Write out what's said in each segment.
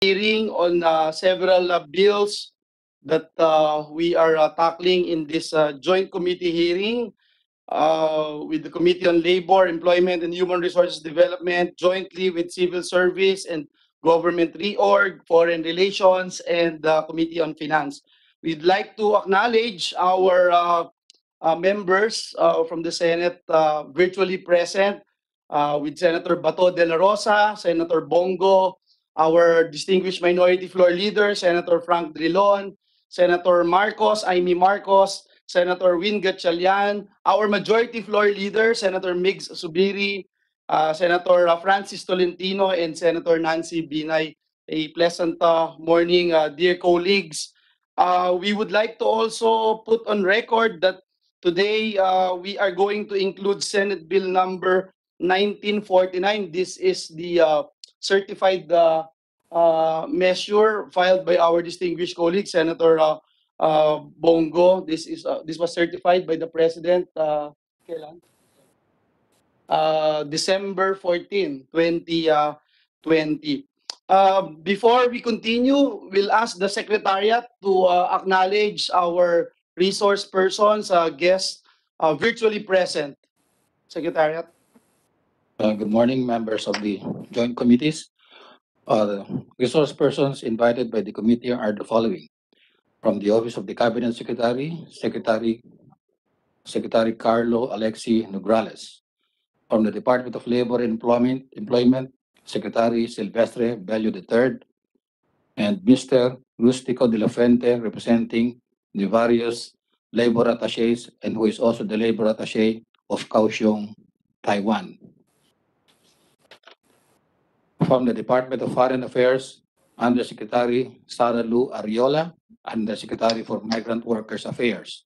hearing on uh, several uh, bills that uh, we are uh, tackling in this uh, joint committee hearing uh, with the Committee on Labor, Employment, and Human Resources Development, jointly with Civil Service and Government Reorg, Foreign Relations, and the Committee on Finance. We'd like to acknowledge our members from the Senate virtually present with Senator Bato de la Rosa, Senator Bongo, our distinguished minority floor leader, Senator Frank Drilon, Senator Marcos, Amy Marcos, Senator Win Gatchalian, our majority floor leader, Senator Migs Subiri, uh, Senator Francis Tolentino, and Senator Nancy Binay. A pleasant uh, morning, uh, dear colleagues. Uh, we would like to also put on record that today uh, we are going to include Senate Bill number 1949. This is the uh, certified uh, uh, measure filed by our distinguished colleague, Senator uh, uh, Bongo. This is uh, this was certified by the President December 14, 2020. Uh, before we continue, we'll ask the Secretariat to acknowledge our resource persons, guests virtually present. Secretariat. Uh, Good morning, members of the joint committees. Uh, The resource persons invited by the committee are the following. From the Office of the Cabinet Secretary, Secretary Secretary Carlo Alexi Nograles. From the Department of Labor and Employment, Employment, Secretary Silvestre Bello III. And Mr. Rustico de la Fuente, representing the various labor attachés and who is also the labor attaché of Kaohsiung, Taiwan. From the Department of Foreign Affairs, Undersecretary Sara Lu Ariola, Undersecretary for Migrant Workers Affairs,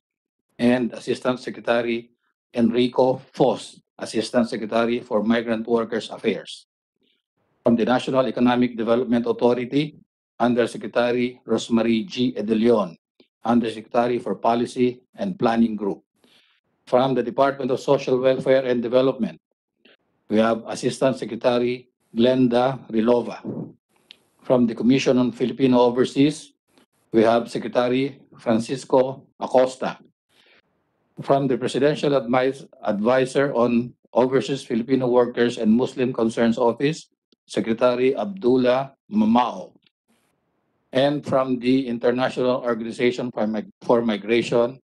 and Assistant Secretary Enrico Foss, Assistant Secretary for Migrant Workers Affairs. From the National Economic Development Authority, Undersecretary Rosemary G. Edelion, Undersecretary for Policy and Planning Group. From the Department of Social Welfare and Development, we have Assistant Secretary Glenda Rilova. From the Commission on Filipino Overseas, we have Secretary Francisco Acosta. From the Presidential Advis- Advisor on Overseas Filipino Workers and Muslim Concerns Office, Secretary Abdullah Mamao. And from the International Organization for Migration,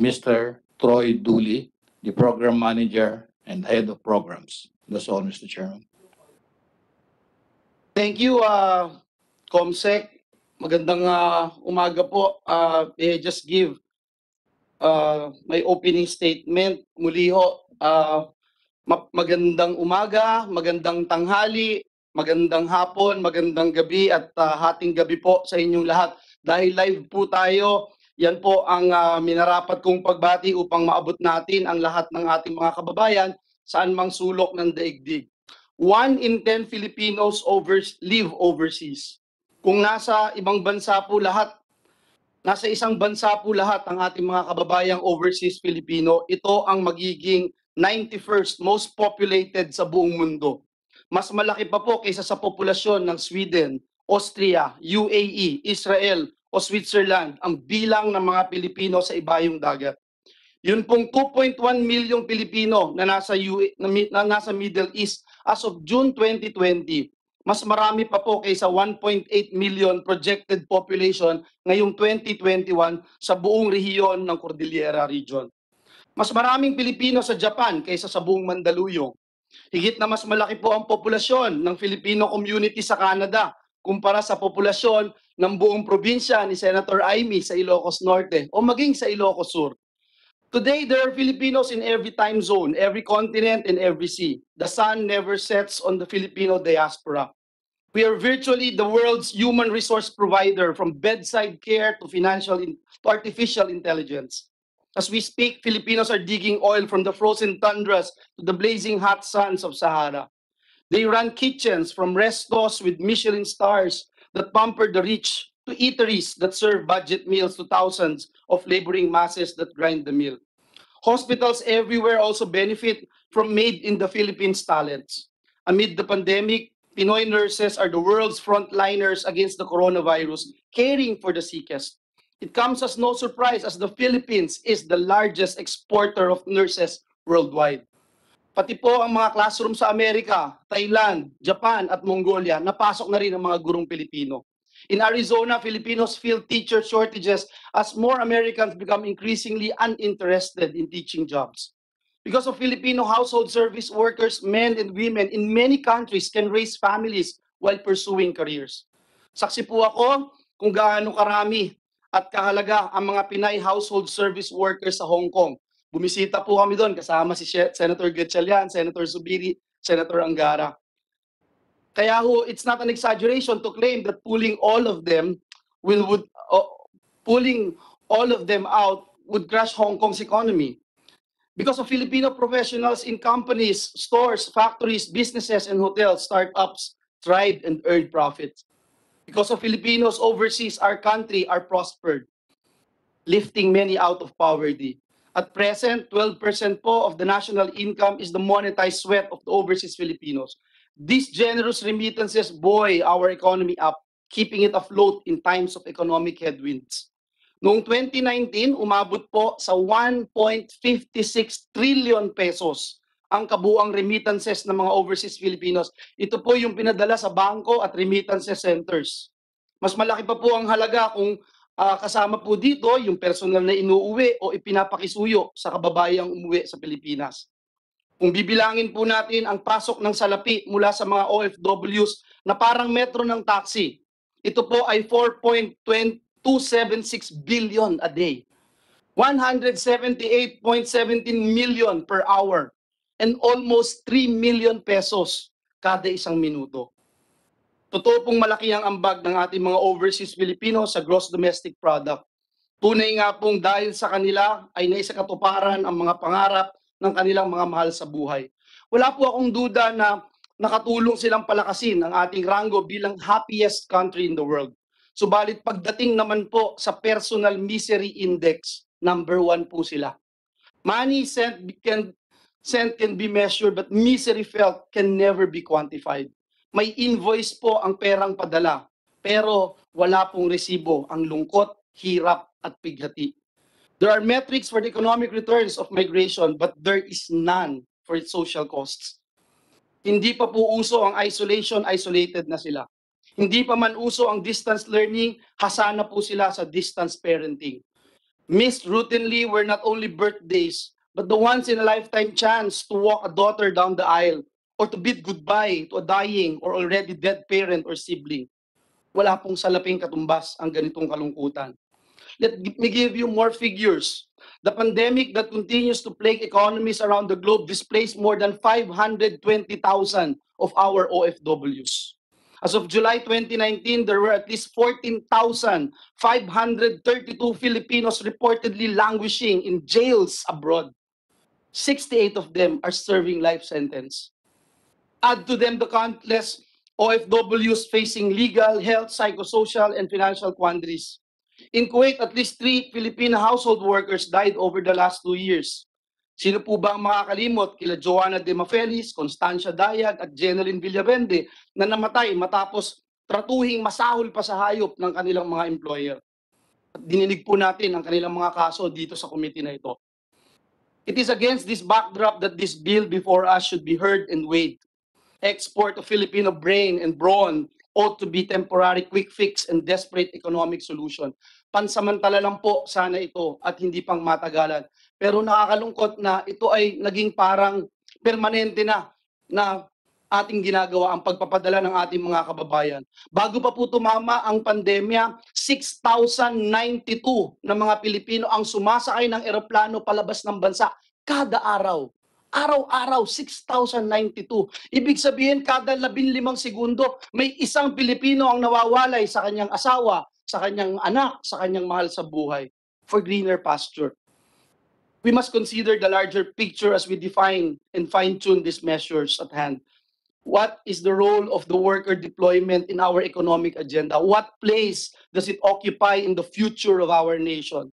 Mr. Troy Dooley, the Program Manager and Head of Programs. That's all, Mr. Chairman. Thank you, uh, Comsec. Magandang uh, umaga po. Uh, I just give uh, my opening statement. Muli ho, uh, ma- magandang umaga, magandang tanghali, magandang hapon, magandang gabi at uh, hating gabi po sa inyong lahat. Dahil live po tayo, yan po ang uh, minarapat kong pagbati upang maabot natin ang lahat ng ating mga kababayan saan mang sulok ng daigdig. One in ten Filipinos over, live overseas. Kung nasa ibang bansa po lahat, nasa isang bansa po lahat ang ating mga kababayang overseas Filipino, ito ang magiging 91st most populated sa buong mundo. Mas malaki pa po kaysa sa populasyon ng Sweden, Austria, UAE, Israel o Switzerland ang bilang ng mga Pilipino sa ibayong dagat. Yun pong 2.1 milyong Pilipino na nasa, UE, na, na nasa Middle East as of June 2020, mas marami pa po kaysa 1.8 million projected population ngayong 2021 sa buong rehiyon ng Cordillera Region. Mas maraming Pilipino sa Japan kaysa sa buong Mandaluyong. Higit na mas malaki po ang populasyon ng Filipino community sa Canada kumpara sa populasyon ng buong probinsya ni Senator Amy sa Ilocos Norte o maging sa Ilocos Sur. Today, there are Filipinos in every time zone, every continent, and every sea. The sun never sets on the Filipino diaspora. We are virtually the world's human resource provider from bedside care to financial in- to artificial intelligence. As we speak, Filipinos are digging oil from the frozen tundras to the blazing hot suns of Sahara. They run kitchens from restos with Michelin stars that pamper the rich to eateries that serve budget meals to thousands of laboring masses that grind the mill. Hospitals everywhere also benefit from made in the Philippines talents. Amid the pandemic, Pinoy nurses are the world's frontliners against the coronavirus, caring for the sickest. It comes as no surprise as the Philippines is the largest exporter of nurses worldwide. Pati po ang mga classroom sa Amerika, Thailand, Japan at Mongolia, napasok na rin ang mga gurong Pilipino. In Arizona, Filipinos feel teacher shortages as more Americans become increasingly uninterested in teaching jobs. Because of Filipino household service workers, men and women in many countries can raise families while pursuing careers. Saksi po ako kung gaano karami at kahalaga ang mga Pinay household service workers sa Hong Kong. Bumisita po kami doon kasama si Senator Gatchalian, Senator Zubiri, Senator Angara. Kaya ho, it's not an exaggeration to claim that pulling all of them will would uh, pulling all of them out would crush Hong Kong's economy. Because of Filipino professionals in companies, stores, factories, businesses, and hotels, startups thrived and earned profits. Because of Filipinos overseas, our country are prospered, lifting many out of poverty. At present, 12% po of the national income is the monetized sweat of the overseas Filipinos. These generous remittances buoy our economy up, keeping it afloat in times of economic headwinds. Noong 2019, umabot po sa 1.56 trillion pesos ang kabuang remittances ng mga overseas Filipinos. Ito po yung pinadala sa bangko at remittances centers. Mas malaki pa po ang halaga kung ah, kasama po dito yung personal na inuuwi o ipinapakisuyo sa kababayang umuwi sa Pilipinas. Kung bibilangin po natin ang pasok ng salapi mula sa mga OFWs na parang metro ng taxi, ito po ay 4.276 billion a day. 178.17 million per hour and almost 3 million pesos kada isang minuto. Totoo pong malaki ang ambag ng ating mga overseas Filipino sa gross domestic product. Tunay nga pong dahil sa kanila ay naisakatuparan ang mga pangarap ng kanilang mga mahal sa buhay. Wala po akong duda na nakatulong silang palakasin ang ating rango bilang happiest country in the world. Subalit pagdating naman po sa personal misery index, number one po sila. Money sent can, sent can be measured but misery felt can never be quantified. May invoice po ang perang padala, pero wala pong resibo ang lungkot, hirap at pighati. There are metrics for the economic returns of migration but there is none for its social costs. Hindi pa po uso ang isolation, isolated na sila. Hindi pa man uso ang distance learning, hasana po sila sa distance parenting. Missed routinely were not only birthdays, but the once in a lifetime chance to walk a daughter down the aisle or to bid goodbye to a dying or already dead parent or sibling. Wala pong salaping katumbas ang ganitong kalungkutan. Let me give you more figures. The pandemic that continues to plague economies around the globe displaced more than 520,000 of our OFWs. As of July 2019, there were at least 14,532 Filipinos reportedly languishing in jails abroad. 68 of them are serving life sentence. Add to them the countless OFWs facing legal, health, psychosocial, and financial quandaries. In Kuwait, at least three Filipino household workers died over the last two years. Sino po ba ang makakalimot kila Joanna De Mafelis, Constancia Dayag at Jeneline Villavende na namatay matapos tratuhing masahol pa sa hayop ng kanilang mga employer? At dininig po natin ang kanilang mga kaso dito sa committee na ito. It is against this backdrop that this bill before us should be heard and weighed. Export of Filipino brain and brawn ought to be temporary quick fix and desperate economic solution. Pansamantala lang po sana ito at hindi pang matagalan. Pero nakakalungkot na ito ay naging parang permanente na na ating ginagawa ang pagpapadala ng ating mga kababayan. Bago pa po tumama ang pandemya, 6,092 na mga Pilipino ang sumasakay ng eroplano palabas ng bansa kada araw. Araw-araw, 6,092. Ibig sabihin, kada 15 segundo, may isang Pilipino ang nawawalay sa kanyang asawa, sa kanyang anak, sa kanyang mahal sa buhay for greener pasture. We must consider the larger picture as we define and fine-tune these measures at hand. What is the role of the worker deployment in our economic agenda? What place does it occupy in the future of our nation?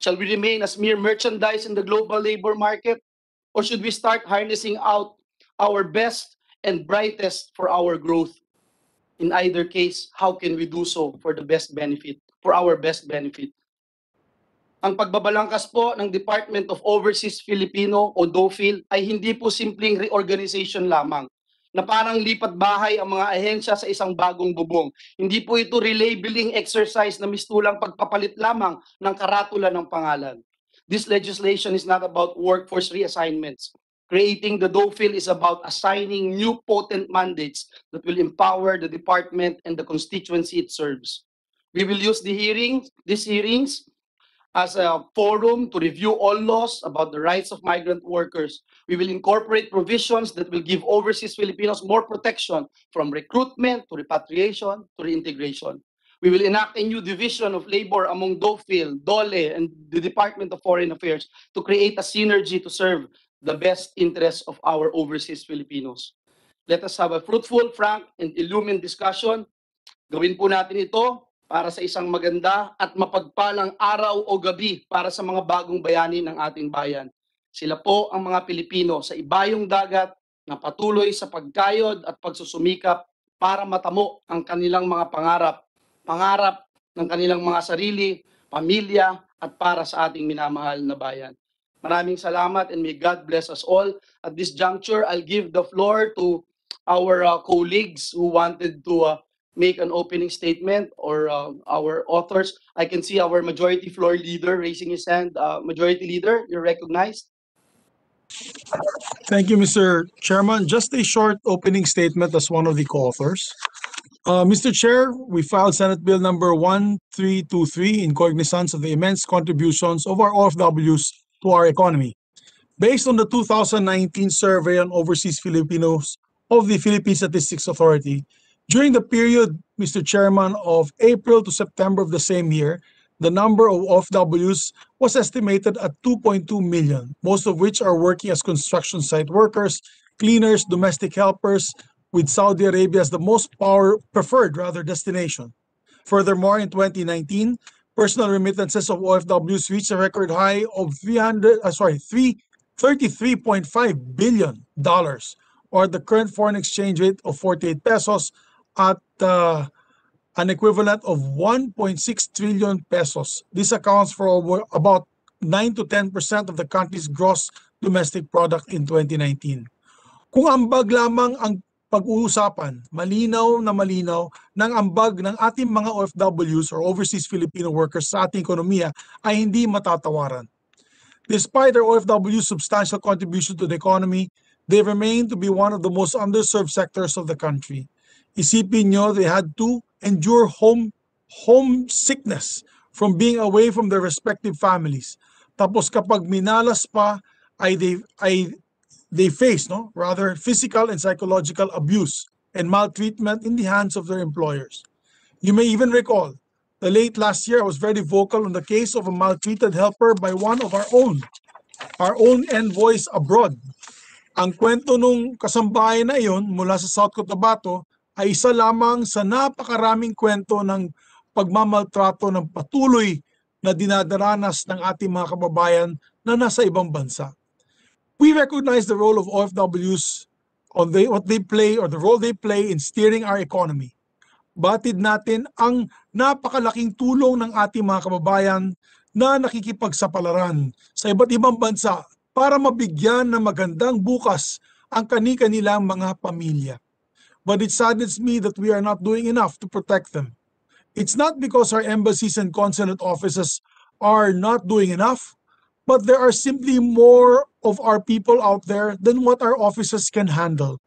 Shall we remain as mere merchandise in the global labor market? Or should we start harnessing out our best and brightest for our growth. In either case, how can we do so for the best benefit, for our best benefit? Ang pagbabalangkas po ng Department of Overseas Filipino o DOFIL ay hindi po simpleng reorganization lamang na parang lipat bahay ang mga ahensya sa isang bagong bubong. Hindi po ito relabeling exercise na mistulang pagpapalit lamang ng karatula ng pangalan. This legislation is not about workforce reassignments. Creating the DOFIL is about assigning new potent mandates that will empower the department and the constituency it serves. We will use the hearings, these hearings as a forum to review all laws about the rights of migrant workers. We will incorporate provisions that will give overseas Filipinos more protection from recruitment to repatriation to reintegration. We will enact a new division of labor among DOFIL, DOLE, and the Department of Foreign Affairs to create a synergy to serve the best interests of our overseas Filipinos. Let us have a fruitful, frank, and illumined discussion. Gawin po natin ito para sa isang maganda at mapagpalang araw o gabi para sa mga bagong bayani ng ating bayan. Sila po ang mga Pilipino sa ibayong dagat na patuloy sa pagkayod at pagsusumikap para matamo ang kanilang mga pangarap, pangarap ng kanilang mga sarili, pamilya at para sa ating minamahal na bayan. Maraming salamat and may God bless us all. At this juncture, I'll give the floor to our uh, colleagues who wanted to uh, make an opening statement or uh, our authors. I can see our majority floor leader raising his hand. Uh, majority leader, you're recognized. Thank you, Mr. Chairman. Just a short opening statement as one of the co-authors. Uh, Mr. Chair, we filed Senate Bill number 1323 in cognizance of the immense contributions of our OFWs to our economy. Based on the 2019 survey on overseas Filipinos of the Philippine Statistics Authority, during the period, Mr. Chairman, of April to September of the same year, the number of OFWs was estimated at 2.2 million, most of which are working as construction site workers, cleaners, domestic helpers, with Saudi Arabia as the most power preferred rather destination. Furthermore, in 2019, personal remittances of OFWs reached a record high of 300 uh, sorry, 3 33.5 billion dollars or the current foreign exchange rate of 48 pesos at uh, an equivalent of 1.6 trillion pesos. This accounts for over, about 9 to 10% of the country's gross domestic product in 2019. Kung ambag lamang ang pag-uusapan, malinaw na malinaw ng ambag ng ating mga OFWs or overseas Filipino workers sa ating ekonomiya ay hindi matatawaran. Despite their OFW's substantial contribution to the economy, they remain to be one of the most underserved sectors of the country. Isipin nyo, they had to endure home homesickness from being away from their respective families. Tapos kapag minalas pa, ay they, ay they face, no, rather physical and psychological abuse and maltreatment in the hands of their employers. You may even recall, the late last year I was very vocal on the case of a maltreated helper by one of our own, our own envoys abroad. Ang kwento nung kasambahay na iyon mula sa South Cotabato ay isa lamang sa napakaraming kwento ng pagmamaltrato ng patuloy na dinadaranas ng ating mga kababayan na nasa ibang bansa. We recognize the role of OFWs on the, what they play or the role they play in steering our economy. Batid natin ang napakalaking tulong ng ating mga kababayan na nakikipagsapalaran sa iba't ibang bansa para mabigyan ng magandang bukas ang kani-kanilang mga pamilya. But it saddens me that we are not doing enough to protect them. It's not because our embassies and consulate offices are not doing enough, but there are simply more of our people out there than what our offices can handle.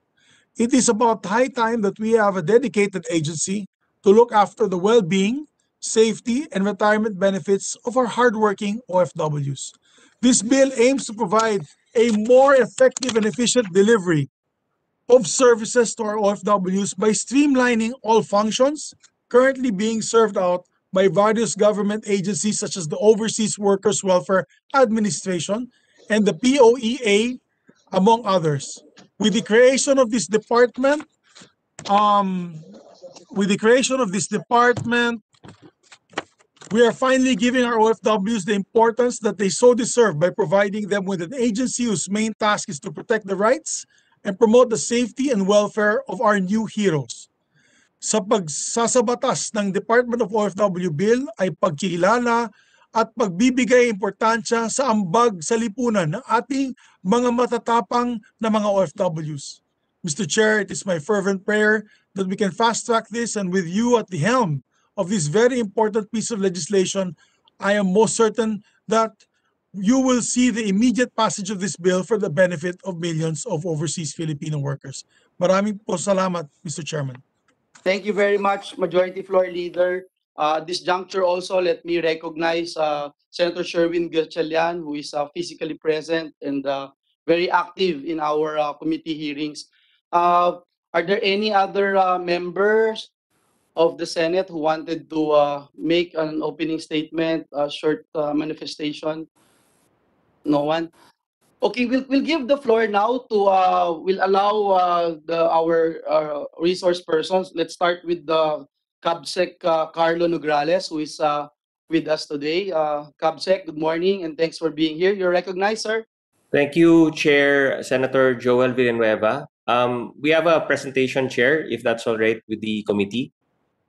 It is about high time that we have a dedicated agency to look after the well-being, safety, and retirement benefits of our hardworking OFWs. This bill aims to provide a more effective and efficient delivery of services to our OFWs by streamlining all functions currently being served out by various government agencies such as the Overseas Workers Welfare Administration and the POEA, among others. With the creation of this department, um, with the creation of this department, we are finally giving our OFWs the importance that they so deserve by providing them with an agency whose main task is to protect the rights and promote the safety and welfare of our new heroes. Sa pagsasabatas ng Department of OFW Bill ay pagkilala at pagbibigay importansya sa ambag sa lipunan ng ating mga matatapang na mga OFWs. Mr. Chair, it is my fervent prayer that we can fast track this and with you at the helm of this very important piece of legislation, I am most certain that you will see the immediate passage of this bill for the benefit of millions of overseas Filipino workers. Maraming po salamat, Mr. Chairman. Thank you very much, Majority Floor Leader. Uh, this juncture also, let me recognize uh, Senator Sherwin Gatchalian, who is uh, physically present and uh, very active in our uh, committee hearings. Uh, are there any other members of the Senate who wanted to make an opening statement, a short manifestation? No one? Okay, we'll, we'll give the floor now to, uh, we'll allow uh, the, our uh, resource persons. Let's start with the CABSEC uh, Carlo Nograles, who is uh, with us today. Uh, CABSEC, good morning and thanks for being here. You're recognized, sir. Thank you, Chair Senator Joel Villanueva. Um, we have a presentation, Chair, if that's all right with the committee.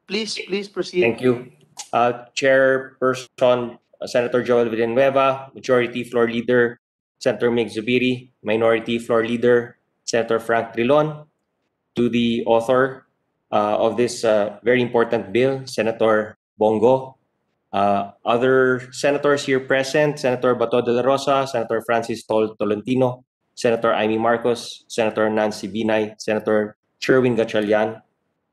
Please, please proceed. Thank you. Uh, Chairperson uh, Senator Joel Villanueva, Majority Floor Leader Senator Mig Zubiri, Minority Floor Leader Senator Frank Trilon, to the author uh, of this uh, very important bill, Senator Bongo, uh, other senators here present, Senator Bato de la Rosa, Senator Francis Tol Tolentino, Senator Amy Marcos, Senator Nancy Binay, Senator Sherwin Gatchalian,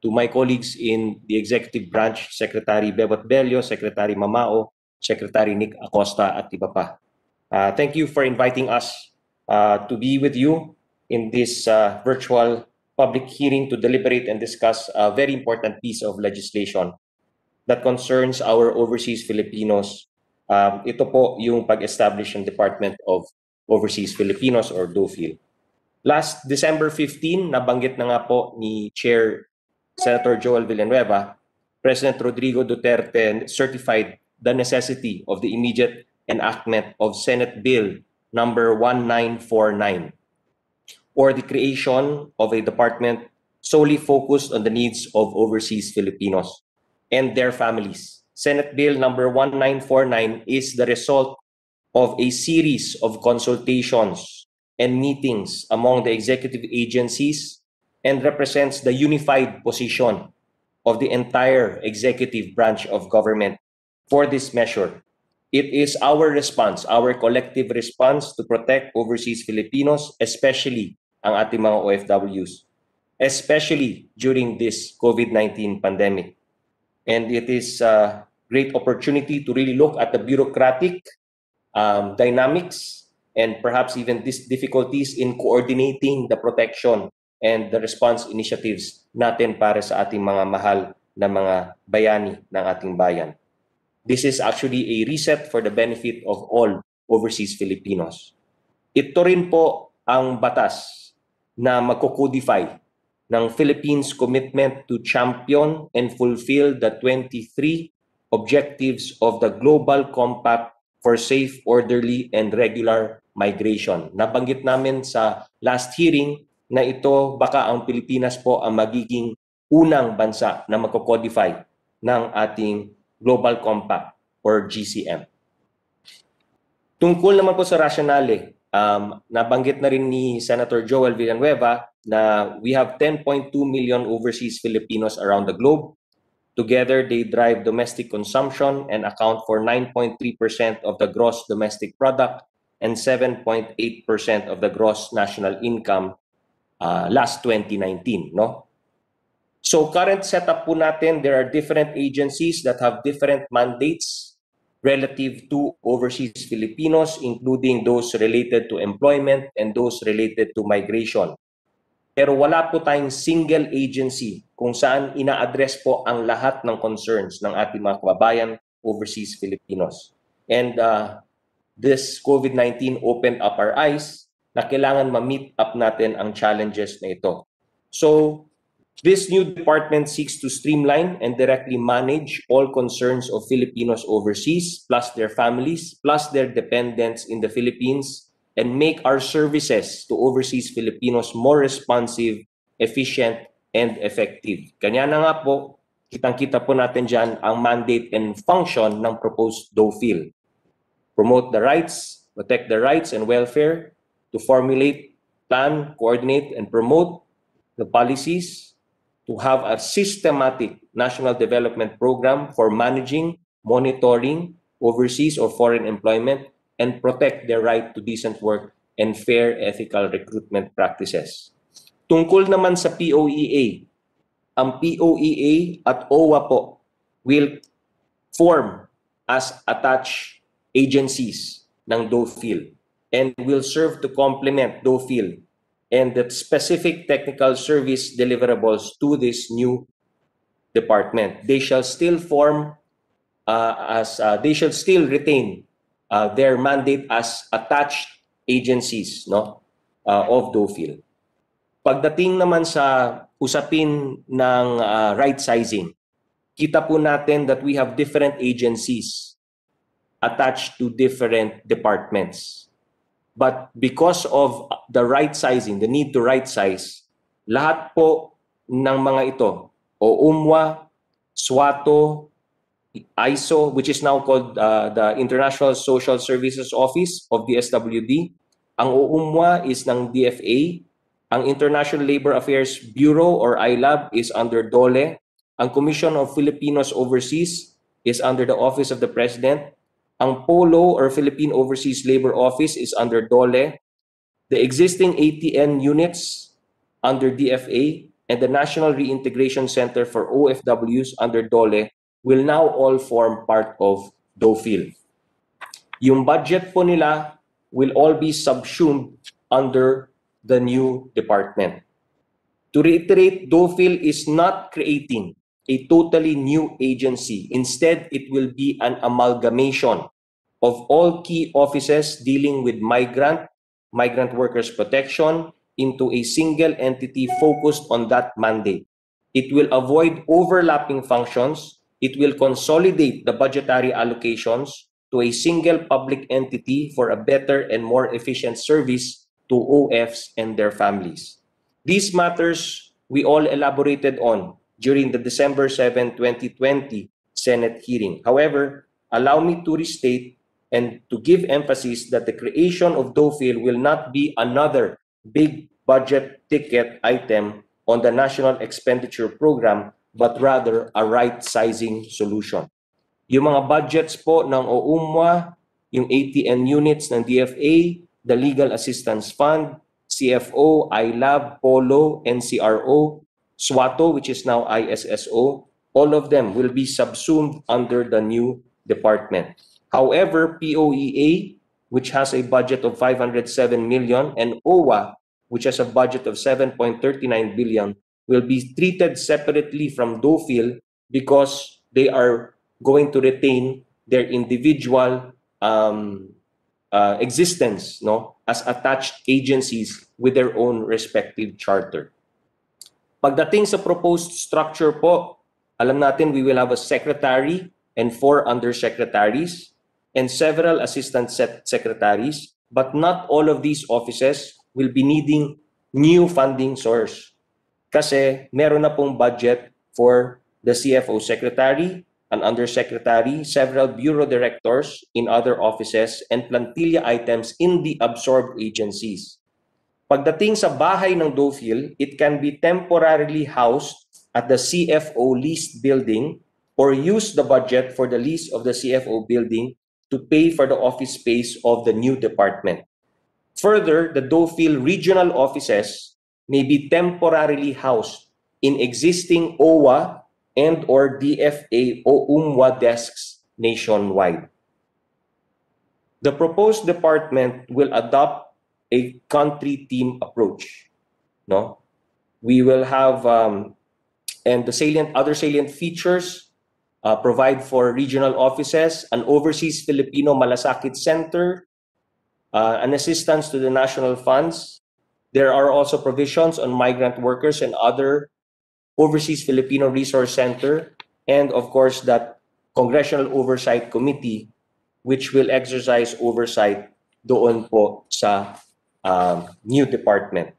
to my colleagues in the executive branch, Secretary Bebot Bello, Secretary Mamao, Secretary Nick Acosta, at iba pa. Uh, thank you for inviting us uh, to be with you in this uh, virtual public hearing to deliberate and discuss a very important piece of legislation that concerns our overseas Filipinos. Um, ito po yung pag-establish ng Department of Overseas Filipinos or DOFIL. Last December 15, nabanggit na nga po ni Chair Senator Joel Villanueva, President Rodrigo Duterte certified the necessity of the immediate enactment of Senate Bill number 1949 or the creation of a department solely focused on the needs of overseas Filipinos and their families. Senate Bill number 1949 is the result of a series of consultations and meetings among the executive agencies and represents the unified position of the entire executive branch of government for this measure. It is our response, our collective response to protect overseas Filipinos, especially ang ating mga OFWs, especially during this COVID-19 pandemic. And it is a great opportunity to really look at the bureaucratic um, dynamics and perhaps even these difficulties in coordinating the protection and the response initiatives natin para sa ating mga mahal na mga bayani ng ating bayan. This is actually a reset for the benefit of all overseas Filipinos. Ito rin po ang batas na magko-codify ng Philippines' commitment to champion and fulfill the 23 objectives of the Global Compact for Safe, Orderly, and Regular Migration. Nabanggit namin sa last hearing na ito baka ang Pilipinas po ang magiging unang bansa na magko-codify ng ating Global Compact or GCM. Tungkol naman po sa rationale, um, nabanggit na rin ni Senator Joel Villanueva na we have 10.2 million overseas Filipinos around the globe. Together, they drive domestic consumption and account for 9.3% of the gross domestic product and 7.8% of the gross national income uh, last 2019. No? So current setup po natin, there are different agencies that have different mandates relative to overseas Filipinos, including those related to employment and those related to migration. Pero wala po tayong single agency kung saan ina-address po ang lahat ng concerns ng ating mga kababayan overseas Filipinos. And uh, this COVID-19 opened up our eyes na kailangan ma-meet up natin ang challenges na ito. So, This new department seeks to streamline and directly manage all concerns of Filipinos overseas, plus their families, plus their dependents in the Philippines, and make our services to overseas Filipinos more responsive, efficient, and effective. Kanya na nga po, kitang-kita po natin dyan ang mandate and function ng proposed DOFIL. Promote the rights, protect the rights and welfare, to formulate, plan, coordinate, and promote the policies, to have a systematic national development program for managing, monitoring overseas or foreign employment, and protect their right to decent work and fair ethical recruitment practices. Tungkol naman sa POEA, ang POEA at OWA po will form as attached agencies ng DOFIL and will serve to complement DOFIL and the specific technical service deliverables to this new department. They shall still form uh, as uh, they shall still retain uh, their mandate as attached agencies no uh, of DOFIL. Pagdating naman sa usapin ng uh, right sizing, kita po natin that we have different agencies attached to different departments. But because of the right sizing, the need to right size, lahat po ng mga ito, o UMWA, SWATO, ISO, which is now called uh, the International Social Services Office of the SWD. Ang UUMWA is ng DFA. Ang International Labor Affairs Bureau or ILAB is under DOLE. Ang Commission of Filipinos Overseas is under the Office of the President. Ang POLO or Philippine Overseas Labor Office is under DOLE. The existing ATN units under DFA and the National Reintegration Center for OFWs under DOLE will now all form part of DOFIL. Yung budget po nila will all be subsumed under the new department. To reiterate, DOFIL is not creating a totally new agency. Instead, it will be an amalgamation of all key offices dealing with migrant, migrant workers protection into a single entity focused on that mandate. It will avoid overlapping functions it will consolidate the budgetary allocations to a single public entity for a better and more efficient service to OFs and their families. These matters we all elaborated on during the December 7, 2020 Senate hearing. However, allow me to restate and to give emphasis that the creation of DOFIL will not be another big budget ticket item on the National Expenditure Program but rather a right sizing solution. Yung mga budgets po ng OUMWA, yung ATN units ng DFA, the Legal Assistance Fund, CFO, ILAB, POLO, NCRO, SWATO, which is now ISSO, all of them will be subsumed under the new department. However, POEA, which has a budget of 507 million, and OWA, which has a budget of 7.39 billion, will be treated separately from DOFIL because they are going to retain their individual um, uh, existence no, as attached agencies with their own respective charter. Pagdating sa proposed structure po, alam natin we will have a secretary and four undersecretaries and several assistant set secretaries, but not all of these offices will be needing new funding source kasi meron na pong budget for the CFO secretary, an undersecretary, several bureau directors in other offices, and plantilla items in the absorbed agencies. Pagdating sa bahay ng DOFIL, it can be temporarily housed at the CFO leased building or use the budget for the lease of the CFO building to pay for the office space of the new department. Further, the DOFIL regional offices may be temporarily housed in existing OWA and or DFA o UMWA desks nationwide. The proposed department will adopt a country team approach. No, we will have um, and the salient other salient features uh, provide for regional offices, an overseas Filipino Malasakit Center, uh, an assistance to the national funds, There are also provisions on migrant workers and other overseas Filipino resource center, and of course that Congressional Oversight Committee, which will exercise oversight doon po sa um, new department.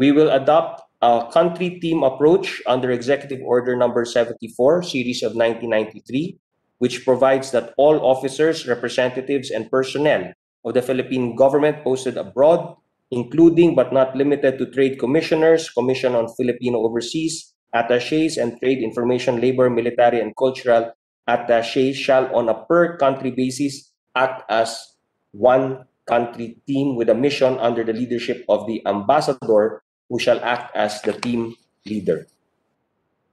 We will adopt country team approach under Executive Order Number 74, Series of 1993, which provides that all officers, representatives, and personnel of the Philippine government posted abroad, including but not limited to trade commissioners, Commission on Filipino Overseas, attaches, and trade information, labor, military, and cultural attaches shall on a per country basis act as one country team with a mission under the leadership of the ambassador who shall act as the team leader.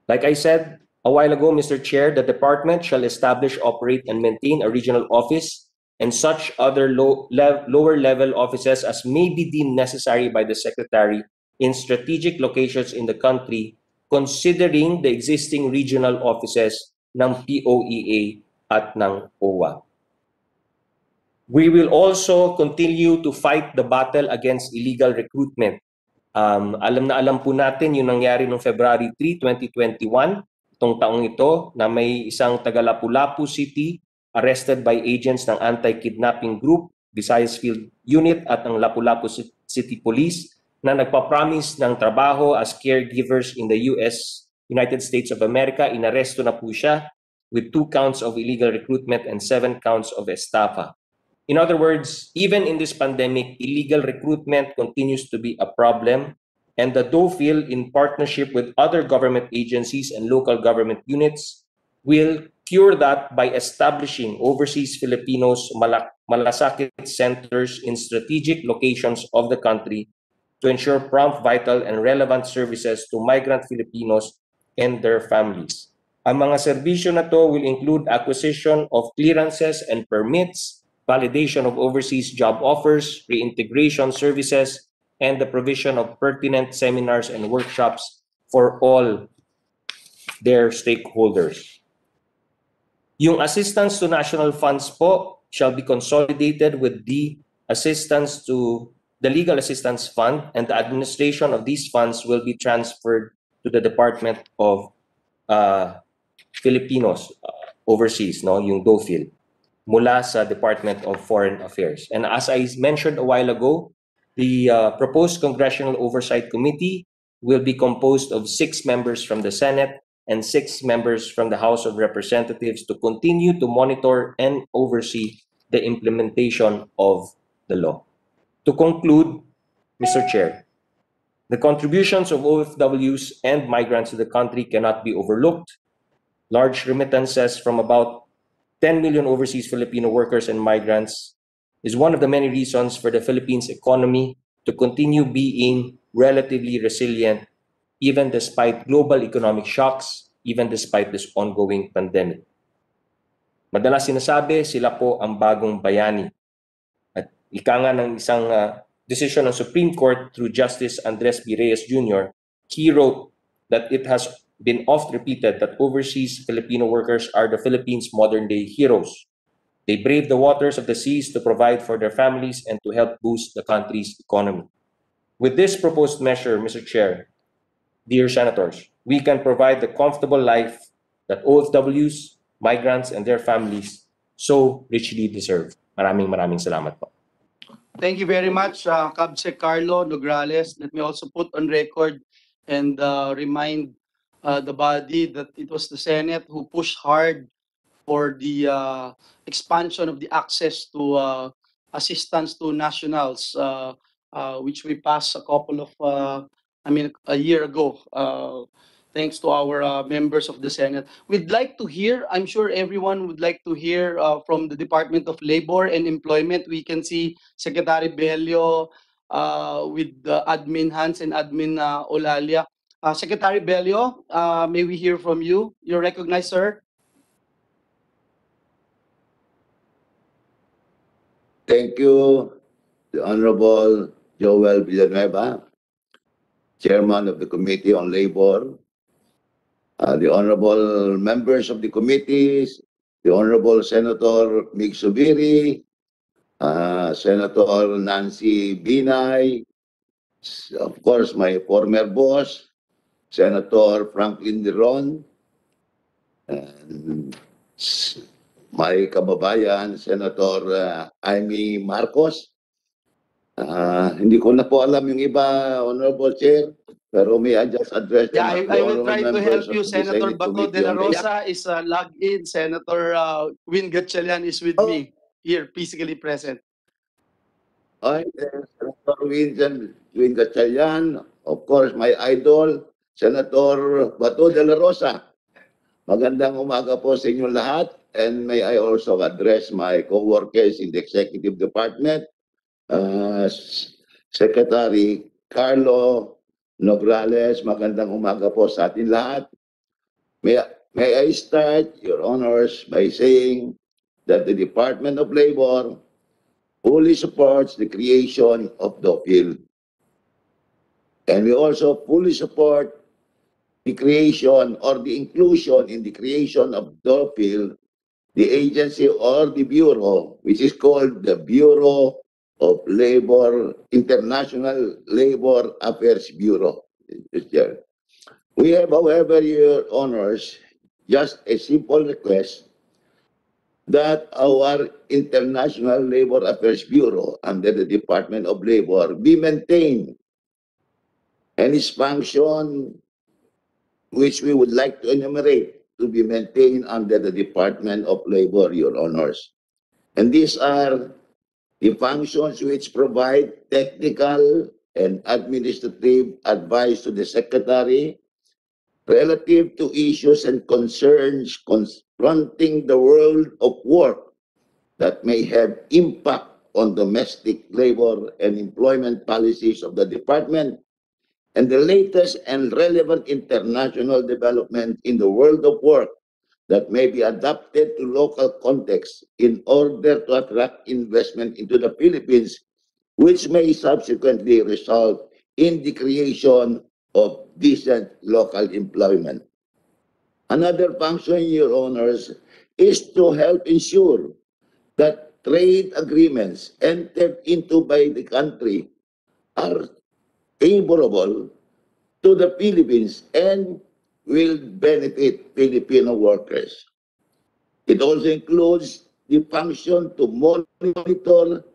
Like I said a while ago, Mr. Chair, the department shall establish, operate, and maintain a regional office and such other low, lev- lower level offices as may be deemed necessary by the Secretary in strategic locations in the country, considering the existing regional offices ng POEA at ng OWA. We will also continue to fight the battle against illegal recruitment. Um, alam na alam po natin yung nangyari noong February 3, 2021, itong taong ito, na may isang taga Lapu-Lapu City arrested by agents ng anti-kidnapping group, Visayas Field Unit at ng Lapu-Lapu Ci- City Police na nagpa-promise ng trabaho as caregivers in the US, United States of America. Inaresto na po siya with two counts of illegal recruitment and seven counts of estafa. In other words, even in this pandemic, illegal recruitment continues to be a problem, and the DOFIL, in partnership with other government agencies and local government units, will cure that by establishing overseas Filipinos malasakit centers in strategic locations of the country to ensure prompt, vital, and relevant services to migrant Filipinos and their families. Ang mga serbisyo na to will include acquisition of clearances and permits, validation of overseas job offers, reintegration services, and the provision of pertinent seminars and workshops for all their stakeholders. Yung assistance to national funds po shall be consolidated with the assistance to the legal assistance fund and the administration of these funds will be transferred to the Department of uh, Filipinos uh, overseas, no, yung DOFIL, mula sa Department of Foreign Affairs. And as I mentioned a while ago, the uh, proposed Congressional Oversight Committee will be composed of six members from the Senate and six members from the House of Representatives to continue to monitor and oversee the implementation of the law. To conclude, Mr. Chair, the contributions of OFWs and migrants to the country cannot be overlooked. Large remittances from about 10 million overseas Filipino workers and migrants is one of the many reasons for the Philippines economy to continue being relatively resilient even despite global economic shocks, even despite this ongoing pandemic. Madalas sinasabi, sila po ang bagong bayani. At ika nga ng isang uh, decision ng Supreme Court through Justice Andres B. Reyes Jr., he wrote that it has been oft repeated that overseas Filipino workers are the Philippines' modern-day heroes. They brave the waters of the seas to provide for their families and to help boost the country's economy. With this proposed measure, Mr. Chair, dear senators, we can provide the comfortable life that OFWs, migrants, and their families so richly deserve. Maraming maraming salamat po. Thank you very much, uh, Cabsec Carlo Nograles. Let me also put on record and uh, remind uh, the body that it was the Senate who pushed hard for the uh, expansion of the access to uh, assistance to nationals, uh, uh, which we passed a couple of, uh, I mean, a year ago, thanks to our members of the Senate. We'd like to hear, I'm sure everyone would like to hear from the Department of Labor and Employment. We can see Secretary Bello uh, with Admin Hans and Admin Olalia. Uh, Secretary Bello, uh, may we hear from you? You're recognized, sir. Thank you, the Honorable Joel Villanueva, Chairman of the Committee on Labor, uh, the Honorable members of the committees, the Honorable Senator Mig Subiri, uh, Senator Nancy Binay, of course, my former boss, Senator Franklin Deron, and my kababayan, Senator uh, Amy Marcos. Ah, hindi ko na po alam yung iba, Honorable Chair, pero may I just address Yeah, I, I will try to help you. Senator Bato de la. Rosa is uh, logged in. Senator uh, Win Gatchalian is with Oh. me here, physically present. Eh, Senator Vincent Win Gatchalian, of course, my idol, Senator Bato de la Rosa. Magandang umaga po sa inyong lahat and may I also address my co-workers in the Executive Department, uh, Secretary Carlo Nograles, magandang umaga po sa atin lahat. May, may I start, Your Honors, by saying that the Department of Labor fully supports the creation of DOPIL. And we also fully support the creation or the inclusion in the creation of DOPIL, the agency or the bureau, which is called the Bureau of Labor, International Labor Affairs Bureau. We have, however, your honors, just a simple request that our International Labor Affairs Bureau under the Department of Labor be maintained and its function which we would like to enumerate to be maintained under the Department of Labor, Your Honors. And these are the functions which provide technical and administrative advice to the Secretary relative to issues and concerns confronting the world of work that may have impact on domestic labor and employment policies of the department and the latest and relevant international development in the world of work that may be adapted to local context in order to attract investment into the Philippines, which may subsequently result in the creation of decent local employment. Another function, Your Honors, is to help ensure that trade agreements entered into by the country are favorable to the Philippines and will benefit Filipino workers. It also includes the function to monitor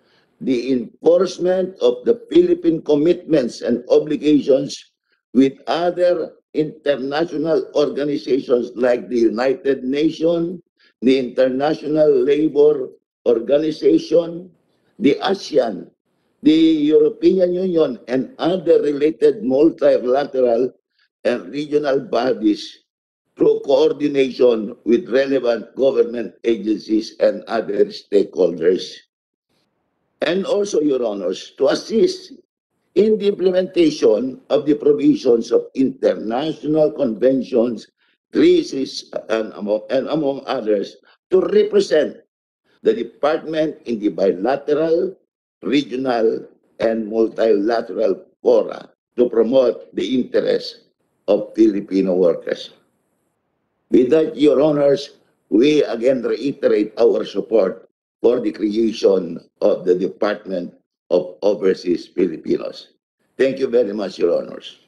the enforcement of the Philippine commitments and obligations with other international organizations like the United Nations, the International Labor Organization, the ASEAN, the European Union, and other related multilateral and regional bodies through coordination with relevant government agencies and other stakeholders. And also, Your Honors, to assist in the implementation of the provisions of international conventions, treaties, and among, and among others, to represent the department in the bilateral, regional, and multilateral fora to promote the interests of Filipino workers. With that, Your Honors, we again reiterate our support for the creation of the Department of Overseas Filipinos. Thank you very much, Your Honors.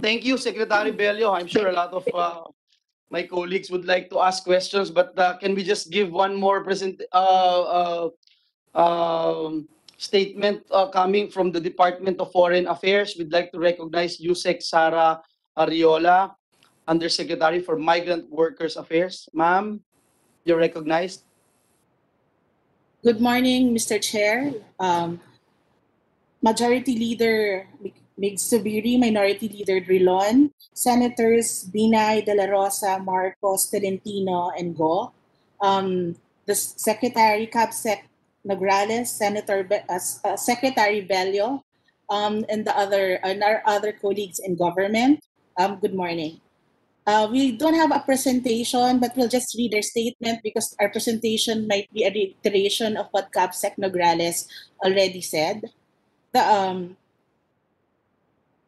Thank you, Secretary Bello. I'm sure a lot of uh, my colleagues would like to ask questions, but uh, can we just give one more present uh, uh, um, statement uh, coming from the Department of Foreign Affairs? We'd like to recognize Yusek Sara Ariola, Undersecretary for Migrant Workers Affairs. Ma'am, you're recognized. Good morning, Mr. Chair. Um, Majority Leader Mig Subiri, Minority Leader Drilon, Senators Binay De La Rosa, Marcos, Tolentino, and Go, um, the Secretary Cabsec Nograles, Senator Be- uh, uh, Secretary Bello, um, and the other and our other colleagues in government. Um, good morning. Uh, we don't have a presentation, but we'll just read their statement because our presentation might be a reiteration of what Capsec Nograles already said. The, um,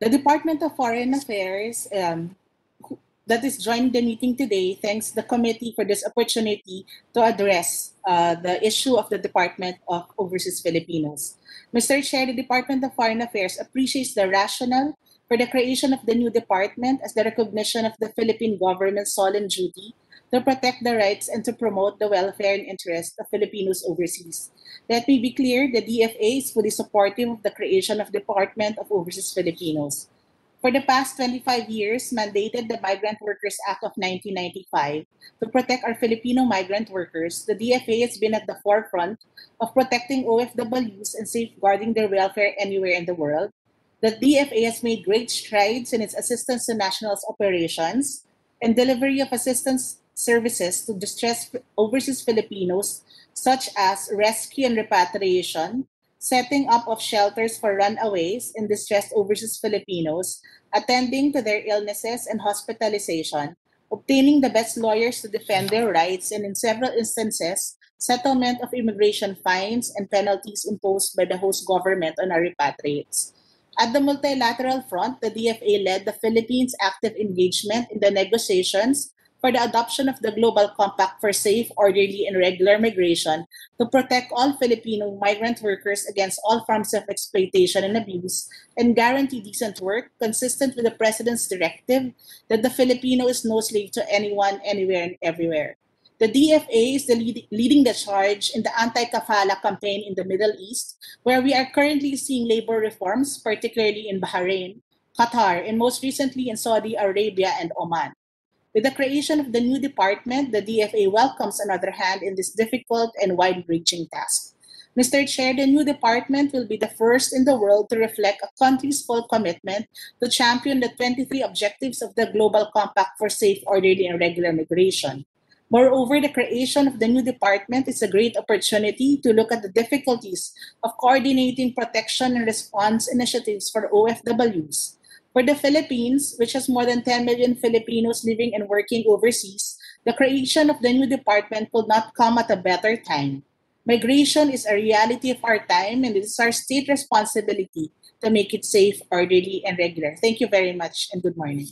the Department of Foreign Affairs um, that is joining the meeting today thanks the committee for this opportunity to address uh, the issue of the Department of Overseas Filipinos. Mr. Chair, the Department of Foreign Affairs appreciates the rationale for the creation of the new department as the recognition of the Philippine government's solemn duty to protect the rights and to promote the welfare and interest of Filipinos overseas. Let me be clear, the DFA is fully supportive of the creation of Department of Overseas Filipinos. For the past 25 years, mandated the Migrant Workers Act of 1995 to protect our Filipino migrant workers, the DFA has been at the forefront of protecting OFWs and safeguarding their welfare anywhere in the world. The DFA has made great strides in its assistance to nationals operations and delivery of assistance services to distressed overseas Filipinos, such as rescue and repatriation, setting up of shelters for runaways and distressed overseas Filipinos, attending to their illnesses and hospitalization, obtaining the best lawyers to defend their rights, and in several instances, settlement of immigration fines and penalties imposed by the host government on our repatriates. At the multilateral front, the DFA led the Philippines' active engagement in the negotiations for the adoption of the Global Compact for safe, orderly, and regular migration to protect all Filipino migrant workers against all forms of exploitation and abuse and guarantee decent work consistent with the President's directive that the Filipino is no slave to anyone, anywhere, and everywhere. The DFA is the lead, leading the charge in the anti-kafala campaign in the Middle East, where we are currently seeing labor reforms, particularly in Bahrain, Qatar, and most recently in Saudi Arabia and Oman. With the creation of the new department, the DFA welcomes another hand in this difficult and wide-reaching task. Mr. Chair, the new department will be the first in the world to reflect a country's full commitment to champion the 23 objectives of the Global Compact for safe, orderly, and regular migration. Moreover, the creation of the new department is a great opportunity to look at the difficulties of coordinating protection and response initiatives for OFWs. For the Philippines, which has more than 10 million Filipinos living and working overseas, the creation of the new department could not come at a better time. Migration is a reality of our time and it is our state responsibility to make it safe, orderly, and regular. Thank you very much and good morning.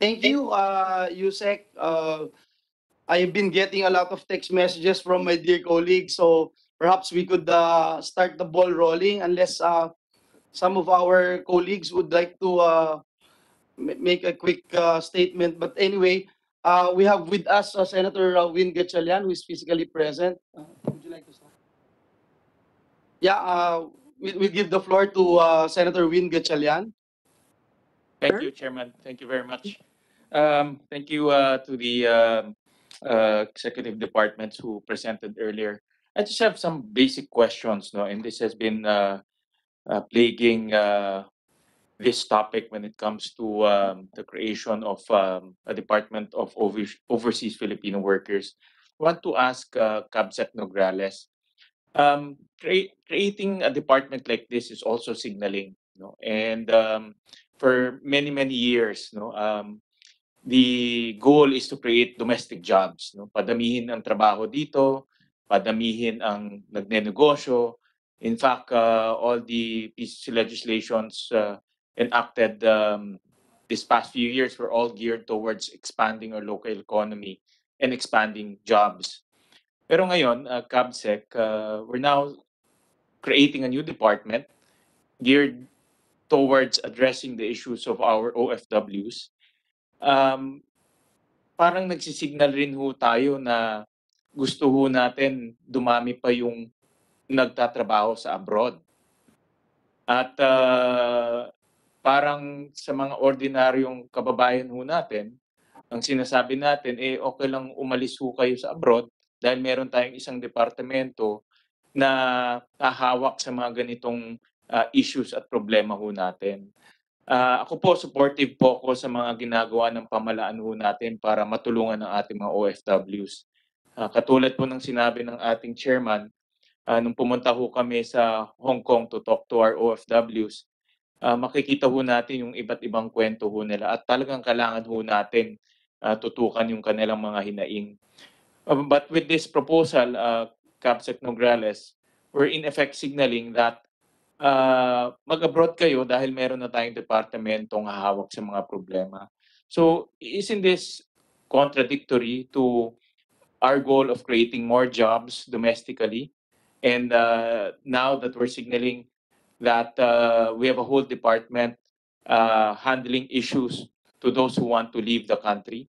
Thank you, uh, Yusek. Uh, I've been getting a lot of text messages from my dear colleagues, so perhaps we could uh, start the ball rolling unless uh, some of our colleagues would like to uh, make a quick uh, statement. But anyway, uh, we have with us uh, Senator uh, Win Gatchalian, who is physically present. Uh, would you like to start? Yeah, uh, we, we give the floor to uh, Senator Win Gatchalian. Thank you, Chairman. Thank you very much. Um, thank you uh, to the um, uh, executive departments who presented earlier. I just have some basic questions, no, and this has been uh, plaguing uh, this topic when it comes to um, the creation of um, a Department of Over- Overseas Filipino Workers. I want to ask uh, Cabsec Nograles. Um, crea- creating a department like this is also signaling, no, and um, for many many years no um the goal is to create domestic jobs no padamihin ang trabaho dito padamihin ang nagnenegosyo in fact uh, all the pieces legislations uh, enacted um, this past few years were all geared towards expanding our local economy and expanding jobs. Pero ngayon uh, CABSEC uh, we're now creating a new department geared towards addressing the issues of our OFWs, um, parang nagsisignal rin ho tayo na gusto ho natin dumami pa yung nagtatrabaho sa abroad. At ah, parang sa mga ordinaryong kababayan ho natin, ang sinasabi natin, eh okay lang umalis ho kayo sa abroad dahil meron tayong isang departamento na hahawak sa mga ganitong uh, issues at problema ho natin. Ah, ako po, supportive po ako sa mga ginagawa ng pamalaan ho natin para matulungan ang ating mga OFWs. Ah, katulad po ng sinabi ng ating chairman, ah, nung pumunta ho kami sa Hong Kong to talk to our OFWs, ah, makikita ho natin yung iba't ibang kwento ho nila at talagang kailangan ho natin ah, tutukan yung kanilang mga hinaing. Uh, but with this proposal, uh, Capsec Nograles, we're in effect signaling that uh, mag-abroad kayo dahil meron na tayong departamentong hahawak sa mga problema. So, isn't this contradictory to our goal of creating more jobs domestically? And uh, now that we're signaling that uh, we have a whole department uh, handling issues to those who want to leave the country.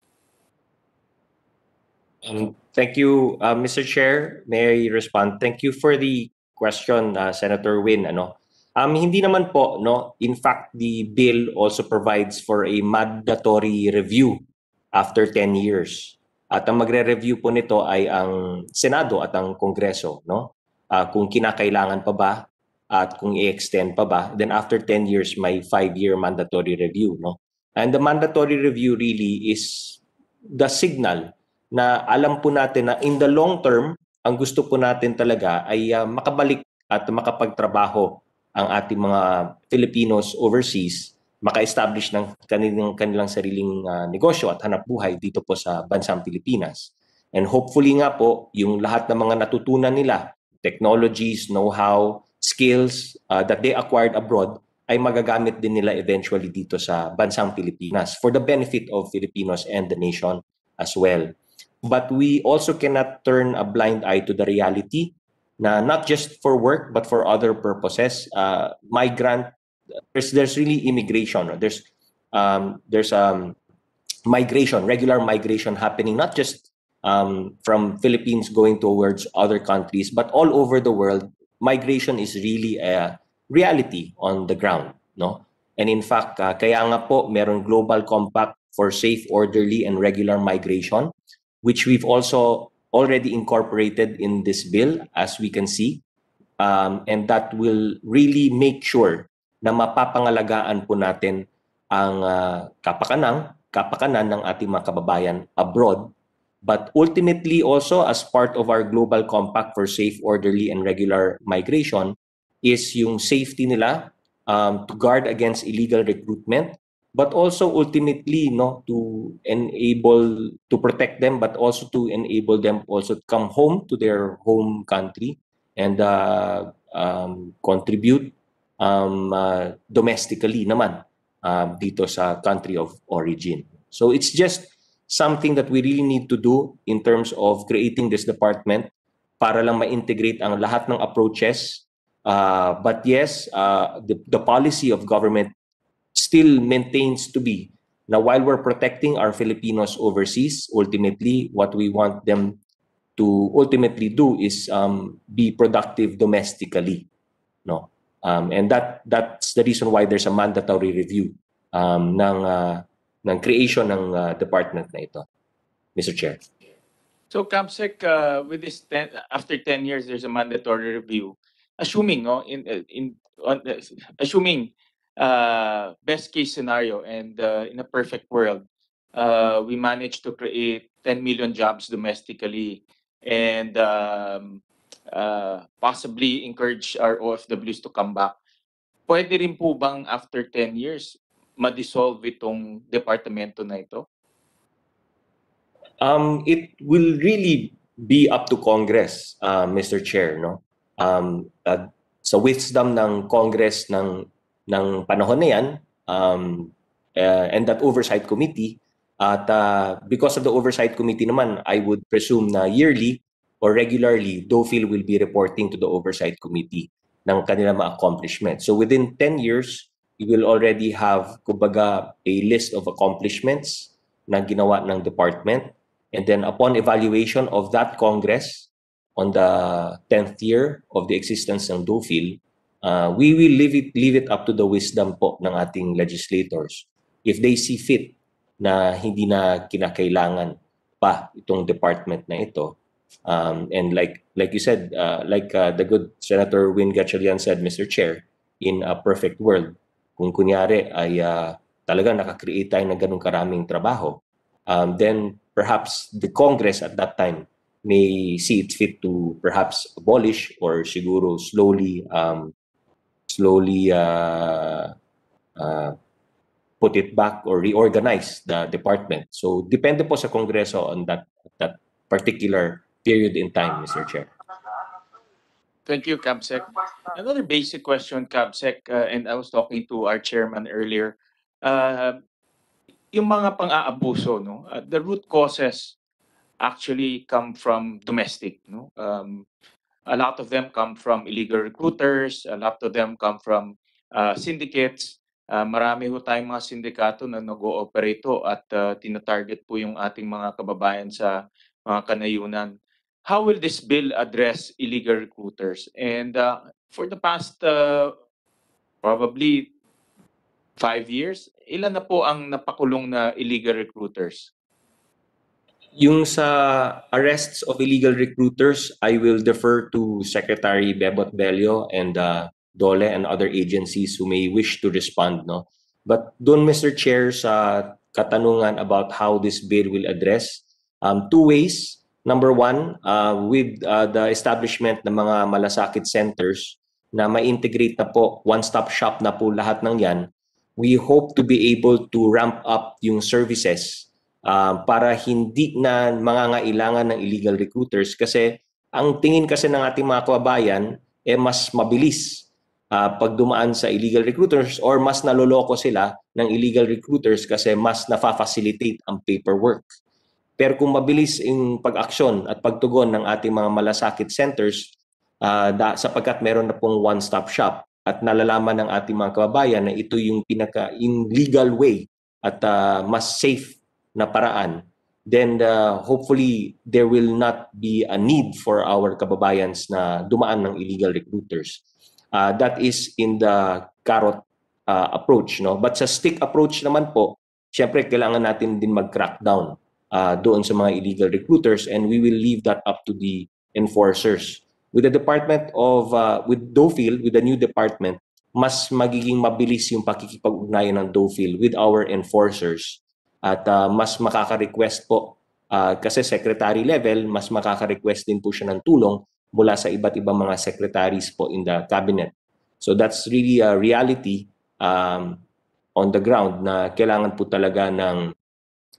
Um, Thank you, uh, Mr. Chair. May I respond? Thank you for the question, uh, Senator Win. Ano? Um, hindi naman po, no? In fact, the bill also provides for a mandatory review after 10 years. At ang magre-review po nito ay ang Senado at ang Kongreso, no? Ah, kung kinakailangan pa ba at kung i-extend pa ba, then after 10 years may 5-year mandatory review, no? And the mandatory review really is the signal na alam po natin na in the long term, ang gusto po natin talaga ay ah, makabalik at makapagtrabaho ang ating mga Filipinos overseas, maka-establish ng kanilang, kanilang sariling ah, negosyo at hanap buhay dito po sa bansang Pilipinas. And hopefully nga po, yung lahat ng mga natutunan nila, technologies, know-how, skills ah, that they acquired abroad, ay magagamit din nila eventually dito sa bansang Pilipinas for the benefit of Filipinos and the nation as well. But we also cannot turn a blind eye to the reality na not just for work but for other purposes. Uh, migrant, there's there's really immigration. There's um, there's um, migration, regular migration happening not just um, from Philippines going towards other countries, but all over the world. Migration is really a reality on the ground, no? And in fact, uh, kaya nga po meron global compact for safe, orderly, and regular migration, which we've also already incorporated in this bill, as we can see. Um, and that will really make sure na mapapangalagaan po natin ang uh, kapakanang, kapakanan ng ating mga kababayan abroad. But ultimately also as part of our global compact for safe, orderly, and regular migration is yung safety nila um, to guard against illegal recruitment but also ultimately no to enable to protect them but also to enable them also to come home to their home country and uh, um, contribute um, uh, domestically naman uh, dito sa country of origin. So it's just something that we really need to do in terms of creating this department para lang ma-integrate ang lahat ng approaches uh, but yes uh, the, the policy of government still maintains to be na while we're protecting our Filipinos overseas, ultimately what we want them to ultimately do is um, be productive domestically, no? Um, and that that's the reason why there's a mandatory review um, ng uh, ng creation ng uh, department na ito, Mr. Chair. So Capsec, uh, with this 10, after 10 years, there's a mandatory review. Assuming, no, in, uh, in, on, uh, assuming uh, best case scenario and uh, in a perfect world, uh, we managed to create 10 million jobs domestically and um, uh, possibly encourage our OFWs to come back. Pwede rin po bang after 10 years, ma-dissolve itong departamento na ito? Um, it will really be up to Congress, uh, Mr. Chair, no? Um, uh, sa wisdom ng Congress ng ng panahon na yan um, uh, and that oversight committee at uh, because of the oversight committee naman I would presume na yearly or regularly DOFIL will be reporting to the oversight committee ng kanilang mga accomplishments. So within 10 years, you will already have kumbaga a list of accomplishments na ginawa ng department and then upon evaluation of that Congress on the 10th year of the existence ng DOFIL, uh, we will leave it leave it up to the wisdom po ng ating legislators if they see fit na hindi na kinakailangan pa itong department na ito um, and like like you said uh, like uh, the good senator Win Gatchalian said Mr. Chair in a perfect world kung kunyari ay uh, talagang nakakreate tayo ng ganung karaming trabaho um, then perhaps the Congress at that time may see it fit to perhaps abolish or siguro slowly um, slowly uh, uh, put it back or reorganize the department. So depende po sa Kongreso on that that particular period in time, Mr. Chair. Thank you, Capsec. Another basic question, Capsec, uh, and I was talking to our chairman earlier. Uh, yung mga pang-aabuso, no? Uh, the root causes actually come from domestic, no? Um, a lot of them come from illegal recruiters, a lot of them come from uh, syndicates. Uh, marami ho tayong mga sindikato na nag-ooperate at uh, tinatarget po yung ating mga kababayan sa mga kanayunan. How will this bill address illegal recruiters? And uh, for the past uh, probably five years, ilan na po ang napakulong na illegal recruiters? Yung sa arrests of illegal recruiters, I will defer to Secretary Bebot Bello and uh, Dole and other agencies who may wish to respond. No? But doon, Mr. Chair, sa katanungan about how this bill will address, um, two ways. Number one, uh, with uh, the establishment ng mga malasakit centers na ma-integrate na po, one-stop shop na po lahat ng yan, we hope to be able to ramp up yung services uh, para hindi na mangangailangan ng illegal recruiters kasi ang tingin kasi ng ating mga kababayan eh mas mabilis uh, pag dumaan sa illegal recruiters or mas naloloko sila ng illegal recruiters kasi mas nafa-facilitate ang paperwork. Pero kung mabilis yung pag-aksyon at pagtugon ng ating mga malasakit centers uh, da, sapagkat meron na pong one-stop shop at nalalaman ng ating mga kababayan na ito yung pinaka in legal way at uh, mas safe na paraan then uh, hopefully there will not be a need for our kababayans na dumaan ng illegal recruiters. Uh, that is in the carrot uh, approach no? But sa stick approach naman po syempre kailangan natin din mag-crack down uh, doon sa mga illegal recruiters and we will leave that up to the enforcers. With the department of uh, with DOFIL with the new department mas magiging mabilis yung pakikipag-ugnayan ng DOFIL with our enforcers. At uh, mas makaka-request po uh, kasi secretary level mas makaka-request din po siya ng tulong mula sa iba't ibang mga secretaries po in the cabinet. So that's really a reality um, on the ground na kailangan po talaga ng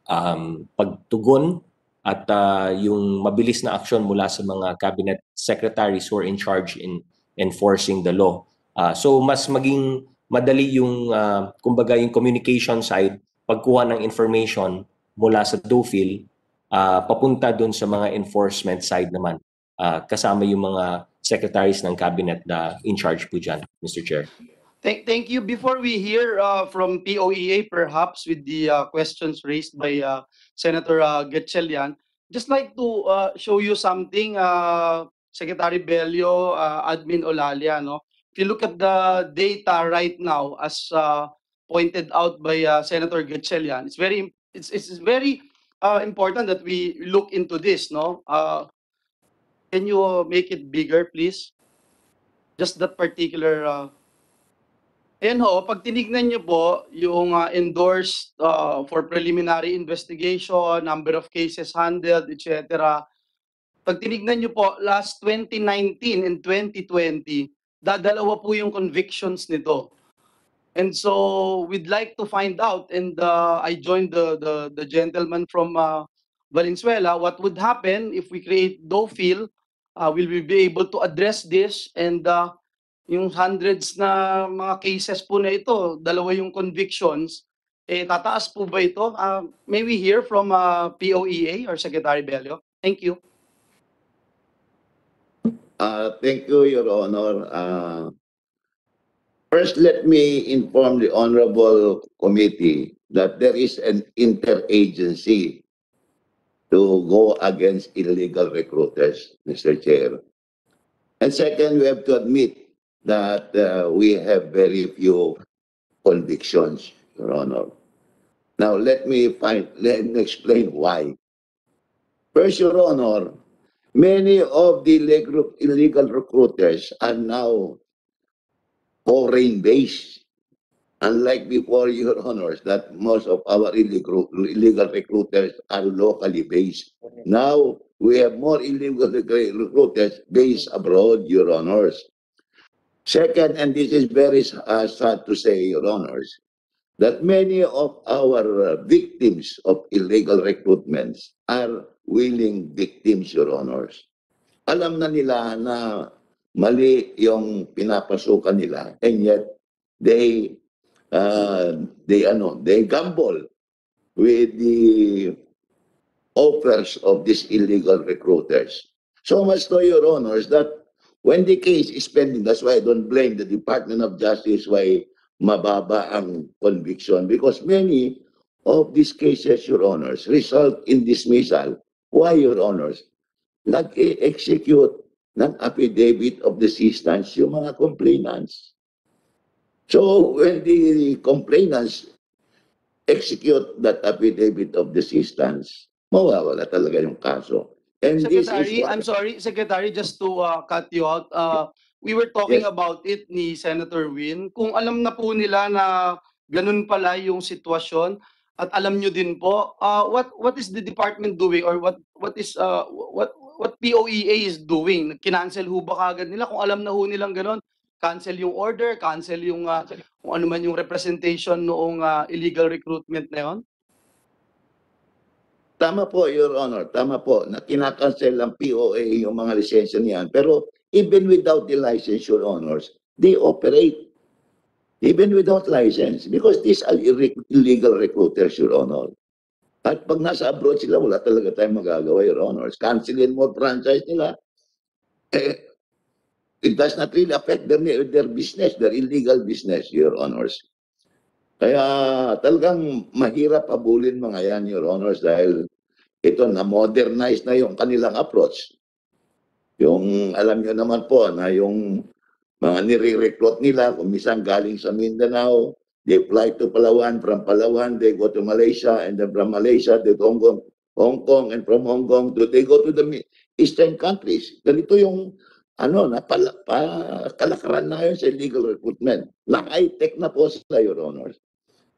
um, pagtugon at uh, yung mabilis na aksyon mula sa mga cabinet secretaries who are in charge in enforcing the law. Uh, so mas maging madali yung uh, kumbaga yung communication side pagkuha ng information mula sa DOFIL uh, papunta doon sa mga enforcement side naman uh, kasama yung mga secretaries ng cabinet na in charge po dyan, Mr. Chair. Thank, thank you. Before we hear uh, from POEA, perhaps with the uh, questions raised by uh, Senator uh, Gatchalian, just like to uh, show you something, uh, Secretary Bello, uh, Admin Olalia, no? If you look at the data right now, as uh, pointed out by uh, Senator Gatchalian, it's very, it's, it's very uh, important that we look into this, no? Uh, can you make it bigger, please? Just that particular uh, Ayan ho, pag tinignan niyo po yung uh, endorsed uh, for preliminary investigation, number of cases handled, etc. Pag tinignan niyo po, last 2019 and 2020, dadalawa po yung convictions nito. And so we'd like to find out, and uh, I joined the, the, the gentleman from uh, Valenzuela, what would happen if we create DOFIL, uh, will we be able to address this and uh, yung hundreds na mga cases po na ito, dalawa yung convictions, eh tataas po ba ito? Uh, may we hear from uh, POEA or Secretary Bello? Thank you. Uh, thank you, Your Honor. Uh, first, let me inform the Honorable Committee that there is an interagency to go against illegal recruiters, Mr. Chair. And second, we have to admit that uh, we have very few convictions, Your Honor. Now, let me find, let me explain why. First, Your Honor, many of the illegal, recruiters are now foreign-based. Unlike before, Your Honors, that most of our illegal, illegal recruiters are locally based. Now, we have more illegal recruiters based abroad, Your Honors. Second, and this is very uh, sad to say, Your Honors, that many of our uh, victims of illegal recruitments are willing victims, Your Honors. Alam na nila na mali yung pinapasukan nila and yet they uh, they ano they gamble with the offers of these illegal recruiters. So much to your honors that when the case is pending, that's why I don't blame the Department of Justice why mababa ang conviction because many of these cases, your honors, result in dismissal Why, Your Honors? Nag-execute ng affidavit of desistance yung mga complainants. So, when the complainants execute that affidavit of desistance, mawawala talaga yung kaso. And this is Secretary, I'm sorry, Secretary, just to uh, cut you out. Uh, we were talking Yes. about it ni Senator Win. Kung alam na po nila na ganun pala yung sitwasyon at alam nyo din po, uh, what what is the department doing or what what is uh, what what POEA is doing? Kinancel ho ba kagad nila kung alam na ho nilang ganun? Cancel yung order, cancel yung uh, kung ano man yung representation noong uh, illegal recruitment na yon? Tama po, Your Honor. Tama po na kinakancel ng POA yung mga lisensya niyan. Pero even without the license, Your Honors, they operate. Even without license. Because these are illegal recruiters, Your Honor. At pag nasa abroad sila, wala talaga tayong magagawa, Your Honors. Cancelin mo franchise nila. Eh, it does not really affect their, their business, their illegal business, Your Honors. Kaya talagang mahirap abulin mga yan, Your Honors, dahil ito na-modernize na yung kanilang approach. Yung alam nyo naman po na yung mga nire-recruit nila, kung minsan galing sa Mindanao, they fly to Palawan, from Palawan, they go to Malaysia, and then from Malaysia, they go to Hong Kong, Hong Kong, and from Hong Kong, to, they go to the eastern countries. Ganito yung ano, na pala, pa, kalakaran na yun sa illegal recruitment. Na high-tech na po sila, Your Honors.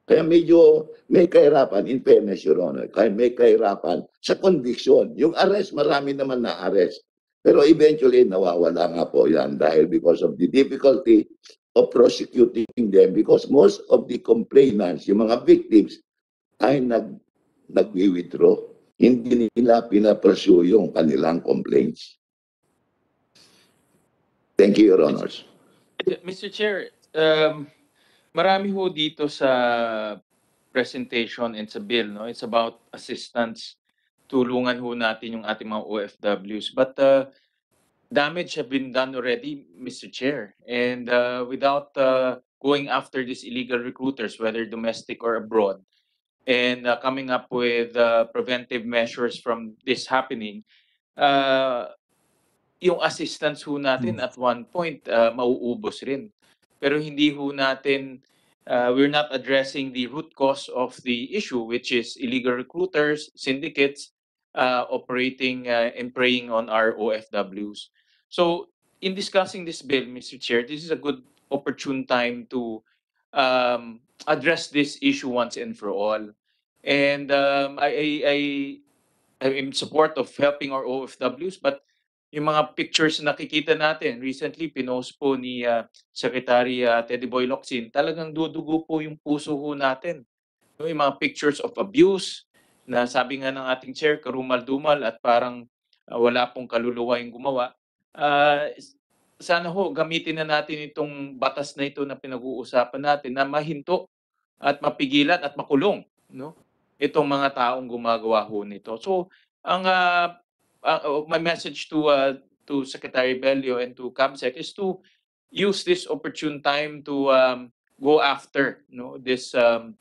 Kaya medyo may kahirapan, in fairness, Your Honor, kaya may kahirapan sa conviction. Yung arrest, marami naman na arrest. Pero eventually, nawawala nga po yan dahil because of the difficulty of prosecuting them because most of the complainants, yung mga victims, ay nag, nag-withdraw. Hindi nila pinapursue yung kanilang complaints. Thank you, Your Honors. Mr. Chair, um, marami ho dito sa presentation and sa bill, no? It's about assistance. Tulungan ho natin yung ating mga OFWs. But uh, damage have been done already, Mr. Chair. And uh, without uh, going after these illegal recruiters, whether domestic or abroad, and uh, coming up with uh, preventive measures from this happening, uh, yung assistance ho natin at one point uh, mauubos rin. Pero hindi ho natin, uh, we're not addressing the root cause of the issue, which is illegal recruiters, syndicates, uh, operating uh, and preying on our OFWs. So, in discussing this bill, Mr. Chair, this is a good opportune time to um, address this issue once and for all. And um, I, I, I, I'm in support of helping our OFWs, but yung mga pictures na nakikita natin, recently pinost po ni uh, Secretary uh, Teddy Boy Locsin, talagang dudugo po yung puso ho natin. Yung mga pictures of abuse, na sabi nga ng ating chair, karumal-dumal at parang uh, wala pong kaluluwa yung gumawa. Uh, sana ho, gamitin na natin itong batas na ito na pinag-uusapan natin na mahinto at mapigilan at makulong no itong mga taong gumagawa ho nito. So, ang uh, uh, my message to uh, to Secretary Bello and to CAMSEC is to use this opportune time to um, go after no this um,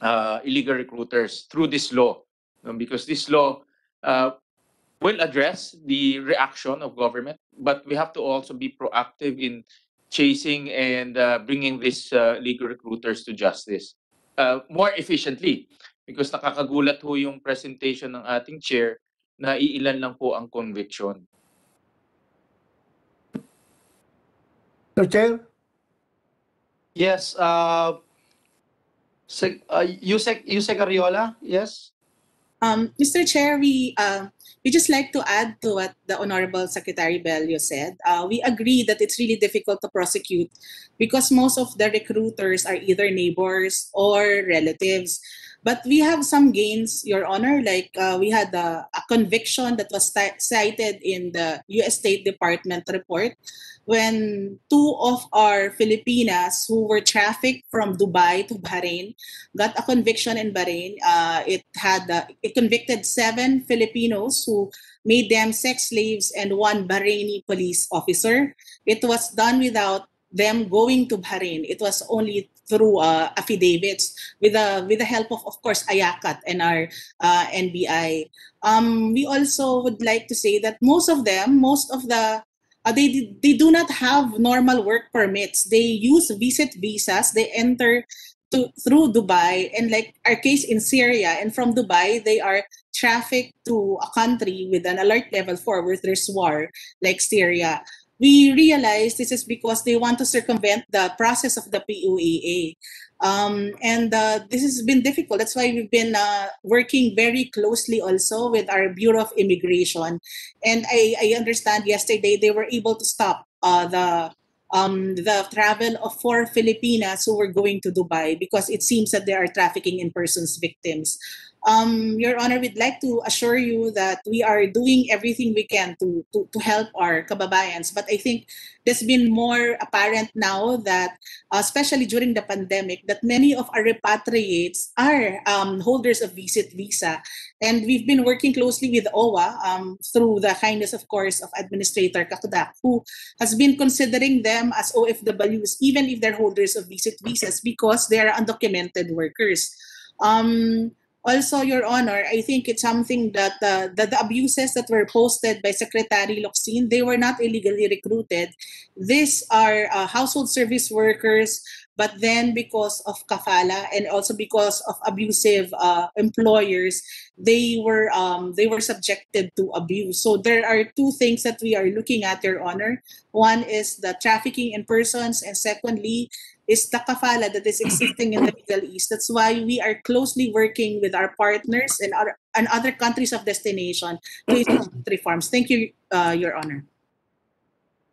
uh, illegal recruiters through this law no? because this law uh, will address the reaction of government but we have to also be proactive in chasing and uh, bringing these uh, illegal recruiters to justice uh, more efficiently because nakakagulat ho yung presentation ng ating chair na iilan lang po ang conviction. Mr. Chair, Yes, uh, Sec, uh, Yusek, Yusek Ariola, yes? Um, Mr. Chair, we uh, we just like to add to what the Honorable Secretary Bello said. Uh, we agree that it's really difficult to prosecute because most of the recruiters are either neighbors or relatives. But we have some gains, Your Honor. Like uh, we had a, a conviction that was ci- cited in the U.S. State Department report when two of our Filipinas who were trafficked from Dubai to Bahrain got a conviction in Bahrain. Uh, it had uh, it convicted seven Filipinos who made them sex slaves and one Bahraini police officer. It was done without them going to Bahrain. It was only through uh, affidavits with the with the help of of course ayakat and our uh, nbi um, we also would like to say that most of them most of the uh, they they do not have normal work permits. They use visit visas. They enter to through dubai and like our case in syria. And from dubai they are trafficked to a country with an alert level 4 where there's war like syria we realize this is because they want to circumvent the process of the PUAA. Um, and uh, this has been difficult. That's why we've been uh, working very closely also with our Bureau of Immigration. And I, I understand yesterday they were able to stop uh, the um, the travel of four Filipinas who were going to Dubai because it seems that they are trafficking in persons victims. Um, Your Honor, we'd like to assure you that we are doing everything we can to, to, to help our kababayans. But I think there's been more apparent now that, uh, especially during the pandemic, that many of our repatriates are um, holders of visit visa. And we've been working closely with OWA um, through the kindness, of course, of Administrator Kakdak, who has been considering them as OFWs, even if they're holders of visit visas, because they are undocumented workers. Um, also, Your Honor, I think it's something that uh, that the abuses that were posted by Secretary Locsin, they were not illegally recruited. These are uh, household service workers, but then because of kafala and also because of abusive uh, employers, they were um, they were subjected to abuse. So there are two things that we are looking at, Your Honor. One is the trafficking in persons, and secondly is the kafala that is existing in the Middle East. That's why we are closely working with our partners and other, and other countries of destination to institute reforms. Thank you, uh, Your Honor.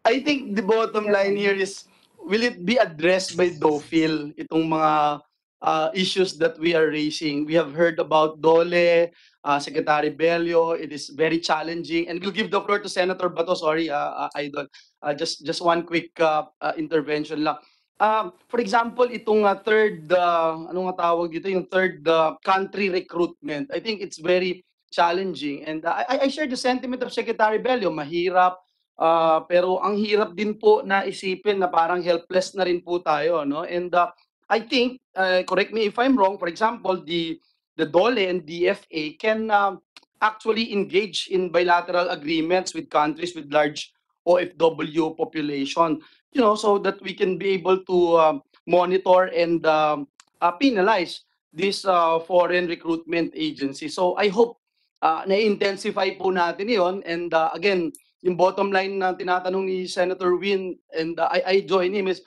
I think the bottom line here is, will it be addressed by DOFIL, itong mga uh, issues that we are raising? We have heard about Dole, uh, Secretary Bello, it is very challenging. And we'll give the floor to Senator Bato, sorry, uh, uh, Idol. Uh, just, just one quick uh, uh, intervention lang. Um, for example, itong uh, third, uh, ano nga tawag dito, yung third uh, country recruitment, I think it's very challenging. And uh, I, I share the sentiment of Secretary Bello, mahirap, uh, pero ang hirap din po na isipin na parang helpless na rin po tayo. No? And uh, I think, uh, correct me if I'm wrong, for example, the, the DOLE and DFA can uh, actually engage in bilateral agreements with countries with large OFW population you know, so that we can be able to um, monitor and um, uh, penalize this uh, foreign recruitment agency. So I hope uh, na-intensify po natin yon and uh, again, yung bottom line na tinatanong ni Senator Win and uh, I, I join him is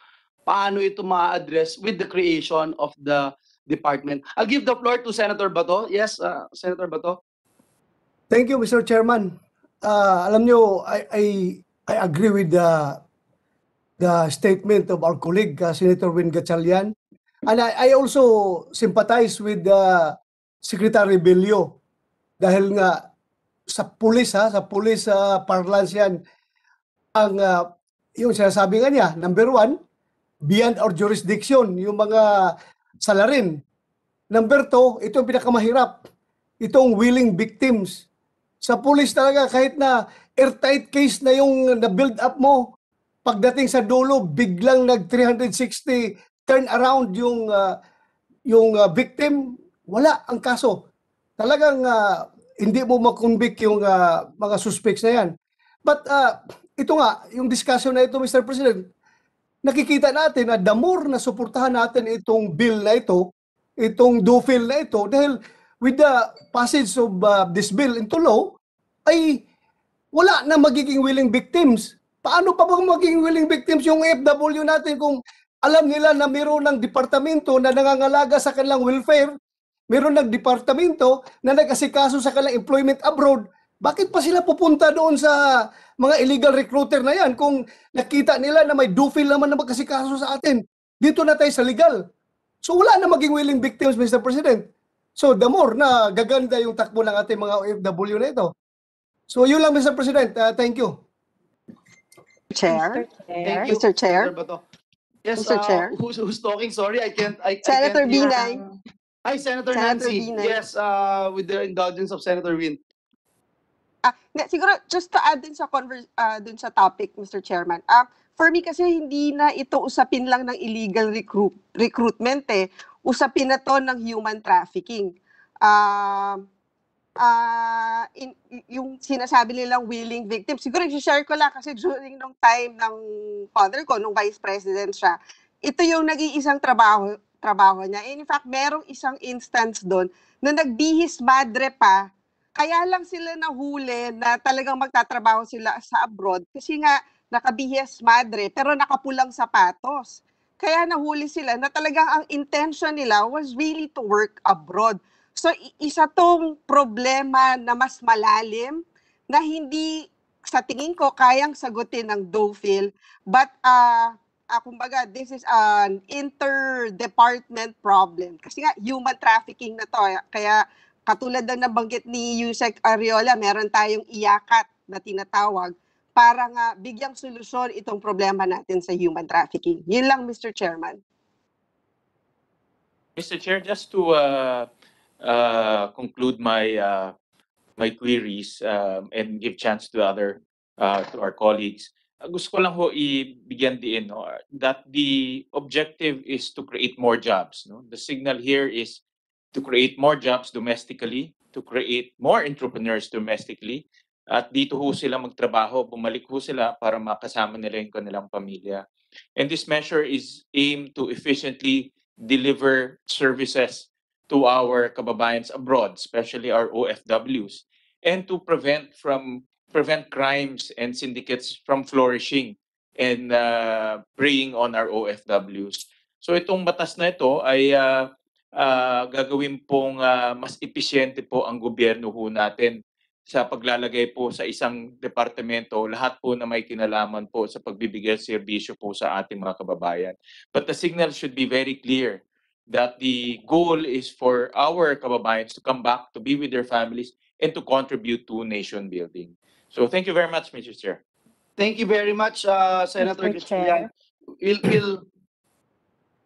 paano ito ma-address with the creation of the department. I'll give the floor to Senator Bato. Yes, uh, Senator Bato. Thank you, Mr. Chairman. Uh, alam nyo, I, I, I agree with the the statement of our colleague, uh, Senator Win Gatchalian. And I, I also sympathize with uh, Secretary Bello dahil nga sa pulis ha, sa pulis uh, parlance yan, ang uh, yung sinasabi nga niya, number one, beyond our jurisdiction, yung mga salarin. Number two, ito yung pinakamahirap, itong willing victims. Sa pulis talaga, kahit na airtight case na yung na-build up mo, pagdating sa dulo biglang nag 360 turn around yung uh, yung uh, victim wala ang kaso talagang uh, hindi mo makonvict yung uh, mga suspects na yan but uh, ito nga yung discussion na ito Mr. President nakikita natin na the more na suportahan natin itong bill na ito itong DUFIL na ito dahil with the passage of uh, this bill into law ay wala na magiging willing victims Paano pa bang maging willing victims yung FW natin kung alam nila na mayroon ng departamento na nangangalaga sa kanilang welfare, mayroon ng departamento na nag-asikaso sa kanilang employment abroad, bakit pa sila pupunta doon sa mga illegal recruiter na yan kung nakita nila na may dufil naman na magkasikaso sa atin? Dito na tayo sa legal. So wala na maging willing victims, Mr. President. So the more na gaganda yung takbo ng ating mga OFW na ito. So yun lang, Mr. President. Uh, thank you. Chair. Thank you, Mr. Chair. Senator Bato. Yes, Mr. uh, Chair. Who's, who's talking? Sorry, I can't. I, Senator I can't hear. Binay. Hi, Senator, Senator Nancy. Binay. Yes, uh, with the indulgence of Senator Win. Ah, hindi, siguro just to add din sa converse, ah, dun sa topic, Mr. Chairman. Ah, for me kasi hindi na ito usapin lang ng illegal recruit, recruitment eh. Usapin na to ng human trafficking. Ah, ah, in- yung sinasabi nilang willing victim, siguro i-share ko lang kasi during nung time ng father ko, nung vice president siya, ito yung nag-iisang trabaho trabaho niya. In fact, merong isang instance doon na nagbihis madre pa, kaya lang sila nahuli na talagang magtatrabaho sila sa abroad kasi nga nakabihis madre pero nakapulang sapatos. Kaya nahuli sila na talagang ang intention nila was really to work abroad. So isa tong problema na mas malalim na hindi sa tingin ko kayang sagutin ng DOFIL but uh, uh, kumbaga this is an interdepartment problem kasi nga human trafficking na to eh. kaya katulad na nabanggit ni Yusek Ariola meron tayong iyakat na tinatawag para nga bigyang solusyon itong problema natin sa human trafficking. Yun lang Mr. Chairman. Mr. Chair, just to uh, uh, conclude my uh, my queries um, and give chance to other uh, to our colleagues. uh, Gusto ko lang ho ibigyan din no, that the objective is to create more jobs. No? The signal here is to create more jobs domestically, to create more entrepreneurs domestically, at dito ho sila magtrabaho, bumalik ho sila para makasama nila yung kanilang pamilya. And this measure is aimed to efficiently deliver services to our kababayans abroad, especially our OFWs, and to prevent from prevent crimes and syndicates from flourishing and uh, preying on our OFWs. So itong batas na ito ay uh, uh, gagawin pong uh, mas episyente po ang gobyerno ho natin sa paglalagay po sa isang departamento lahat po na may kinalaman po sa pagbibigay serbisyo po sa ating mga kababayan. But the signal should be very clear that the goal is for our kababayans to come back, to be with their families, and to contribute to nation building. So thank you very much, Mr. Chair. Thank you very much, uh, Senator Mr. Chair. We'll, we'll,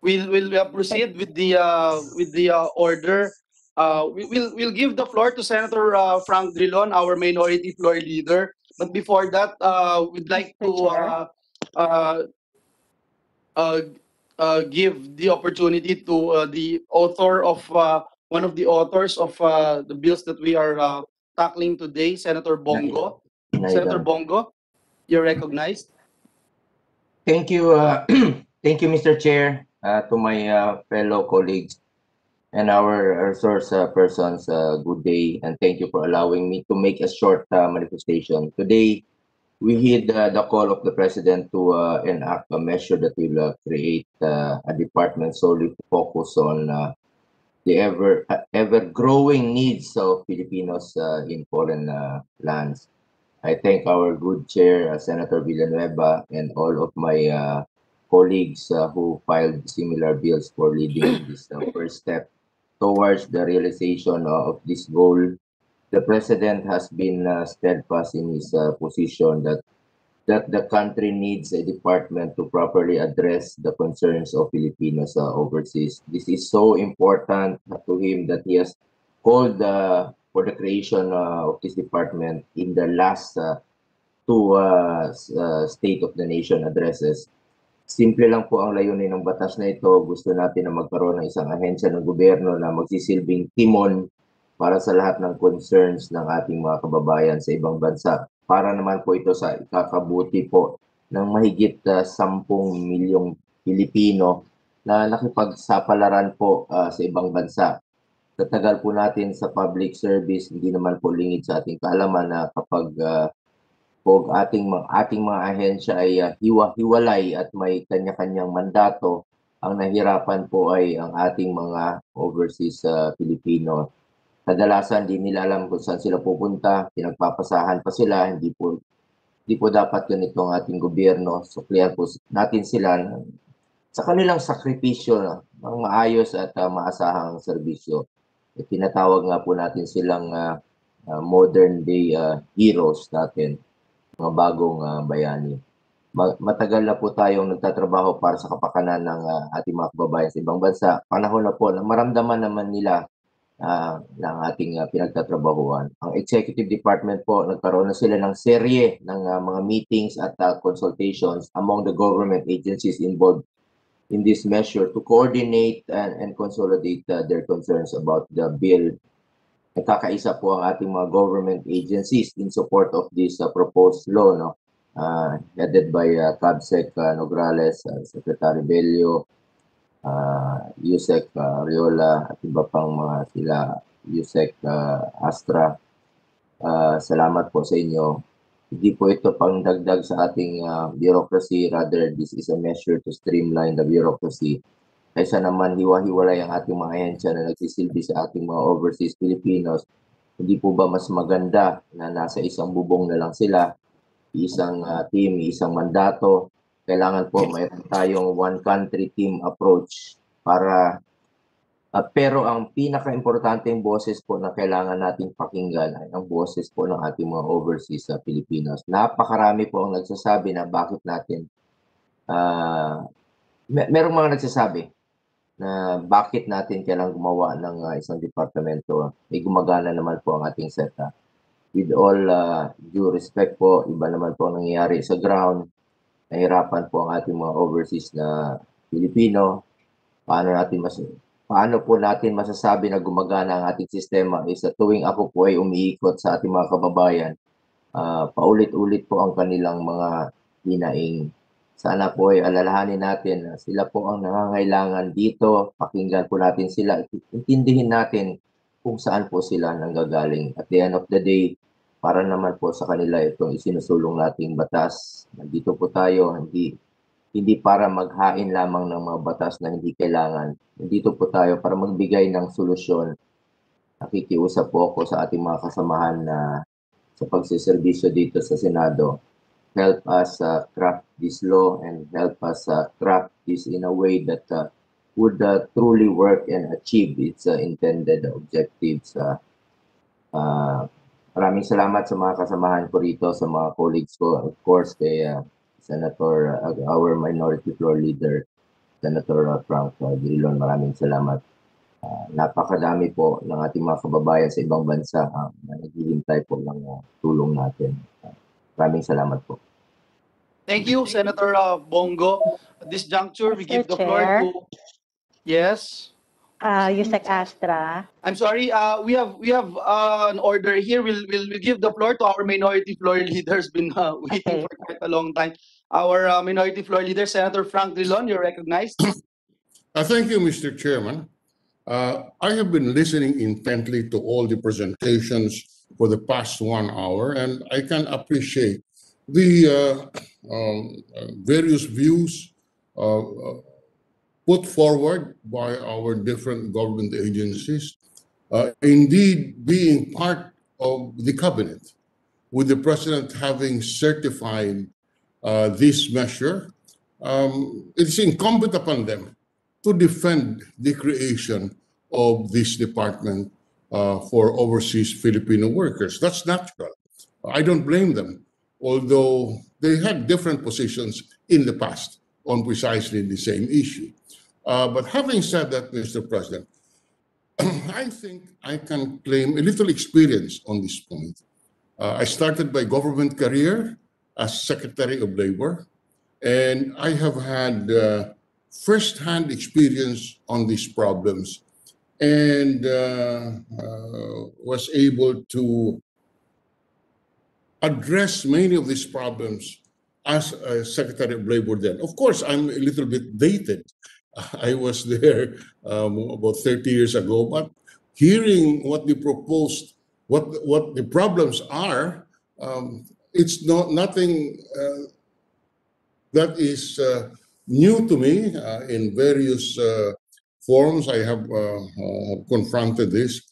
we'll, we'll uh, proceed with the, uh, with the uh, order. Uh, we, we'll, we'll give the floor to Senator uh, Frank Drilon, our minority floor leader. But before that, uh, we'd like to uh, uh, uh, uh, give the opportunity to uh, the author of uh, one of the authors of uh, the bills that we are uh, tackling today, Senator Bongo. Senator Bongo, you're recognized. Thank you, uh, thank you, Mr. Chair, uh, to my uh, fellow colleagues and our resource uh, persons. Uh, good day, and thank you for allowing me to make a short uh, manifestation. Today, we heed uh, the call of the President to uh, enact a measure that will uh, create uh, a department solely to focus on uh, the ever ever growing needs of Filipinos uh, in foreign lands. I thank our good chair, Senator Villanueva, and all of my colleagues who filed similar bills for leading this first step towards the realization of this goal. The president has been uh, steadfast in his uh, position that that the country needs a department to properly address the concerns of Filipinos uh, overseas. This is so important to him that he has called uh, for the creation uh, of this department in the last uh, two uh, uh, State of the Nation addresses. Simple lang po ang layunin ng batas na ito. Gusto natin na magkaroon ng isang ahensya ng gobyerno na magsisilbing timon para sa lahat ng concerns ng ating mga kababayan sa ibang bansa. Para naman po ito sa ikakabuti po ng mahigit uh, 10 milyong Pilipino na nakipagsapalaran po uh, sa ibang bansa. Sa tagal po natin sa public service, hindi naman po lingid sa ating kaalaman na kapag uh, po ating ating mga ahensya ay uh, hiwa-hiwalay at may kanya-kanyang mandato, ang nahirapan po ay ang ating mga overseas uh, Pilipino. Kadalasan di nila alam kung saan sila pupunta, pinagpapasahan pa sila, hindi po hindi po dapat ganito ang ating gobyerno. Suklihan po natin sila sa kanilang sakripisyo na ng maayos at uh, maasahang serbisyo. Eh, tinatawag nga po natin silang uh, uh, modern day uh, heroes natin mga bagong ah, bayani. Ma- matagal na po tayong nagtatrabaho para sa kapakanan ng ah, ating mga kababayan sa ibang bansa. Panahon na po na maramdaman naman nila ah, ng ating ah, pinagtatrabahuan. Ang executive department po, nagkaroon na sila ng serye ng ah, mga meetings at ah, consultations among the government agencies involved in this measure to coordinate and, and consolidate uh, their concerns about the bill. Nagkakaisa po ang ating mga government agencies in support of this uh, proposed law, no? Uh, headed by uh, CABSEC uh, Nograles, uh, Secretary Bello, uh, Yusek uh, Ariola, at iba pang mga sila, Yusek uh, Astra. Uh, salamat po sa inyo. Hindi po ito pang dagdag sa ating uh, bureaucracy, rather this is a measure to streamline the bureaucracy. Kaysa naman hiwa-hiwalay ang ating mga ahensya na nagsisilbi sa ating mga overseas Filipinos, hindi po ba mas maganda na nasa isang bubong na lang sila, isang uh, team, isang mandato, kailangan po mayroon tayong one country team approach para uh, pero ang pinaka-importanteng boses po na kailangan nating pakinggan ay ang boses po ng ating mga overseas sa Pilipinos. Napakarami po ang nagsasabi na bakit natin uh, mer- merong mga nagsasabi na bakit natin kailangan gumawa ng uh, isang departamento. May gumagana naman po ang ating SETA. With all uh, due respect po, iba naman po ang nangyayari sa ground. Nahirapan po ang ating mga overseas na Pilipino. Paano natin mas paano po natin masasabi na gumagana ang ating sistema is sa tuwing ako po ay umiikot sa ating mga kababayan, uh, paulit-ulit po ang kanilang mga hinaing. Sana po ay alalahanin natin na sila po ang nangangailangan dito, pakinggan po natin sila, intindihin natin kung saan po sila nanggagaling. At the end of the day, para naman po sa kanila itong isinusulong nating batas. Nandito po tayo, hindi hindi para maghain lamang ng mga batas na hindi kailangan. Nandito po tayo para magbigay ng solusyon. Nakikiusap po ako sa ating mga kasamahan na sa pagsiservisyo dito sa Senado. Help us uh, craft this law and help us uh, craft this in a way that uh, would uh, truly work and achieve its uh, intended objectives. Uh, uh, maraming salamat sa mga kasamahan ko rito, sa mga colleagues ko, of course, kay uh, Senator, uh, our minority floor leader, Senator uh, Frank uh, Drilon. Maraming salamat. Uh, napakadami po ng ating mga kababayan sa ibang bansa uh, na naghihintay po ng uh, tulong natin. Uh, maraming salamat po. Thank you, Senator uh, Bongo. At this juncture, we Mr. give the floor Chair. to... Yes? Uh, Yusek Astra. I'm sorry, uh, we have, we have, uh, an order here. We'll, we'll, we'll give the floor to our minority floor leader, has been, uh, waiting Okay. for quite a long time. Our, uh, minority floor leader, Senator Frank Drilon, you're recognized. Uh, Thank you, Mr. Chairman. Uh, I have been listening intently to all the presentations for the past one hour, and I can appreciate the uh, um, uh, various views uh, uh, put forward by our different government agencies. Uh, Indeed, being part of the cabinet, with the president having certified uh, this measure, um, it is incumbent upon them to defend the creation of this department uh, for overseas Filipino workers. That's natural. I don't blame them, although they had different positions in the past on precisely the same issue. Uh, but having said that, Mr. President, I think I can claim a little experience on this point. Uh, I started my government career as Secretary of Labor, and I have had uh, first-hand experience on these problems and uh, uh, was able to address many of these problems as a Secretary of Labor then. Of course, I'm a little bit dated. I was there um, about 30 years ago, but hearing what the proposed, what what the problems are, um, it's not nothing uh, that is uh, new to me uh, in various uh, forums. I have uh, uh, confronted this.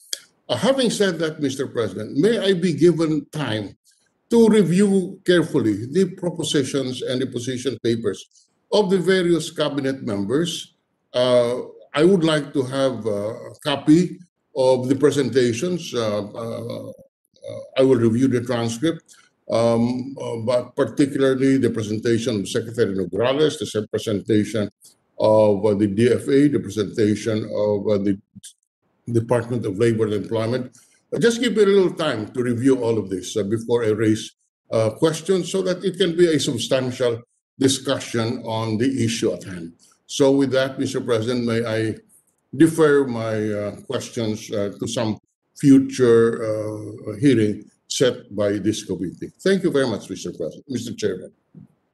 Having said that, Mr. President, may I be given time to review carefully the propositions and the position papers of the various cabinet members. Uh, I would like to have uh, a copy of the presentations. Uh, uh, uh, I will review the transcript um, but particularly the presentation of Secretary Nograles, the presentation of the DFA, the presentation of the Department of Labor and Employment. Just give me a little time to review all of this before I raise uh, questions so that it can be a substantial discussion on the issue at hand. So with that, Mr. President, may I defer my uh, questions uh, to some future uh, hearing set by this committee. Thank you very much, Mr. President, Mr. Chairman.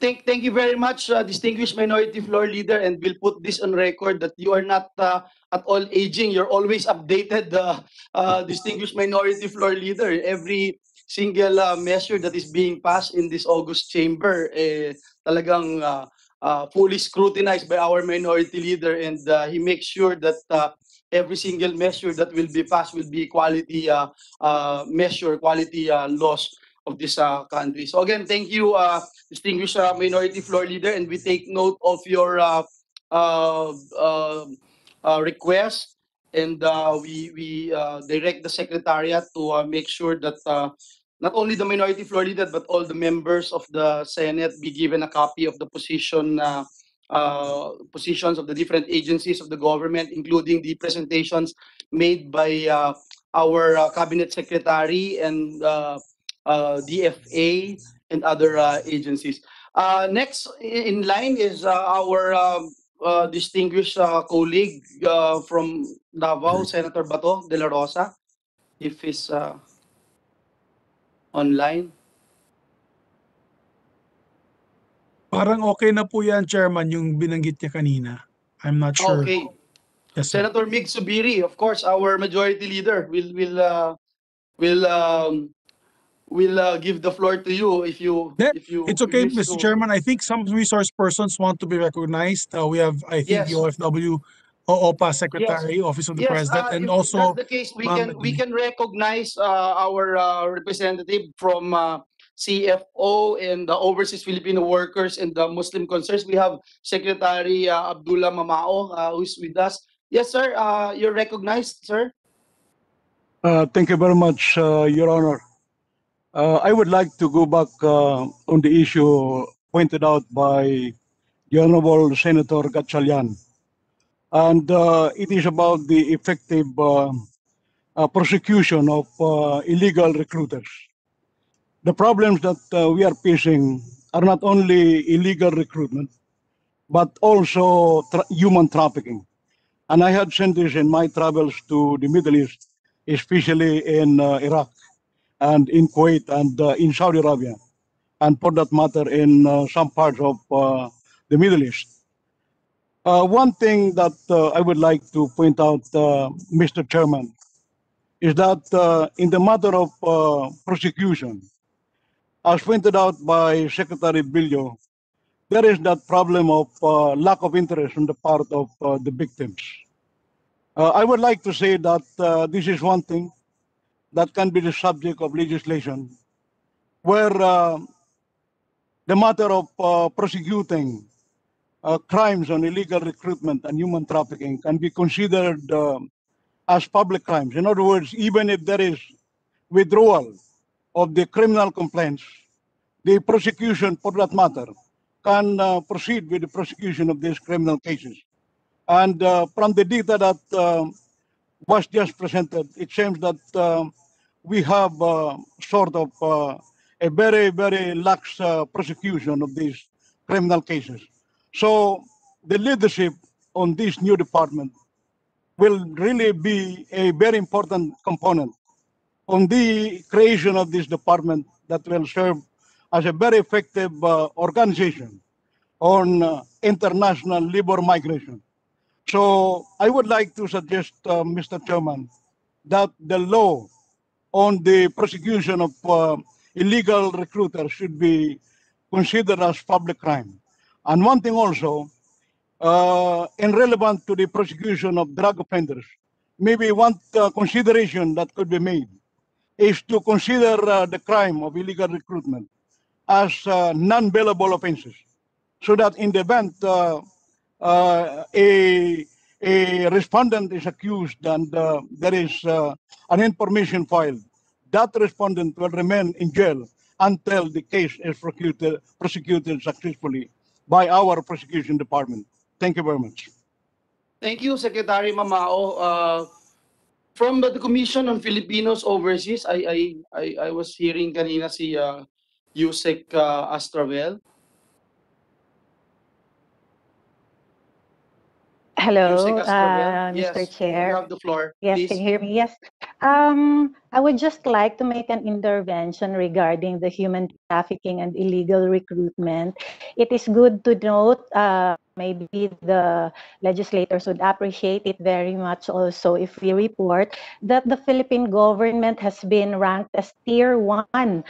Thank, thank you very much, uh, distinguished minority floor leader, and we'll put this on record that you are not uh, at all aging. You're always updated, uh, distinguished minority floor leader. Every single measure that is being passed in this August chamber, eh, talagang uh, uh, fully scrutinized by our minority leader, and uh, he makes sure that uh, every single measure that will be passed will be quality uh, uh, measure, quality uh, laws of this uh, country. So again, thank you, uh, distinguished uh, minority floor leader, and we take note of your uh, uh, uh, uh, request, and uh, we we uh, direct the secretariat to uh, make sure that uh, not only the minority floor leader but all the members of the Senate be given a copy of the position. Uh, uh, positions of the different agencies of the government, including the presentations made by uh, our uh, cabinet secretary and uh, uh, DFA and other agencies. Next in line is our um, distinguished colleague from Davao, Senator Bato de la Rosa, if he's online. Parang okay na po yan, Chairman, yung binanggit niya kanina. I'm not sure. Okay. Yes, sir. Senator Mig Subiri, of course, our majority leader, will will uh, will um, will uh, give the floor to you if you Yeah, if you It's okay, wish Mr. to- Chairman. I think some resource persons want to be recognized. Uh, we have, I think, the Yes. OFW, OOPA Secretary, Office of the Yes, President, uh, and if also that's the case, we can we can recognize uh, our uh, representative from uh, CFO and the Overseas Filipino Workers and the Muslim Concerns. We have Secretary uh, Abdullah Mamao uh, who's with us. Yes, sir. Uh, you're recognized, sir. Uh, Thank you very much, uh, Your Honor. Uh, I would like to go back uh, on the issue pointed out by the Honorable Senator Gatchalian. And uh, it is about the effective uh, uh, prosecution of illegal recruiters. The problems that we are facing are not only illegal recruitment, but also tra- human trafficking. And I had seen this in my travels to the Middle East especially in uh, Iraq and in Kuwait and uh, in Saudi Arabia, and for that matter, in uh, some parts of the Middle East. Uh, one thing that uh, I would like to point out, uh, Mr. Chairman, is that uh, in the matter of uh, prosecution, as pointed out by Secretary Bilio, there is that problem of uh, lack of interest on the part of the victims. I would like to say that this is one thing that can be the subject of legislation where the matter of prosecuting uh, crimes on illegal recruitment and human trafficking can be considered uh, as public crimes. In other words, even if there is withdrawal of the criminal complaints, the prosecution for that matter can uh, proceed with the prosecution of these criminal cases. And uh, from the data that uh, was just presented, it seems that uh, we have uh, sort of uh, a very, very lax uh, prosecution of these criminal cases. So the leadership on this new department will really be a very important component on the creation of this department that will serve as a very effective uh, organization on uh, international labor migration. So I would like to suggest, uh, Mr. Chairman, that the law on the prosecution of uh, illegal recruiters should be considered as public crime. And one thing also, uh, in relevant to the prosecution of drug offenders, maybe one uh, consideration that could be made is to consider uh, the crime of illegal recruitment as uh, non-bailable offenses, so that in the event uh, uh, a a respondent is accused and uh, there is an information filed, that respondent will remain in jail until the case is prosecuted, prosecuted successfully by our prosecution department. Thank you very much. Thank you, Secretary Mamao. Uh, from the Commission on Filipinos Overseas, I I I, I was hearing kanina si uh, Yusek uh, Astravel. Hello, uh, Mr. Yes, Chair. You have the floor. Yes, please. can you hear me? Yes. Um, I would just like to make an intervention regarding the human trafficking and illegal recruitment. It is good to note, uh, maybe the legislators would appreciate it very much also if we report that the Philippine government has been ranked as tier one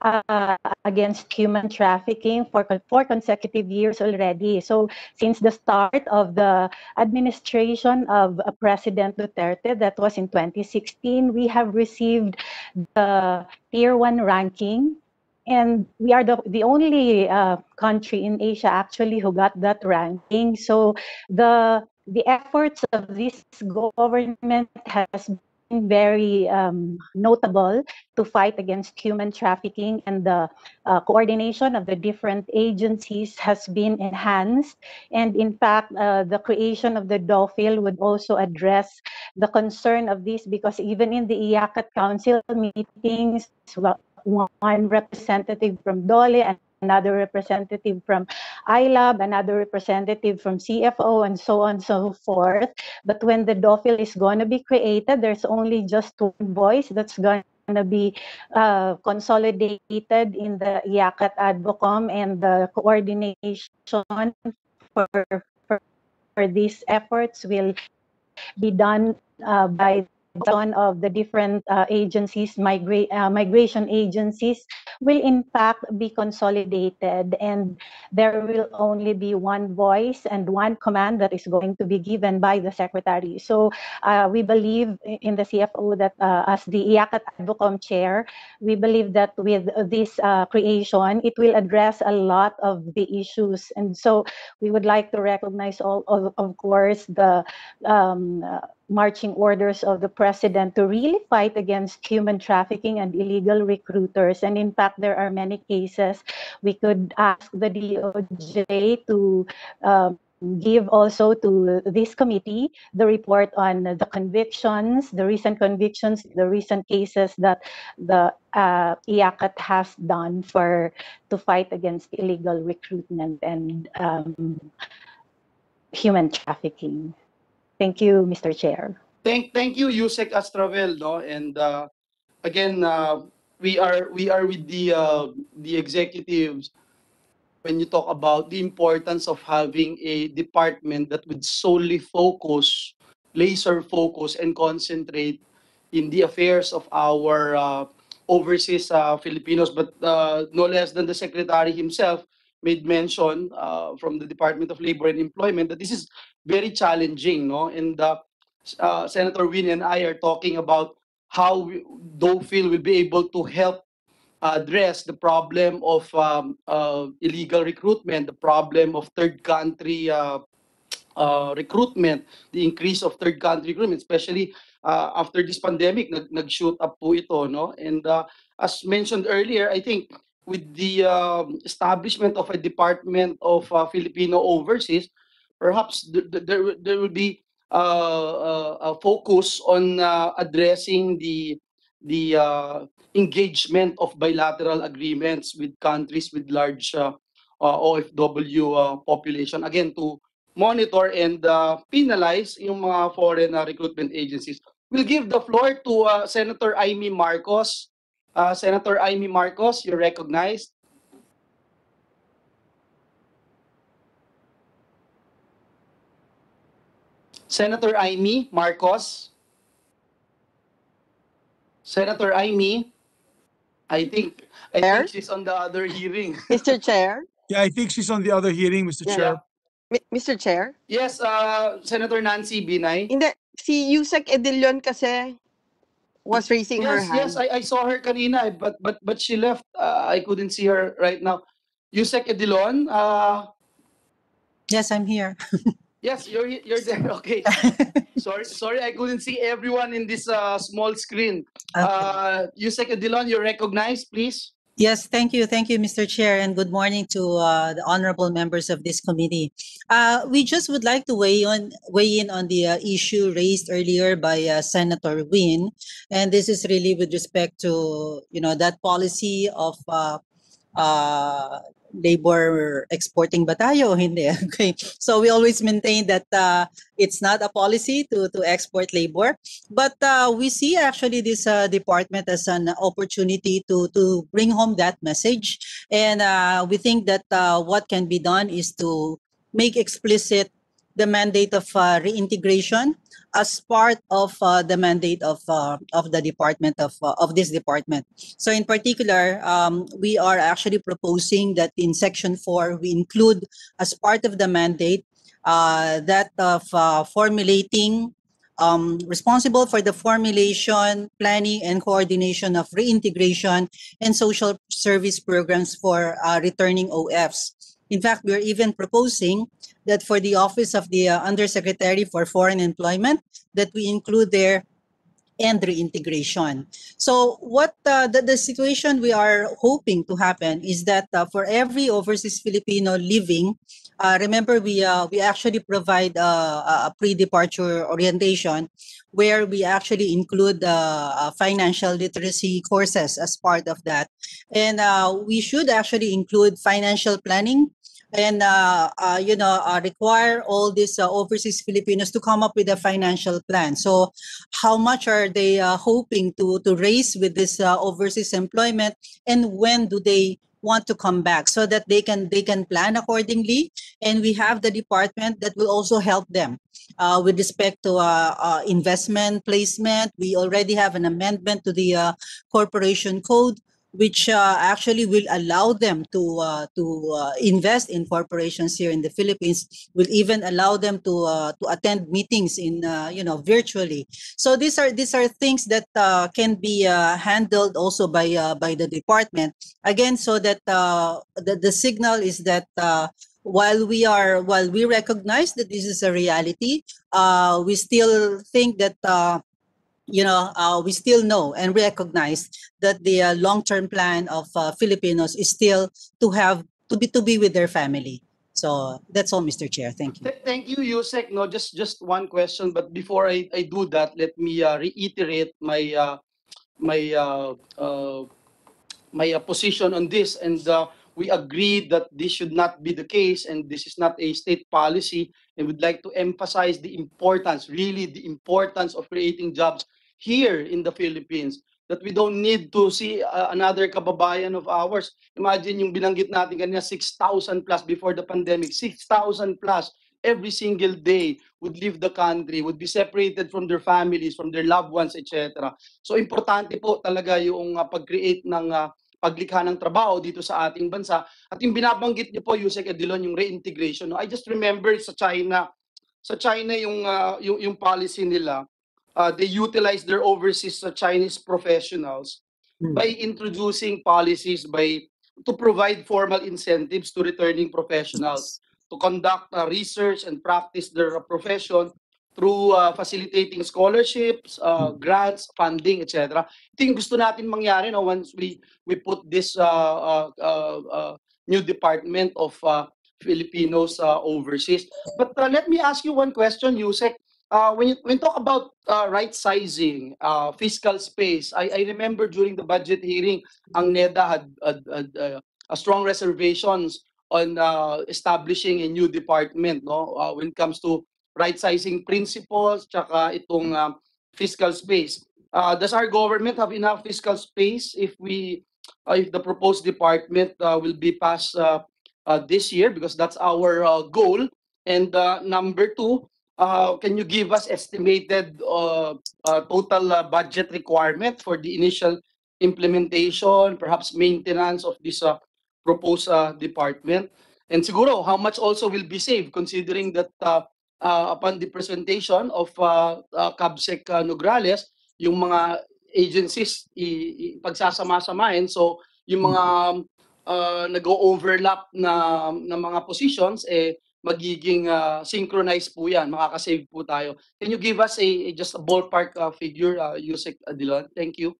uh, against human trafficking for, for consecutive years already. So since the start of the administration of uh, President Duterte, that was in 2016, we have received the tier one ranking. And we are the, the only uh, country in Asia actually who got that ranking. So the the efforts of this government has very um, notable to fight against human trafficking and the uh, coordination of the different agencies has been enhanced. And in fact, uh, the creation of the DOFIL would also address the concern of this because even in the IACAT Council meetings, one representative from DOLE and another representative from ILAB, another representative from CFO, and so on and so forth. But when the DOFIL is going to be created, there's only just one voice that's going to be uh, consolidated in the IACAT Advocom and the coordination for, for, for these efforts will be done uh, by of the different uh, agencies, migra- uh, migration agencies, will in fact be consolidated and there will only be one voice and one command that is going to be given by the secretary. So uh, we believe in the CFO that uh, as the IACAT Advocom chair, we believe that with this uh, creation, it will address a lot of the issues. And so we would like to recognize all, of, of course, the um, marching orders of the president to really fight against human trafficking and illegal recruiters. And in fact, there are many cases. We could ask the DOJ to um, give also to this committee the report on the convictions, the recent convictions, the recent cases that the uh, IACAT has done for to fight against illegal recruitment and um, human trafficking. Thank you, Mr. Chair. Thank thank you, Yusek Astravel, no? And uh, again, uh, we are we are with the uh, the executives when you talk about the importance of having a department that would solely focus, laser focus, and concentrate in the affairs of our uh, overseas uh, Filipinos. But uh, no less than the secretary himself made mention uh, from the Department of Labor and Employment that this is very challenging, no? And uh, uh, Senator Win and I are talking about how we, DOFIL will be able to help address the problem of um, uh, illegal recruitment, the problem of third country uh, uh, recruitment, the increase of third country recruitment, especially uh, after this pandemic, nag, nag-shoot up po ito, no? And uh, as mentioned earlier, I think with the um, establishment of a Department of uh, Filipino Overseas, perhaps th- th- there, there will be uh, uh, a focus on uh, addressing the the uh, engagement of bilateral agreements with countries with large OFW population. Again, to monitor and penalize yung mga foreign recruitment agencies. We'll give the floor to Senator Amy Marcos. Uh, Senator Amy Marcos, you're recognized. Senator Amy Marcos. Senator Amy, I think I Chair? think she's on the other hearing. Mr. Chair, Yeah, I think she's on the other hearing, Mr. Yeah. Chair. Mi- Mr. Chair, Yes, uh, Senator Nancy Binay. hindi, si Yusek Edilion kasi was raising her Yes, hand. yes, I, I saw her kanina, eh, but but but she left. Uh, I couldn't see her right now. Yusek Edilon, uh, Yes, I'm here. yes, you're you're there. Okay. sorry, sorry, I couldn't see everyone in this uh, small screen. Uh, Yusek Edilon, you're recognized, please. Yes, thank you. Thank you, Mr. Chair, and good morning to uh, the honorable members of this committee. Uh, we just would like to weigh on weigh in on the uh, issue raised earlier by uh, Senator Win, and this is really with respect to you know that policy of uh, uh, labor exporting ba tayo hindi? Okay. So we always maintain that uh, it's not a policy to, to export labor, but uh, we see actually this uh, department as an opportunity to, to bring home that message. And uh, we think that uh, what can be done is to make explicit the mandate of uh, reintegration as part of uh, the mandate of uh, of the department of uh, of this department. So in particular, um, we are actually proposing that in section four we include as part of the mandate uh, that of uh, formulating. Um, responsible for the formulation, planning, and coordination of reintegration and social service programs for returning OFs. In fact, we're even proposing that for the Office of the uh, Undersecretary for Foreign Employment, that we include there and reintegration. So what uh, the, the situation we are hoping to happen is that uh, for every overseas Filipino living, uh, remember we uh, we actually provide uh, a pre-departure orientation where we actually include uh, financial literacy courses as part of that. And we should actually include financial planning and uh, uh, you know uh, require all these uh, overseas Filipinos to come up with a financial plan. So, how much are they uh, hoping to to raise with this uh, overseas employment, and when do they want to come back so that they can they can plan accordingly? And we have the department that will also help them uh, with respect to uh, uh, investment placement. We already have an amendment to the corporation code which uh, actually will allow them to uh, to uh, invest in corporations here in the Philippines will even allow them to uh, to attend meetings in uh, you know virtually. So these are these are things that uh, can be handled also by by the department. Again so that the, the signal is that while we are while we recognize that this is a reality we still think that you know, uh, we still know and recognize that the uh, long-term plan of uh, Filipinos is still to have to be to be with their family. So that's all, Mr. Chair. Thank you. Th- Thank you, Yusek. No, just just one question, but before I, I do that, let me uh, reiterate my uh, my uh, my position on this, and we agreed that this should not be the case, and this is not a state policy, and would like to emphasize the importance, really the importance of creating jobs here in the Philippines. That we don't need to see uh, another kababayan of ours. Imagine yung binanggit natin kanina, 6,000 plus before the pandemic, 6,000 plus every single day would leave the country, would be separated from their families, from their loved ones, etc. So importante po talaga yung uh, pag-create ng uh, paglikha ng trabaho dito sa ating bansa. At yung binabanggit niyo po, Yusek Adilon, yung reintegration. No? I just remember sa China, sa China yung, uh, yung, yung policy nila, uh, they utilize their overseas uh, Chinese professionals by introducing policies by to provide formal incentives to returning professionals to conduct uh, research and practice their profession through uh, facilitating scholarships, uh, grants, funding, etc. Ito yung gusto natin mangyari no, once we we put this uh, uh, uh, uh, new department of uh, Filipinos uh, overseas. But uh, let me ask you one question, Yusek. Uh, when you when you talk about uh, right sizing, uh, fiscal space, I, I remember during the budget hearing, ang NEDA had, had, had uh, a strong reservations on uh, establishing a new department no? Uh, when it comes to right sizing principles tsaka itong uh, fiscal space. Uh, does our government have enough fiscal space if we uh, if the proposed department uh, will be passed uh, uh, this year? Because that's our uh, goal. And uh, number two uh, can you give us estimated uh, uh, total uh, budget requirement for the initial implementation perhaps maintenance of this uh, proposed uh, department and siguro how much also will be saved considering that uh, uh, upon the presentation of uh, uh, CABSEC uh, Nograles, yung mga agencies i- i- pagsasama-samahin. So, yung mga uh, nag-overlap na, na mga positions, eh, magiging uh, synchronized po yan. Makakasave po tayo. Can you give us a, a- just a ballpark uh, figure, uh, Yusek Adilon? Thank you.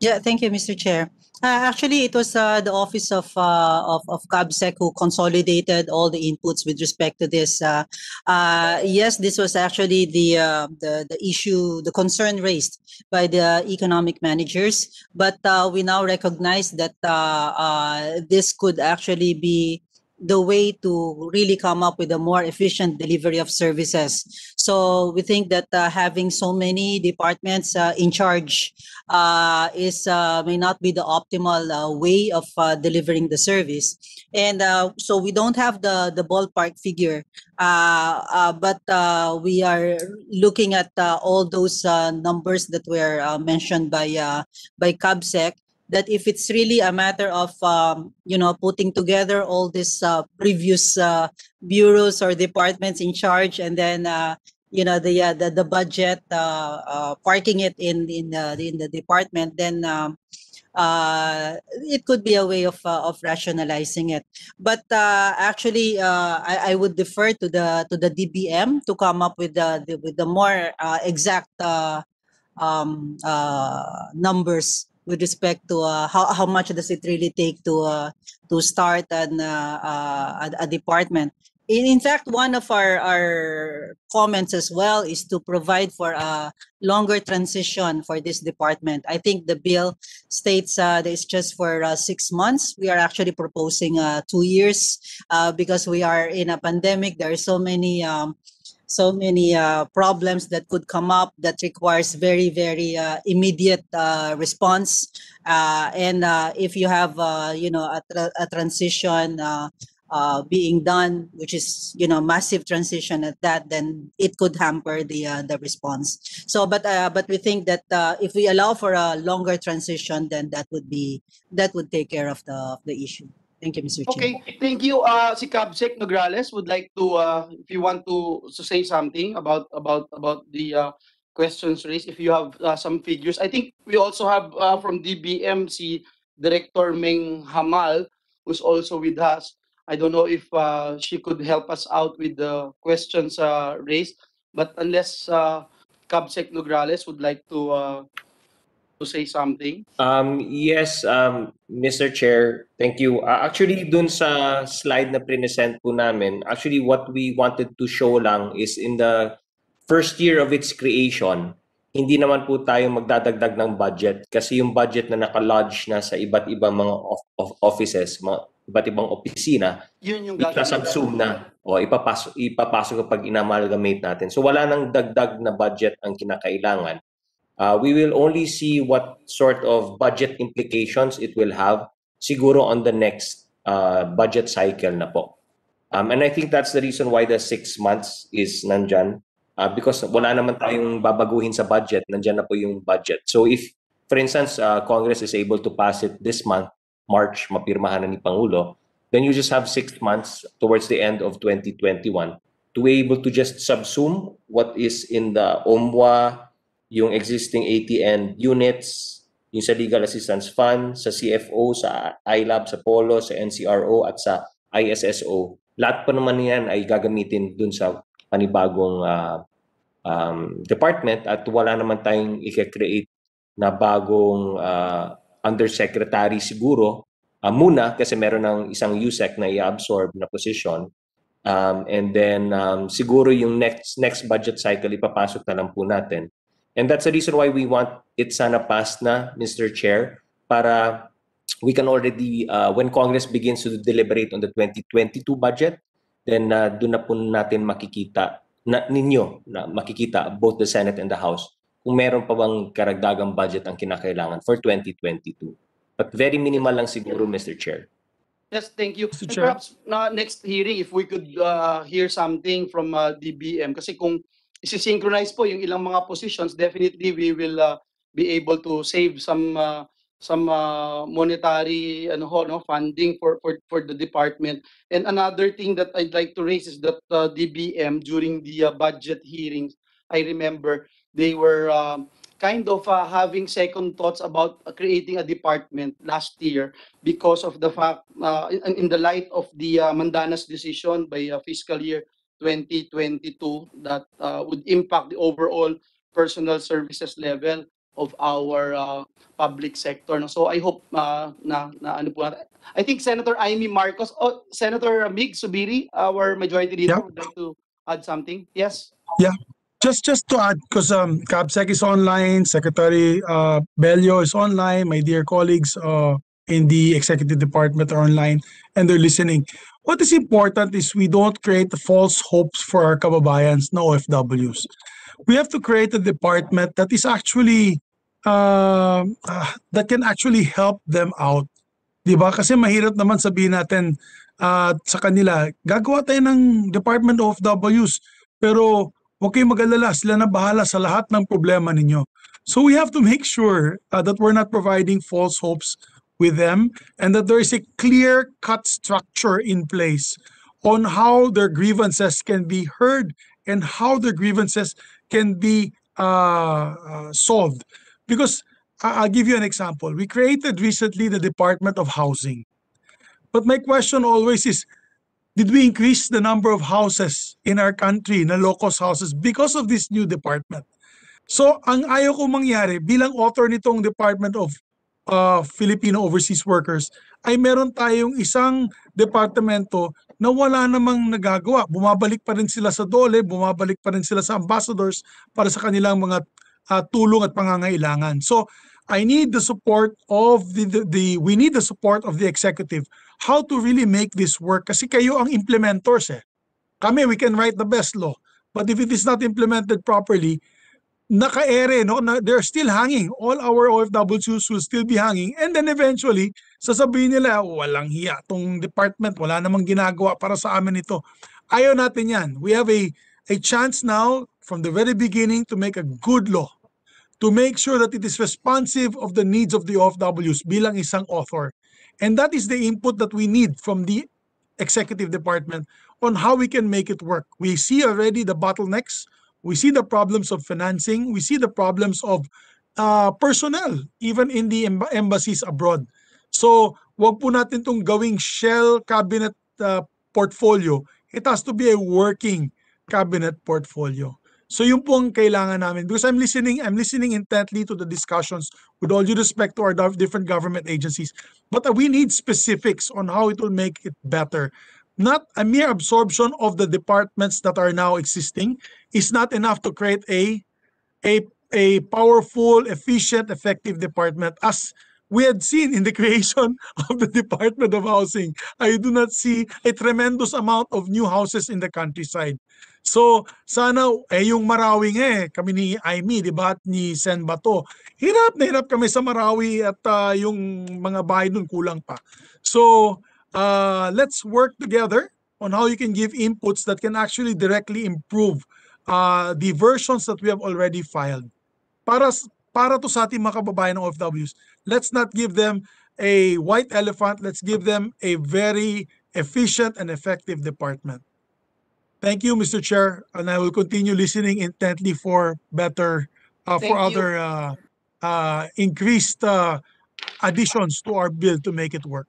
Yeah, thank you, Mr. Chair. Uh, actually, it was uh, the office of uh, of of CABSEC who consolidated all the inputs with respect to this. Uh, uh, yes, this was actually the uh, the the issue, the concern raised by the economic managers. But uh, we now recognize that uh, uh, this could actually be the way to really come up with a more efficient delivery of services. So we think that uh, having so many departments uh, in charge uh, is uh, may not be the optimal uh, way of uh, delivering the service. And so we don't have the the ballpark figure, but we are looking at all those numbers that were mentioned by by CABSEC that if it's really a matter of um, you know putting together all these uh, previous uh, bureaus or departments in charge and then uh, you know the uh, the, the budget uh, uh, parking it in in the in the department then um, it could be a way of of rationalizing it. But actually I, I would defer to the to the DBM to come up with the, the with the more exact um, numbers with respect to uh, how, how much does it really take to uh, to start an, uh, uh, a, a department. In, in fact, one of our, our comments as well is to provide for a longer transition for this department. I think the bill states uh, that it's just for uh, six months. We are actually proposing two years because we are in a pandemic. There are so many um, so many uh, problems that could come up that requires very very uh, immediate uh, response. Uh, and uh, if you have uh, you know a, tra- a transition being done which is you know massive transition at that then it could hamper the the response. So but but we think that if we allow for a longer transition then that would be that would take care of the of the issue thank you mr chair Okay, thank you. Uh, si Cabsec Nograles would like to, uh, if you want to, to say something about about about the uh, questions raised, if you have uh, some figures. I think we also have uh, from DBM si Director Meng Hamal, who's also with us. I don't know if uh, she could help us out with the questions uh, raised, but unless uh, Cabsec Nograles would like to uh, to say something. Um, yes, um, Mr. Chair, thank you. Uh, actually, dun sa slide na present po namin, actually what we wanted to show lang is in the first year of its creation, hindi naman po tayo magdadagdag ng budget kasi yung budget na nakalodge na sa iba't ibang mga of, of offices, mga iba't ibang opisina, Yun yung gagawin. isasubsume na o ipapasok, ipapasok kapag inamalgamate natin. So wala nang dagdag na budget ang kinakailangan. Uh, we will only see what sort of budget implications it will have siguro on the next uh, budget cycle na po. Um, and I think that's the reason why the six months is nandyan. Uh, because wala naman tayong babaguhin sa budget, nandyan na po yung budget. So if, for instance, uh, Congress is able to pass it this month, March, mapirmahan na ni Pangulo, then you just have six months towards the end of 2021 to be able to just subsume what is in the OMWA, yung existing ATN units, yung sa Legal Assistance Fund, sa CFO, sa ILAB, sa POLO, sa NCRO, at sa ISSO. Lahat pa naman yan ay gagamitin dun sa panibagong ah, um, department at wala naman tayong i-create na bagong ah, undersecretary siguro ah, muna kasi meron ng isang USEC na i-absorb na position. Um, and then um, siguro yung next next budget cycle ipapasok na lang po natin. And that's the reason why we want it sana passed na, Mr. Chair, para we can already, uh, when Congress begins to deliberate on the 2022 budget, then uh, doon na po natin makikita, na, ninyo, na makikita both the Senate and the House, kung meron pa bang karagdagang budget ang kinakailangan for 2022. But very minimal lang siguro, Mr. Chair. Yes, thank you. Mr. And Chair. perhaps na next hearing, if we could uh, hear something from uh, DBM, kasi kung isi-synchronize po yung ilang mga positions, definitely we will uh, be able to save some uh, some uh, monetary ano ho, no, funding for, for for the department. And another thing that I'd like to raise is that uh, DBM during the uh, budget hearings, I remember they were um, kind of uh, having second thoughts about uh, creating a department last year because of the fact, uh, in, in the light of the uh, Mandanas decision by uh, fiscal year 2022 that uh, would impact the overall personal services level. of our uh, public sector. No? So I hope uh, na, na ano po natin. I think Senator Amy Marcos, oh, Senator Mig Subiri, our majority leader, Yeah. would like to add something. Yes. Yeah. Just just to add, because um, CAPSEC is online, Secretary uh, Bello is online, my dear colleagues uh, in the executive department are online, and they're listening. What is important is we don't create false hopes for our kababayans na OFWs. We have to create a department that is actually uh, uh, that can actually help them out. 'Di ba? Kasi mahirap naman sabihin natin uh, sa kanila, gagawa tayo ng Department of OFWs, pero Huwag kayong mag-alala, sila na bahala sa lahat ng problema ninyo. So we have to make sure uh, that we're not providing false hopes with them and that there is a clear-cut structure in place on how their grievances can be heard and how their grievances can be uh, uh, solved. Because I- I'll give you an example. We created recently the Department of Housing. But my question always is, did we increase the number of houses in our country na low-cost houses because of this new department? So, ang ayaw ko mangyari bilang author nitong Department of uh, Filipino Overseas Workers ay meron tayong isang departamento na wala namang nagagawa. Bumabalik pa rin sila sa dole, bumabalik pa rin sila sa ambassadors para sa kanilang mga uh, tulong at pangangailangan. So, I need the support of the, the, the we need the support of the executive how to really make this work kasi kayo ang implementors eh. Kami we can write the best law but if it is not implemented properly naka-ere no? Na, they're still hanging. All our OFWs will still be hanging. And then eventually sasabihin nila walang hiya. Tong department wala namang ginagawa para sa amin ito. Ayaw natin yan. We have a a chance now from the very beginning to make a good law. To make sure that it is responsive of the needs of the OFWs bilang isang author. And that is the input that we need from the executive department on how we can make it work. We see already the bottlenecks, we see the problems of financing, we see the problems of uh, personnel, even in the emb- embassies abroad. So, wag po natin itong gawing shell cabinet uh, portfolio. It has to be a working cabinet portfolio. So yun po ang kailangan namin because I'm listening I'm listening intently to the discussions with all due respect to our different government agencies but uh, we need specifics on how it will make it better not a mere absorption of the departments that are now existing is not enough to create a a a powerful efficient effective department as we had seen in the creation of the Department of Housing. I do not see a tremendous amount of new houses in the countryside. So, sana, eh yung Marawi eh, kami ni Aimee, di ba, at ni Sen Bato, hirap na hirap kami sa Marawi at ah, yung mga bahay dun kulang pa. So, uh, let's work together on how you can give inputs that can actually directly improve uh, the versions that we have already filed. Para, para to sa ating mga kababayan ng OFWs, let's not give them a white elephant, let's give them a very efficient and effective department. Thank you, Mr. Chair, and I will continue listening intently for better, uh, for you. other uh, uh, increased uh, additions to our bill to make it work.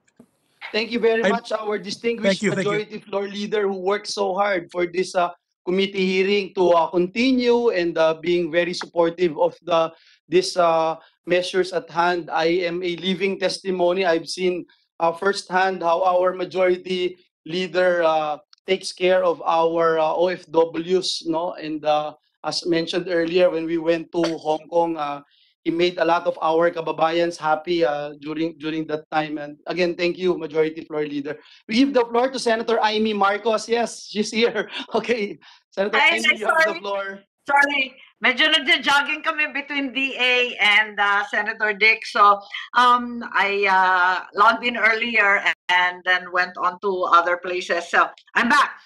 Thank you very I- much, our distinguished you, majority floor leader who worked so hard for this uh, committee hearing to uh, continue and uh, being very supportive of the this uh, measures at hand. I am a living testimony. I've seen uh, firsthand how our majority leader uh, takes care of our uh, OFWs, no? And uh, as mentioned earlier, when we went to Hong Kong, uh, he made a lot of our kababayans happy uh, during during that time. And again, thank you, Majority Floor Leader. We give the floor to Senator Amy Marcos. Yes, she's here. Okay, Senator Ay, Amy, you have the sorry. floor. Sorry, medyo nagja-jogging kami between DA and uh, Senator Dick. So um, I uh, logged in earlier and then went on to other places. So I'm back.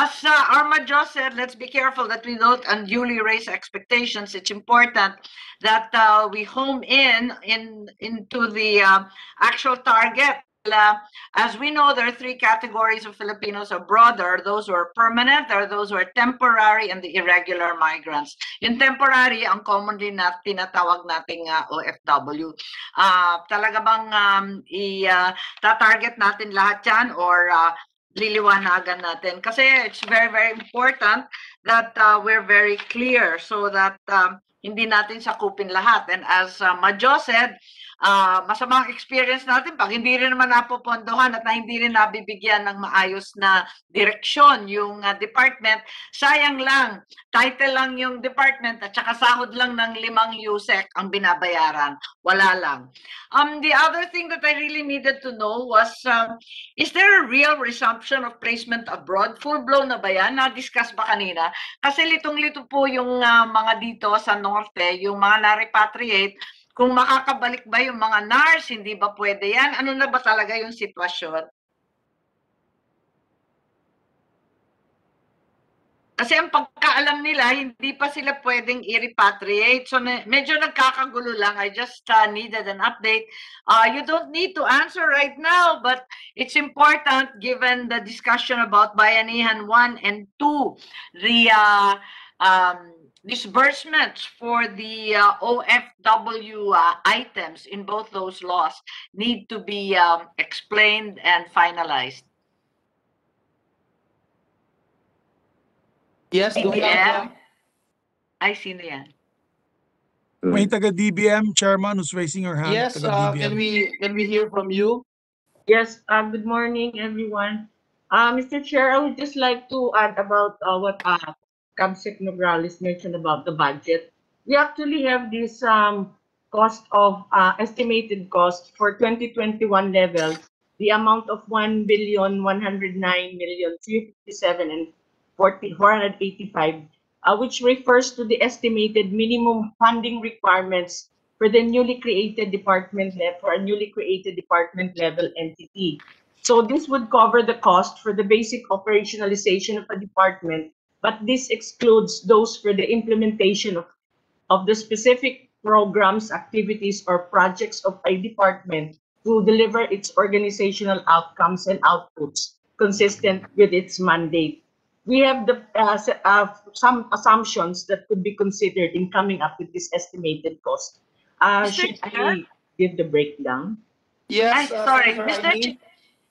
As uh, Arma said, let's be careful that we don't unduly raise expectations. It's important that uh, we home in in into the uh, actual target. Uh, as we know, there are three categories of Filipinos abroad. There are those who are permanent, there are those who are temporary, and the irregular migrants. In temporary, ang commonly na tinatawag nating uh, OFW. Ah, talaga bang um, i-target natin lahat yan or uh, liliwanagan natin? Kasi it's very, very important that uh, we're very clear so that um, hindi natin sakupin lahat. And as uh, Majo said, uh, masamang experience natin pag hindi rin naman napopondohan at na hindi rin nabibigyan ng maayos na direksyon yung uh, department, sayang lang, title lang yung department at saka sahod lang ng limang USEC ang binabayaran. Wala lang. Um, the other thing that I really needed to know was, um, is there a real resumption of placement abroad? Full-blown na ba yan? Na-discuss ba kanina? Kasi litong-lito po yung uh, mga dito sa norte, yung mga na-repatriate, kung makakabalik ba yung mga NARS, hindi ba pwede yan? Ano na ba talaga yung sitwasyon? Kasi ang pagkaalam nila, hindi pa sila pwedeng i-repatriate. So medyo nagkakagulo lang. I just uh, needed an update. Uh, you don't need to answer right now, but it's important given the discussion about Bayanihan 1 and 2, the uh, um, disbursements for the uh, OFW uh, items in both those laws need to be um, explained and finalized. Yes, do we have, DBM? Ay, sino yan? May taga DBM chairman who's raising her hand. yes, uh, can we, can we hear from you? Yes, uh, good morning, everyone. Uh, Mr. Chair, I would just like to add about uh, what uh, Kamsek Nograles mentioned about the budget. We actually have this um, cost of uh, estimated cost for 2021 level, the amount of 1 billion 109 million 357 and 40, 485, uh, which refers to the estimated minimum funding requirements for the newly created department le- for a newly created department level entity. So this would cover the cost for the basic operationalization of a department, but this excludes those for the implementation of, of the specific programs, activities, or projects of a department to deliver its organizational outcomes and outputs consistent with its mandate. We have the uh, uh, some assumptions that could be considered in coming up with this estimated cost. Uh, should Chair? I give the breakdown? Yes, Ay, uh, sorry. Senator Mr.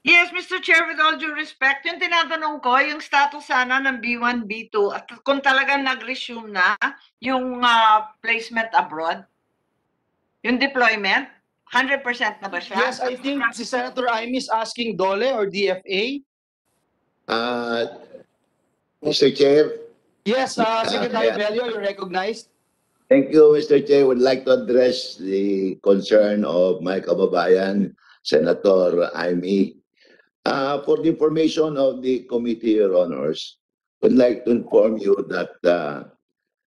Yes, Mr. Chair, with all due respect, yung tinatanong ko, yung status sana ng B1, B2, at kung talagang nag-resume na yung uh, placement abroad, yung deployment, 100% na ba siya? Yes, I think si Senator Amy is asking DOLE or DFA. Uh, Mr. Chair, Yes, uh, Secretary. Bello, you're recognized. Thank you, Mr. Chair. Would like to address the concern of my kababayan, Senator Amy. Uh, for the information of the committee, Your Honors, would like to inform you that uh,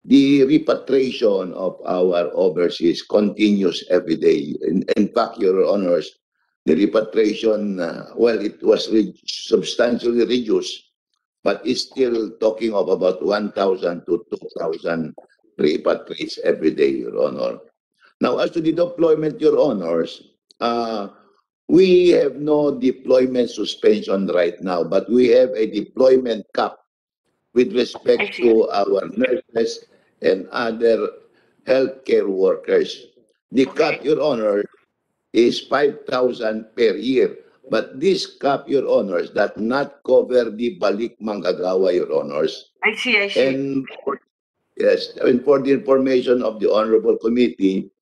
the repatriation of our overseas continues every day. In, in fact, Your Honors, the repatriation, uh, well, it was re- substantially reduced, but is still talking of about 1,000 to 2,000 repatriates every day, Your Honor. Now, as to the deployment, Your Honors, uh, we have no deployment suspension right now, but we have a deployment cap with respect to our nurses and other healthcare workers. The cap, Your Honor, is 5,000 per year. But this cap, Your Honors, does not cover the balik manggagawa, Your Honors. I see, I see. And for, yes, and for the information of the Honorable Committee,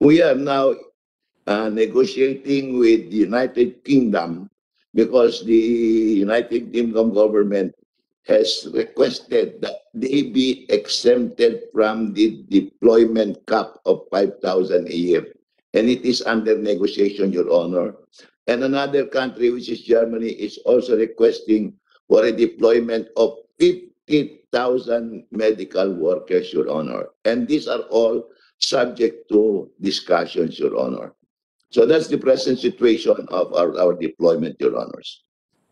we are now uh, negotiating with the United Kingdom because the United Kingdom government has requested that they be exempted from the deployment cap of 5,000 a year. And it is under negotiation, Your Honor. And another country, which is Germany, is also requesting for a deployment of 50,000 medical workers, Your Honor. And these are all subject to discussions, Your Honor. So that's the present situation of our, our deployment, Your Honors.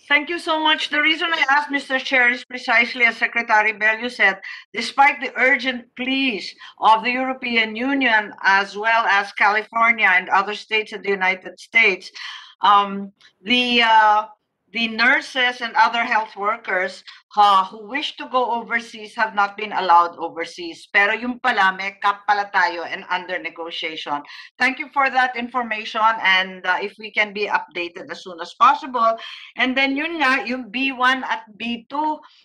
Thank you so much. The reason I asked, Mr. Chair, is precisely as Secretary Bellew said, despite the urgent pleas of the European Union as well as California and other states in the United States, um, the uh, the nurses and other health workers uh, who wish to go overseas have not been allowed overseas. Pero yung pala, may cap pala tayo and under negotiation. Thank you for that information and uh, if we can be updated as soon as possible. And then yun nga, yung B1 at B2,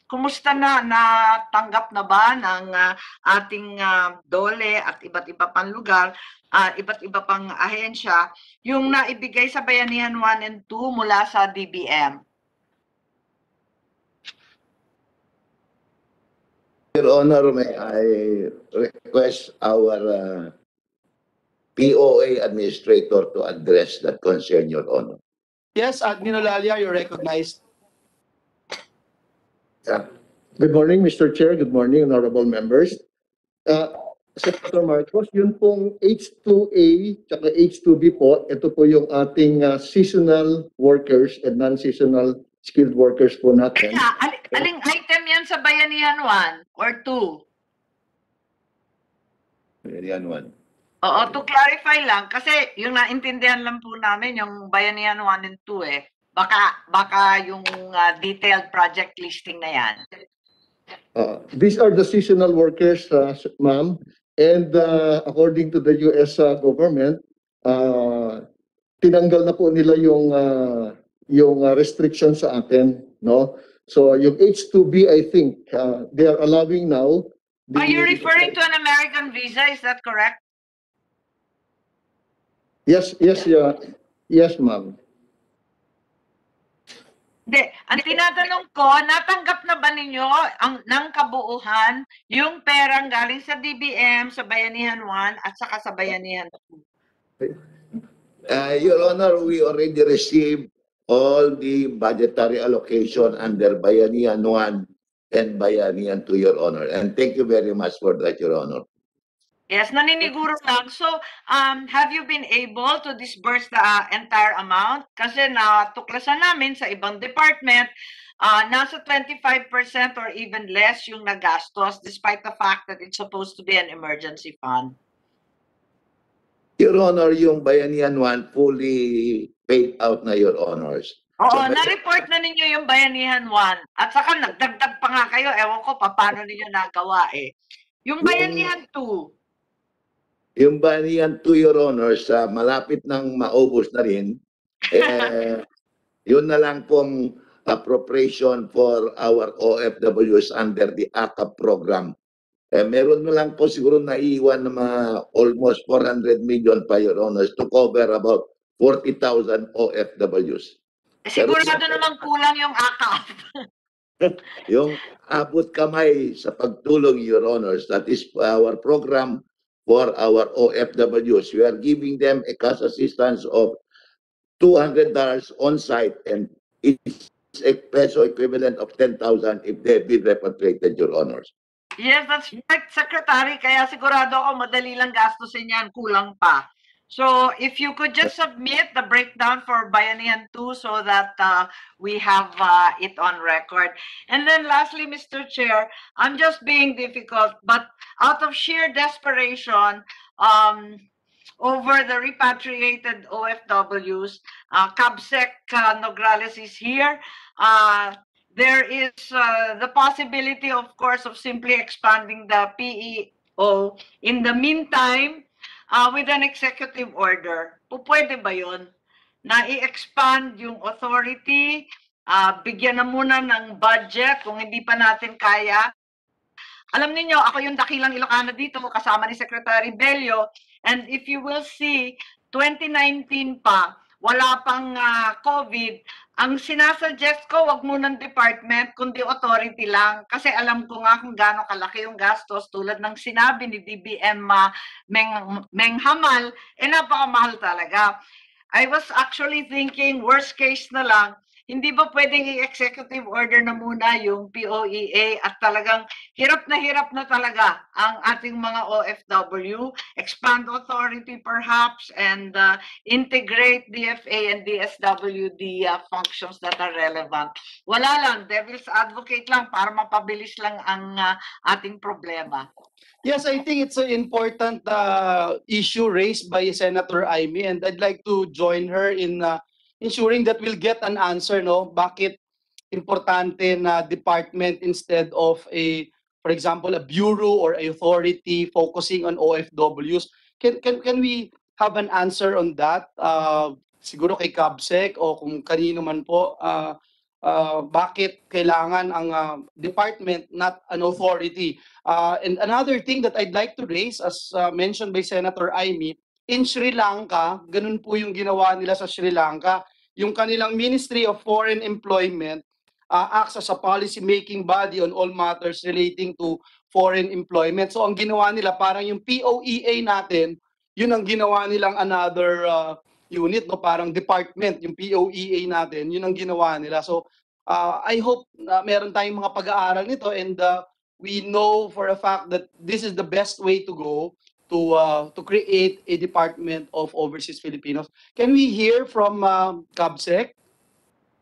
kumusta na? Natanggap na ba ng uh, ating uh, dole at iba't iba pang lugar, uh, iba't iba pang ahensya, yung naibigay sa Bayanihan 1 and 2 mula sa DBM? Your Honor, may I request our uh, POA Administrator to address that concern, Your Honor. Yes, Admin Olalia, you're recognized. Yeah. Good morning, Mr. Chair. Good morning, honorable members. Uh, Senator Marcos, yun pong H2A tsaka H2B po, ito po yung ating uh, seasonal workers and non-seasonal skilled workers po natin. Kaya, al- aling item yan sa Bayanihan 1 or 2? Yan one. Oo, to clarify lang, kasi yung naintindihan lang po namin, yung Bayanihan 1 and 2 eh. Baka, baka yung uh, detailed project listing na yan. Uh, these are the seasonal workers, uh, ma'am. And uh, according to the US uh, government, uh, tinanggal na po nila yung uh, yung uh, restriction sa atin, no? So yung H2B, I think, uh, they are allowing now. Are you referring to an American visa? Is that correct? Yes, yes, yeah. Yes, ma'am. Hindi. Ang tinatanong ko, natanggap na ba ninyo ang, ng kabuuhan yung perang galing sa DBM, sa Bayanihan 1 at saka sa Bayanihan 2? Uh, Your Honor, we already received all the budgetary allocation under Bayanihan 1 and Bayanihan 2, Your Honor. And thank you very much for that, Your Honor. Yes, naniniguro lang. So, um, have you been able to disburse the uh, entire amount? Kasi natuklasan namin sa ibang department, uh, nasa 25% or even less yung nagastos despite the fact that it's supposed to be an emergency fund. Your Honor, yung Bayanihan 1 fully paid out na, Your Honors. Oo, So, na-report na ninyo yung Bayanihan 1. At saka nagdagdag pa nga kayo, ewan ko pa paano ninyo nagawa eh. Yung Bayanihan 2, Yung Bayanihan 2, Your Honors, sa malapit nang maubos na rin, eh, yun na lang pong appropriation for our OFWs under the ACAP program. Eh, meron na lang po siguro naiiwan na mga almost 400 million pa, Your Honors, to cover about 40,000 OFWs. eh, sigurado naman kulang yung AKAP. Yung abot kamay sa pagtulong, Your Honors, that is our program for our OFWs. We are giving them a cash assistance of $200 on site and it's a peso equivalent of 10,000 if they be repatriated, Your Honors. Yes, that's right, Secretary. Kaya sigurado ako madali lang gastusin yan, kulang pa. So if you could just submit the breakdown for Bayanihan 2 so that uh, we have uh, it on record. And then lastly, Mr. Chair, I'm just being difficult, but out of sheer desperation, um, over the repatriated OFWs, uh, Cabsec uh, Nograles is here. Uh, there is uh, the possibility, of course, of simply expanding the PEO. In the meantime, uh, with an executive order, po pwede ba yun? Na i-expand yung authority, uh, bigyan na muna ng budget kung hindi pa natin kaya. Alam niyo ako yung dakilang Ilocano dito, kasama ni Secretary Bello, and if you will see, 2019 pa, wala pang ah, COVID, ang sinasuggest ko, wag munang department, kundi authority lang. Kasi alam ko nga kung gaano kalaki yung gastos, tulad ng sinabi ni DBM uh, Meng, Meng Hamal, eh napakamahal talaga. I was actually thinking, worst case na lang, hindi ba pwedeng i-executive order na muna yung POEA at talagang hirap na hirap na talaga ang ating mga OFW, expand authority perhaps, and uh, integrate DFA and DSW the uh, functions that are relevant. Wala lang, devil's advocate lang para mapabilis lang ang uh, ating problema. Yes, I think it's an important uh, issue raised by Senator Amy, and I'd like to join her in uh, ensuring that we'll get an answer, no? Bakit importante na department instead of a, for example, a bureau or a authority focusing on OFWs? Can, can, can we have an answer on that? Uh, siguro kay Kabsec o kung kanino man po, uh, uh, bakit kailangan ang uh, department, not an authority? Uh, and another thing that I'd like to raise, as uh, mentioned by Senator Aimee, in Sri Lanka, ganun po yung ginawa nila sa Sri Lanka. Yung kanilang Ministry of Foreign Employment uh, acts as a policy-making body on all matters relating to foreign employment. So ang ginawa nila, parang yung POEA natin, yun ang ginawa nilang another uh, unit, no? parang department, yung POEA natin, yun ang ginawa nila. So uh, I hope na meron tayong mga pag-aaral nito and uh, we know for a fact that this is the best way to go to uh, to create a department of overseas Filipinos. Can we hear from uh, Kabsec?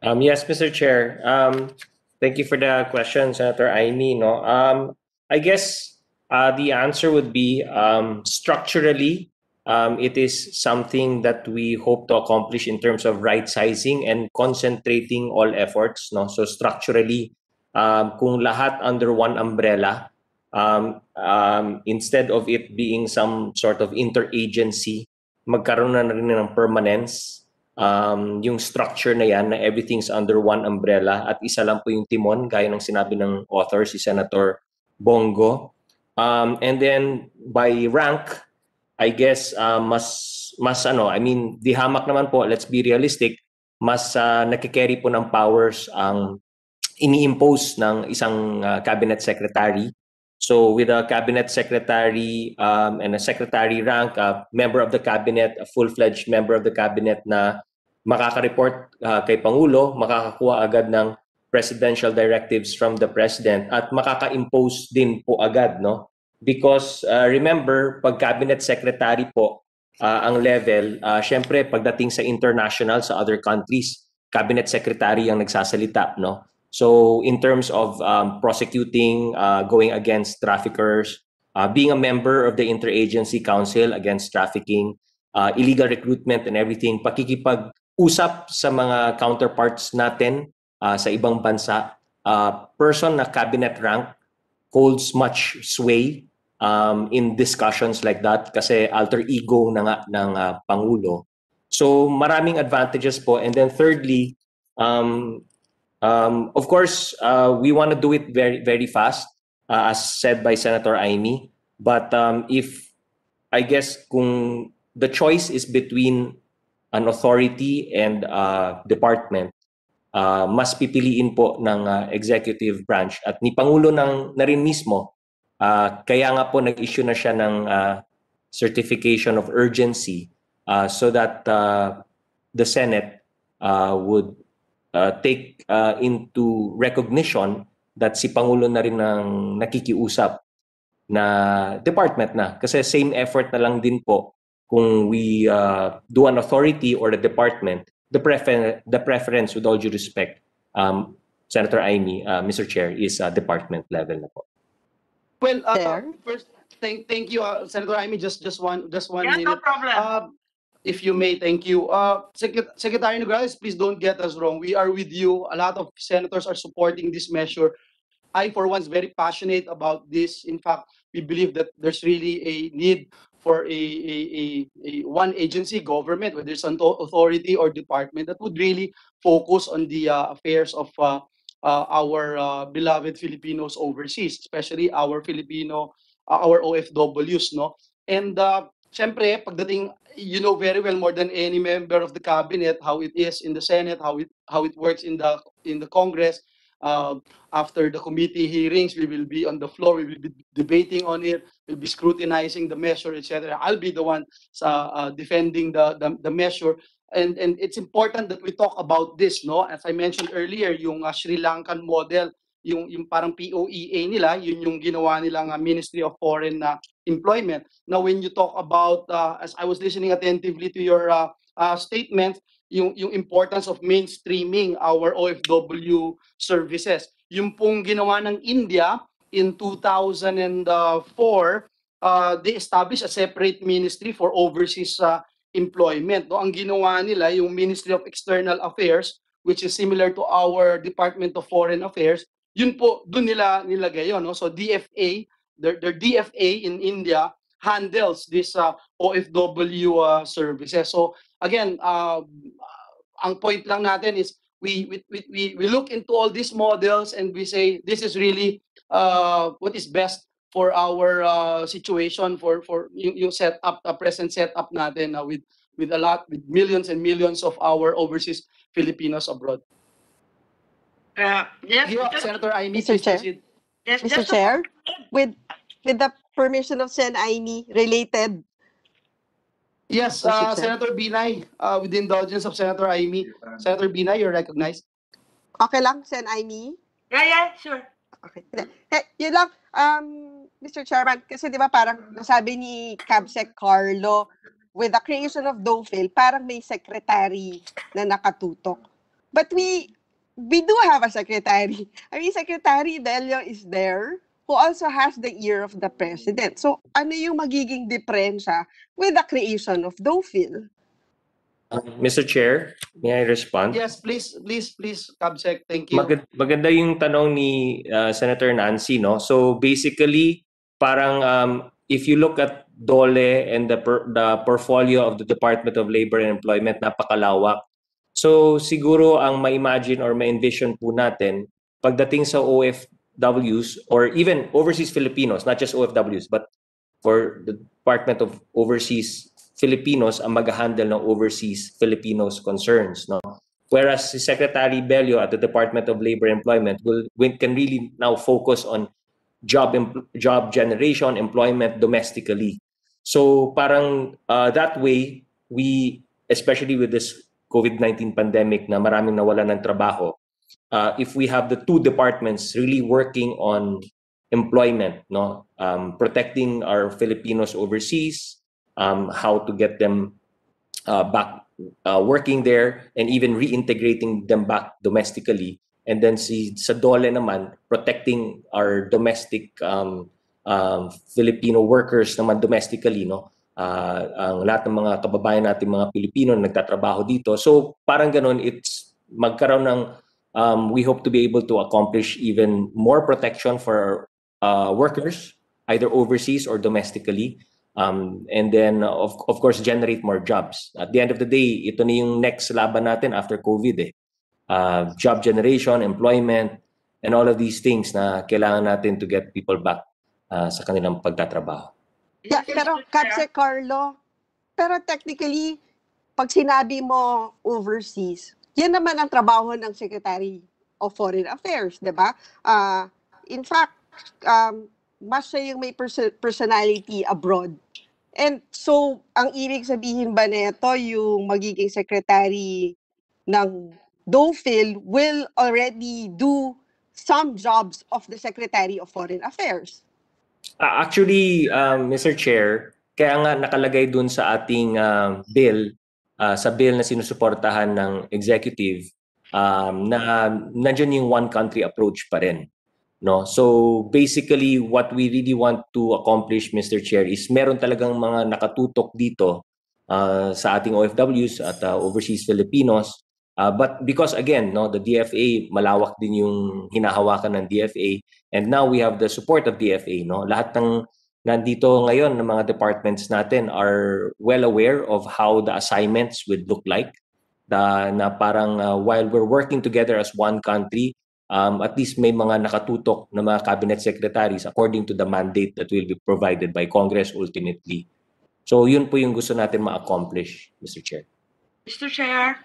Um, yes, Mr. Chair. Um, thank you for the question, Senator Aimee. No, um, I guess uh, the answer would be um, structurally, um, it is something that we hope to accomplish in terms of right sizing and concentrating all efforts. No, so structurally, um, kung lahat under one umbrella, um, um, instead of it being some sort of interagency, magkaroon na rin ng permanence. Um, yung structure na yan na everything's under one umbrella at isa lang po yung timon gaya ng sinabi ng author si Senator Bongo. Um, and then by rank I guess uh, mas mas ano I mean di hamak naman po let's be realistic mas uh, nakikerry po ng powers ang ini-impose ng isang uh, cabinet secretary so with a cabinet secretary um, and a secretary rank, a member of the cabinet, a full-fledged member of the cabinet na makaka-report uh, kay Pangulo, makakakuha agad ng presidential directives from the president at makaka-impose din po agad, no? Because uh, remember, pag cabinet secretary po uh, ang level, uh, syempre pagdating sa international sa other countries, cabinet secretary ang nagsasalita, no? So in terms of um, prosecuting, uh, going against traffickers, uh, being a member of the Interagency Council against trafficking, uh, illegal recruitment and everything, pakikipag-usap sa mga counterparts natin uh, sa ibang bansa, uh, person na cabinet rank holds much sway um, in discussions like that kasi alter ego na nga ng uh, Pangulo. So maraming advantages po. And then thirdly, um, Um, of course, uh, we want to do it very, very fast, uh, as said by Senator Aimee. But um, if, I guess, kung the choice is between an authority and a department, uh, mas pipiliin po ng uh, executive branch at ni Pangulo ng, na rin mismo. Uh, kaya nga po nag-issue na siya ng uh, certification of urgency uh, so that uh, the Senate uh, would uh, take uh, into recognition that si Pangulo na rin ang nakikiusap na department na. Kasi same effort na lang din po kung we uh, do an authority or a department, the, prefer the preference with all due respect, um, Senator Aimee, uh, Mr. Chair, is uh, department level na po. Well, uh, first, thank thank you, uh, Senator Aimee. Just just one just one Yeah, no minute. problem. Uh, if you may, thank you. Uh, Secret- Secretary Nograles, please don't get us wrong. We are with you. A lot of senators are supporting this measure. I, for one, is very passionate about this. In fact, we believe that there's really a need for a, a, a, a one agency government, whether it's an authority or department, that would really focus on the uh, affairs of uh, uh, our uh, beloved Filipinos overseas, especially our Filipino, uh, our OFWs, no? And uh, syempre, pagdating, you know very well more than any member of the cabinet how it is in the Senate, how it how it works in the in the Congress. Uh, after the committee hearings, we will be on the floor. We will be debating on it. We'll be scrutinizing the measure, etc. I'll be the one sa uh, defending the, the the measure. And and it's important that we talk about this, no? As I mentioned earlier, yung uh, Sri Lankan model, yung yung parang POEA nila, yun yung ginawa nilang uh, Ministry of Foreign uh, Employment. Now, when you talk about, uh, as I was listening attentively to your uh, uh, statement, yung, yung importance of mainstreaming our OFW services. Yung pong ginawa ng India in 2004, uh, they established a separate ministry for overseas uh, employment. No, ang ginawa nila yung Ministry of External Affairs which is similar to our Department of Foreign Affairs, yun po doon nila nilagay yun, no? So DFA, their, their DFA in India handles this uh, OFW uh, services. So again, uh, ang point lang natin is we, we, we- we, we look into all these models and we say this is really uh, what is best for our uh, situation for for yung, yung setup uh, present setup natin uh, with with a lot with millions and millions of our overseas Filipinos abroad. Uh, yes, Yo, just- Senator Amy, Mr. please Chair. Yes, Mr. just to- Chair, with with the permission of Sen. Aimee, related. Yes, Mr. uh, Chair. Senator Binay, uh, with the indulgence of Senator Amy. Senator Binay, you're recognized. Okay lang, Sen. Aimee? Yeah, yeah, sure. Okay. Eh, yun lang, um, Mr. Chairman, kasi di ba parang nasabi ni Cabsec Carlo, with the creation of DOFIL, parang may secretary na nakatutok. But we we do have a secretary. I mean, Secretary Delio is there who also has the ear of the president. So, ano yung magiging diferensya with the creation of DOFIL? Mr. Chair, may I respond? Yes, please, please, please, Cabsec, thank you. Magand- maganda yung tanong ni uh, Senator Nancy, no? So basically, parang um, if you look at DOLE and the per- the portfolio of the Department of Labor and Employment, napakalawak. So siguro ang ma-imagine or ma-envision po natin, pagdating sa OFWs or even overseas Filipinos, not just OFWs, but for the Department of Overseas Filipinos ang mag-handle ng overseas Filipinos concerns, no? Whereas si Secretary Bello at the Department of Labor Employment will, will can really now focus on job job generation, employment domestically. So parang uh, that way we especially with this COVID-19 pandemic na maraming nawala ng trabaho, uh, if we have the two departments really working on employment, no, um, protecting our Filipinos overseas, um, how to get them uh, back uh, working there and even reintegrating them back domestically. And then si sa DOLE naman, protecting our domestic um, um, Filipino workers naman domestically, no? Uh, ang lahat ng mga kababayan natin mga Pilipino na nagtatrabaho dito. So parang ganun, it's magkaroon ng um, we hope to be able to accomplish even more protection for uh, workers, either overseas or domestically. Um, and then, of, of course, generate more jobs. At the end of the day, ito na yung next laban natin after COVID. Eh. Uh, job generation, employment, and all of these things na kailangan natin to get people back uh, sa kanilang pagtatrabaho. Yeah, pero Capse Carlo, pero technically, pag sinabi mo overseas, yan naman ang trabaho ng Secretary of Foreign Affairs, di ba? Ah, in fact, um, mas siya yung may perso- personality abroad. And so, ang ibig sabihin ba nito, yung magiging secretary ng DOFIL will already do some jobs of the Secretary of Foreign Affairs. Uh, actually, um, Mr. Chair, kaya nga nakalagay dun sa ating um, bill, uh, sa bill na sinusuportahan ng executive, um, na nandiyan yung one country approach pa rin. No? So basically, what we really want to accomplish, Mr. Chair, is meron talagang mga nakatutok dito uh, sa ating OFWs at uh, overseas Filipinos. Uh, but because again, no, the DFA malawak din yung hinahawakan ng DFA and now we have the support of DFA, no. Lahat ng nandito ngayon ng mga departments natin are well aware of how the assignments would look like. Da, na parang uh, while we're working together as one country, um, at least may mga nakatutok na mga cabinet secretaries according to the mandate that will be provided by Congress ultimately. So yun po yung gusto natin ma-accomplish, Mr. Chair. Mr. Chair.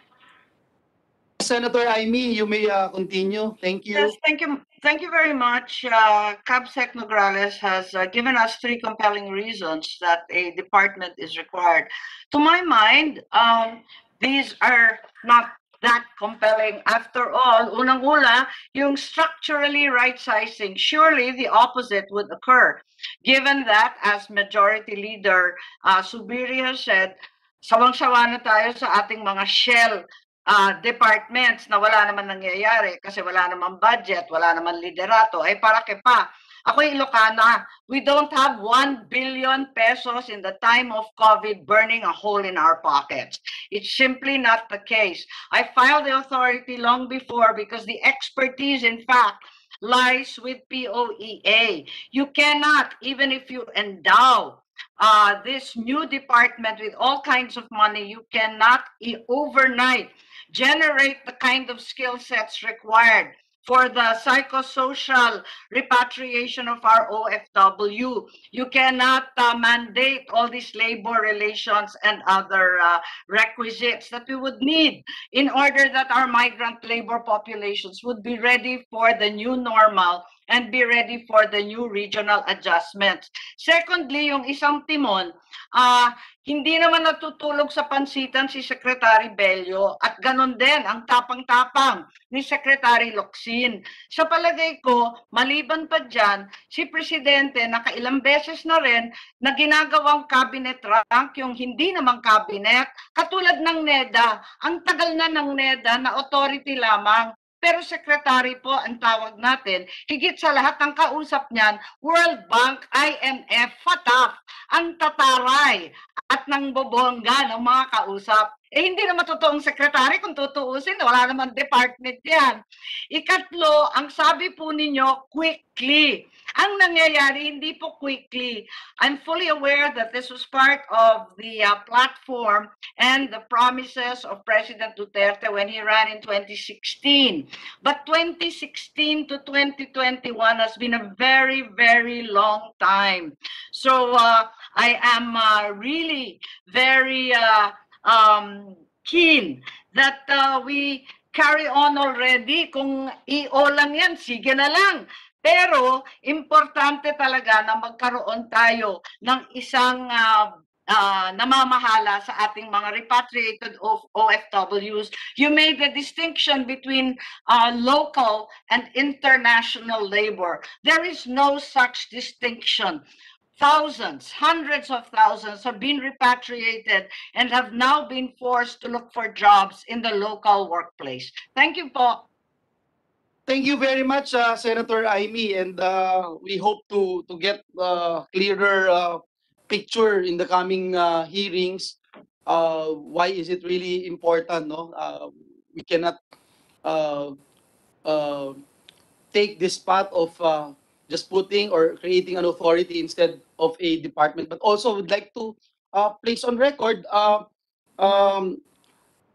Senator Amy, you may uh, continue. Thank you. Yes, thank you. Thank you very much. Uh, CABSEC Nograles has uh, given us three compelling reasons that a department is required. To my mind, um, these are not that compelling. After all, unang-una, yung structurally right-sizing, surely the opposite would occur. Given that, as Majority Leader uh, Subiri has said, sawang-sawa na tayo sa ating mga shell uh, departments na wala naman nangyayari kasi wala naman budget, wala naman liderato, ay para ke pa. Ako'y Ilocana. We don't have 1 billion pesos in the time of COVID burning a hole in our pockets. It's simply not the case. I filed the authority long before because the expertise, in fact, lies with POEA. You cannot, even if you endow uh, this new department with all kinds of money, you cannot overnight generate the kind of skill sets required for the psychosocial repatriation of our OFW. You cannot uh, mandate all these labor relations and other uh, requisites that we would need in order that our migrant labor populations would be ready for the new normal and be ready for the new regional adjustments. Secondly, yung isang timon, ah hindi naman natutulog sa pansitan si Secretary Bello at ganon din ang tapang-tapang ni Secretary Locsin. Sa palagay ko, maliban pa dyan, si Presidente nakailang beses na rin na ginagawang cabinet rank yung hindi namang cabinet, katulad ng NEDA. Ang tagal na ng NEDA na authority lamang. Pero secretary po ang tawag natin, higit sa lahat ang kausap niyan, World Bank, IMF, FATF, ang tataray at nang bobongga ng mga kausap. Eh hindi naman totoong sekretary kung tutuusin, wala naman department yan. Ikatlo, ang sabi po ninyo, quickly. Ang nangyayari, hindi po quickly. I'm fully aware that this was part of the uh, platform and the promises of President Duterte when he ran in 2016. But 2016 to 2021 has been a very, very long time. So uh, I am uh, really very uh, um, keen that uh, we carry on already. Kung EO lang yan, sige na lang. Pero importante talaga na magkaroon tayo ng isang ah, ah, namamahala sa ating mga repatriated of OFWs. You made the distinction between uh, local and international labor. There is no such distinction. Thousands, hundreds of thousands have been repatriated and have now been forced to look for jobs in the local workplace. Thank you po. Thank you very much, uh, Senator Amy, and uh, we hope to to get uh, clearer uh, picture in the coming uh, hearings. Uh, why is it really important? No, uh, we cannot take this path of just putting or creating an authority instead of a department. But also, would like to uh, place on record. Uh, um,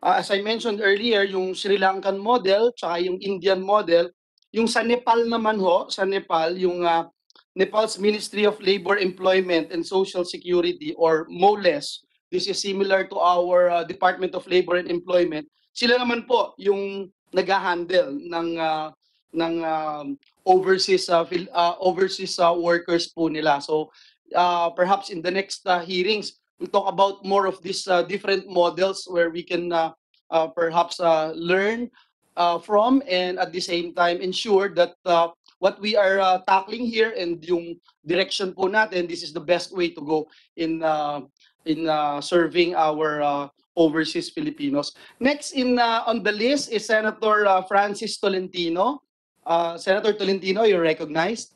Uh, as I mentioned earlier, yung Sri Lankan model tsaka yung Indian model, yung sa Nepal naman ho, sa Nepal, yung uh, Nepal's Ministry of Labor, Employment and Social Security or MOLES, this is similar to our uh, Department of Labor and Employment. Sila naman po yung nag-handle ng uh, ng um, overseas uh, uh, overseas uh, workers po nila. So uh, perhaps in the next uh, hearings we'll talk about more of these uh, different models where we can uh, uh, perhaps uh, learn uh, from and at the same time ensure that uh, what we are uh, tackling here and yung direction po natin this is the best way to go in uh, in uh, serving our uh, overseas Filipinos. Next in uh, on the list is Senator uh, Francis Tolentino. Uh, Senator Tolentino, you're recognized.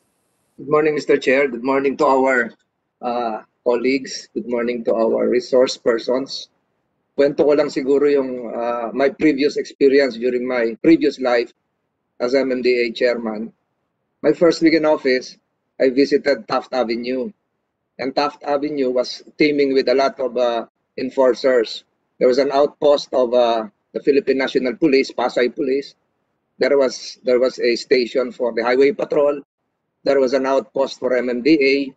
Good morning, Mr. Chair. Good morning to our uh, colleagues. Good morning to our resource persons. Kwento ko lang siguro yung uh, my previous experience during my previous life as MMDA chairman. My first week in office, I visited Taft Avenue. And Taft Avenue was teeming with a lot of uh, enforcers. There was an outpost of uh, the Philippine National Police, Pasay Police. There was there was a station for the Highway Patrol. There was an outpost for MMDA,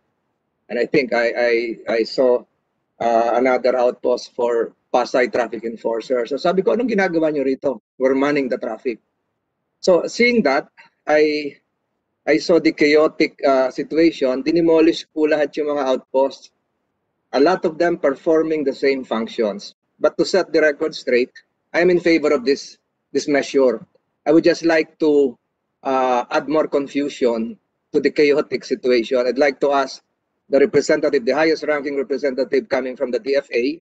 and I think I I, I saw uh, another outpost for Pasay traffic enforcer. So sabi ko, anong ginagawa niyo rito? We're manning the traffic. So seeing that, I I saw the chaotic uh, situation. Dinimolish ko lahat yung mga outposts. A lot of them performing the same functions. But to set the record straight, I'm in favor of this this measure. I would just like to uh, add more confusion to the chaotic situation. I'd like to ask the representative, the highest ranking representative coming from the DFA,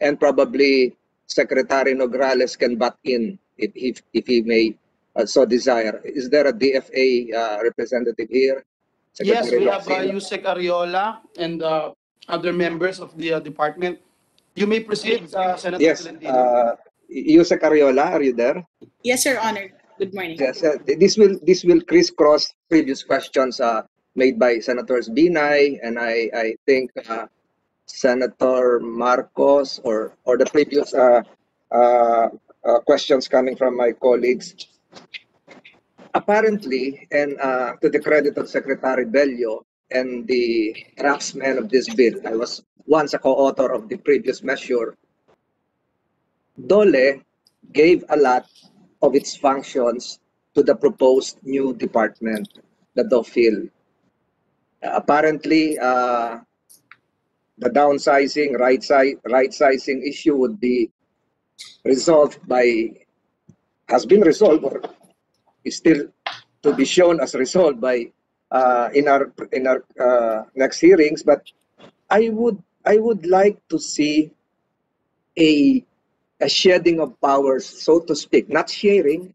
and probably Secretary Nograles can butt in if, if, if he may uh, so desire. Is there a DFA uh, representative here? Yes, Secretary we have uh, Yusek Ariola and uh, other members of the uh, department. You may proceed, uh, Senator Yes, Tolentino. uh, Yusek Ariola, are you there? Yes, Your Honor. Good morning. Yes, uh, this will this will crisscross previous questions uh, made by Senators Binay and I I think uh, Senator Marcos or or the previous uh, uh, uh, questions coming from my colleagues. Apparently, and uh, to the credit of Secretary Bello and the draftsman of this bill, I was once a co-author of the previous measure. Dole gave a lot of its functions to the proposed new department, the DOFIL. apparently, uh, the downsizing, right, si- right sizing issue would be resolved by, has been resolved or is still to be shown as resolved by uh, in our in our uh, next hearings. But I would I would like to see a a shedding of powers, so to speak, not sharing,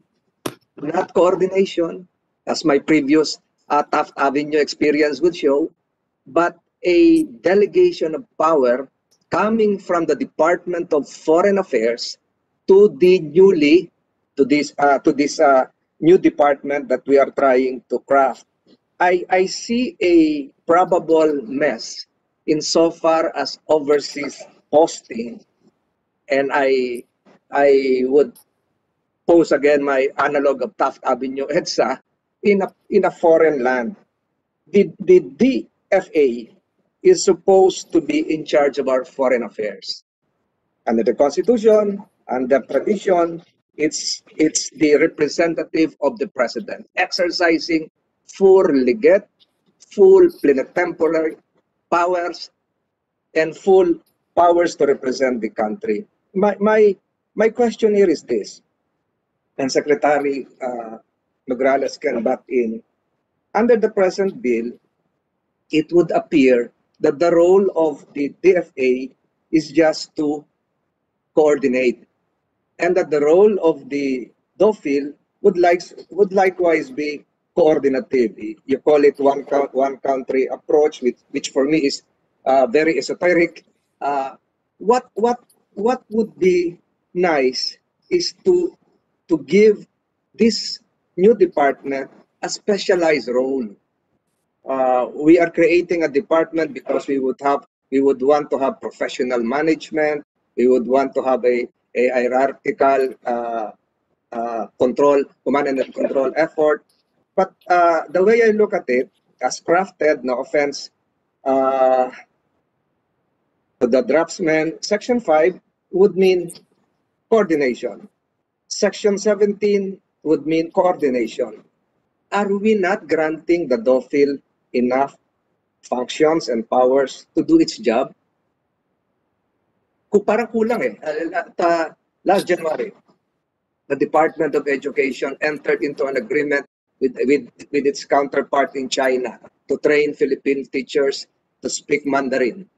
not coordination, as my previous uh, Taft Avenue experience would show, but a delegation of power coming from the Department of Foreign Affairs to the newly to this uh, to this uh, new department that we are trying to craft. I I see a probable mess insofar as overseas posting and I I would pose again my analog of Taft Avenue EDSA in a in a foreign land. The the DFA is supposed to be in charge of our foreign affairs. Under the Constitution, under tradition, it's it's the representative of the president exercising full legate, full plenipotentiary powers, and full powers to represent the country. My my my question here is this, and Secretary uh, can butt in. Under the present bill, it would appear that the role of the DFA is just to coordinate, and that the role of the DOFIL would like would likewise be coordinative. You call it one one country approach, which which for me is uh, very esoteric. Uh, what what what would be nice is to to give this new department a specialized role. Uh, we are creating a department because we would have we would want to have professional management. We would want to have a, a hierarchical uh, uh, control, command and control effort. But uh, the way I look at it, as crafted, no offense, uh, to the draftsman, Section 5 would mean coordination. Section 17 would mean coordination. Are we not granting the DOFIL enough functions and powers to do its job? Kung parang kulang eh. Uh, uh, last January, the Department of Education entered into an agreement with, with, with its counterpart in China to train Philippine teachers to speak Mandarin.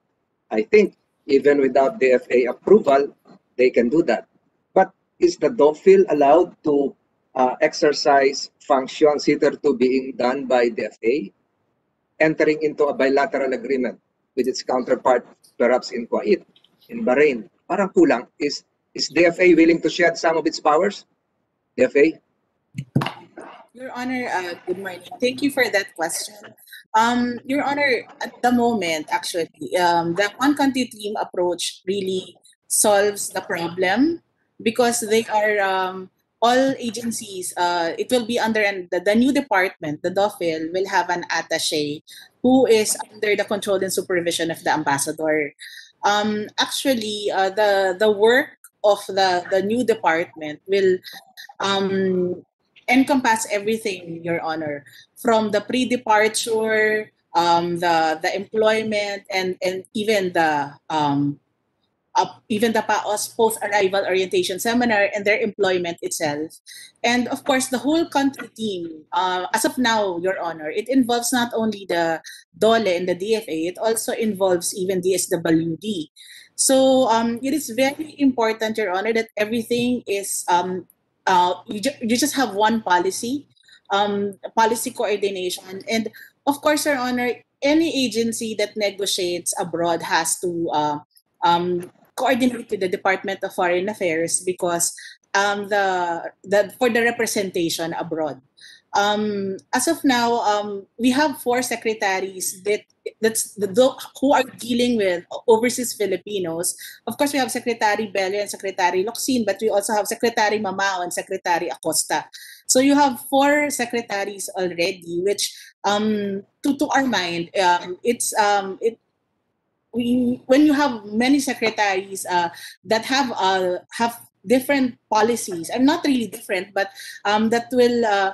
I think even without the DFA approval, they can do that. But is the DOFIL allowed to uh, exercise functions hitherto being done by the DFA? Entering into a bilateral agreement with its counterpart, perhaps in Kuwait, in Bahrain. Parang kulang. Is, is DFA willing to shed some of its powers? The DFA? Your Honor, uh, good morning. Thank you for that question. Um, Your Honor, at the moment, actually, um, the one country team approach really solves the problem because they are um, all agencies. Uh, it will be under an, the, the new department, the DOFIL, will have an attaché who is under the control and supervision of the ambassador. Um, actually, uh, the the work of the the new department will um, encompass everything, Your Honor, from the pre-departure, um, the the employment, and and even the um, uh, even the PAOS post-arrival orientation seminar and their employment itself, and of course the whole country team. Uh, as of now, Your Honor, it involves not only the DOLE and the DFA, it also involves even the SWD. So um, it is very important, Your Honor, that everything is um, uh, you, ju- you just have one policy, um, policy coordination, and of course, Your Honor, any agency that negotiates abroad has to uh, um, coordinate with the Department of Foreign Affairs because um, the, the for the representation abroad. Um, as of now, um, we have four secretaries that that's the, who are dealing with overseas Filipinos. Of course, we have Secretary Bello and Secretary Locsin, but we also have Secretary Mamao and Secretary Acosta. So you have four secretaries already, which um, to to our mind, um, it's um, it we when you have many secretaries uh, that have uh, have different policies, and not really different, but um, that will uh,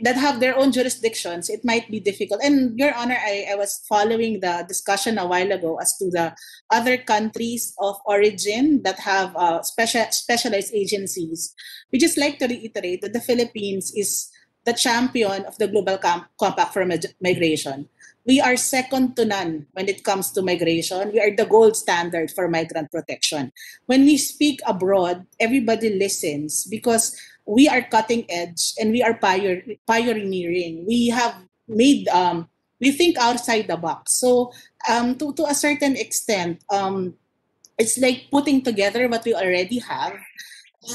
that have their own jurisdictions, it might be difficult. And Your Honor, I, I was following the discussion a while ago as to the other countries of origin that have uh, special specialized agencies. We just like to reiterate that the Philippines is the champion of the Global Com- Compact for Mig- Migration. We are second to none when it comes to migration. We are the gold standard for migrant protection. When we speak abroad, everybody listens because we are cutting edge and we are pioneer, pioneering. We have made um, we think outside the box. So um, to to a certain extent, um, it's like putting together what we already have.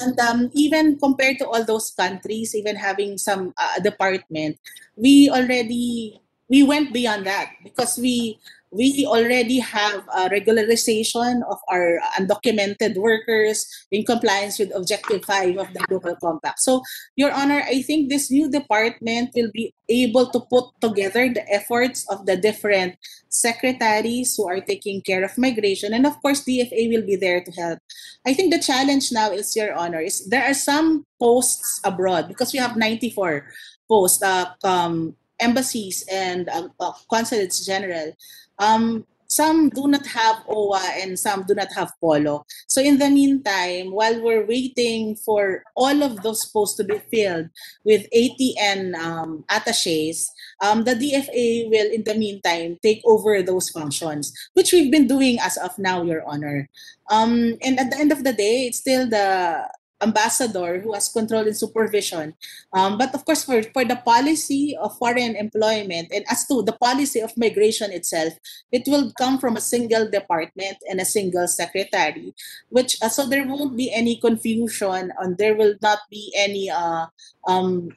And um, even compared to all those countries, even having some uh, department, we already we went beyond that because we we already have a regularization of our undocumented workers in compliance with Objective 5 of the Global Compact. So, Your Honor, I think this new department will be able to put together the efforts of the different secretaries who are taking care of migration. And of course, DFA will be there to help. I think the challenge now is, Your Honor, is there are some posts abroad because we have 94 posts, uh, um, embassies and uh, uh, consulates general. Um, some do not have OWA and some do not have POLO. So in the meantime, while we're waiting for all of those posts to be filled with ATN um, attaches, um, the DFA will in the meantime take over those functions, which we've been doing as of now, Your Honor. Um, and at the end of the day, it's still the ambassador who has control and supervision. Um, but of course, for, for the policy of foreign employment and as to the policy of migration itself, it will come from a single department and a single secretary, which uh, so there won't be any confusion and there will not be any uh, um,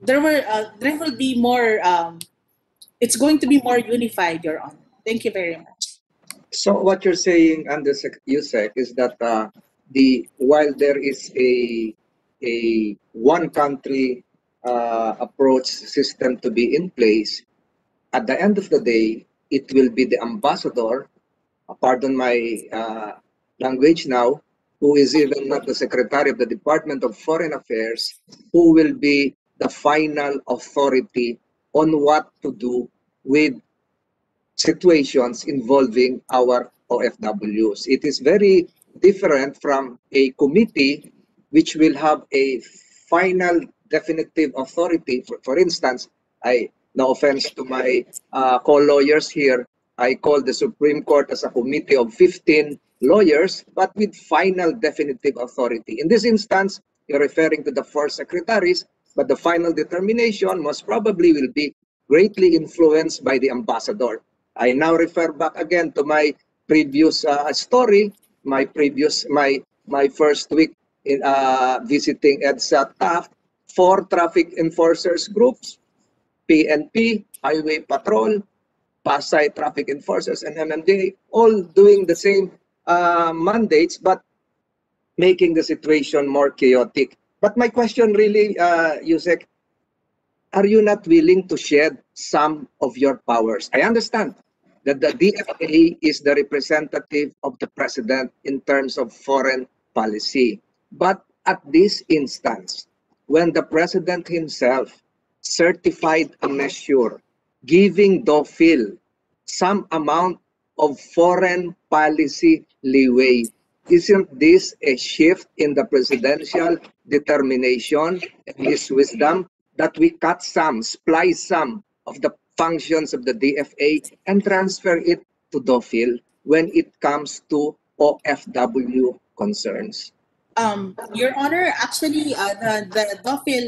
there will uh, there will be more um, it's going to be more unified, Your Honor. Thank you very much. So what you're saying, under you USEC, is that uh, the while there is a a one country uh, approach system to be in place, at the end of the day, it will be the ambassador. uh, Pardon my uh, language now, who is even not the secretary of the Department of Foreign Affairs, who will be the final authority on what to do with situations involving our OFWs. It is very different from a committee which will have a final definitive authority. For, for instance, I no offense to my uh, co-lawyers here, I call the Supreme Court as a committee of 15 lawyers, but with final definitive authority. In this instance, you're referring to the four secretaries, but the final determination most probably will be greatly influenced by the ambassador. I now refer back again to my previous uh, story, my previous, my my first week in uh, visiting EDSA Taft, four traffic enforcers groups, PNP, Highway Patrol, Pasay Traffic Enforcers, and MMDA, all doing the same uh, mandates, but making the situation more chaotic. But my question really, uh, Yusek, are you not willing to shed some of your powers? I understand that the DFA is the representative of the president in terms of foreign policy. But at this instance, when the president himself certified a measure giving DOFIL some amount of foreign policy leeway, isn't this a shift in the presidential determination and his wisdom that we cut some, splice some of the functions of the DFA and transfer it to DOFIL when it comes to OFW concerns? Um, Your Honor, actually, uh, the, the DOFIL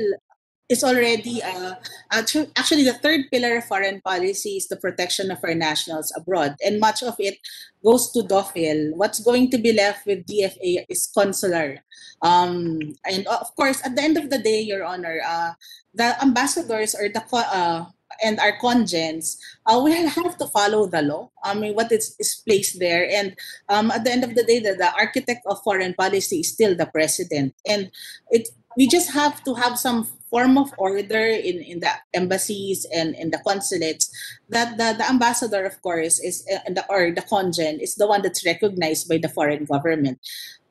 is already uh, actu- actually the third pillar of foreign policy is the protection of our nationals abroad and much of it goes to DOFIL. What's going to be left with DFA is consular. Um, and of course, at the end of the day, Your Honor, uh, the ambassadors or the uh, and our congens, uh, we have to follow the law. I mean, what is, is placed there. And um, at the end of the day, the, the architect of foreign policy is still the president. And it we just have to have some form of order in, in the embassies and in the consulates that the, the ambassador, of course, is uh, the, or the congen is the one that's recognized by the foreign government.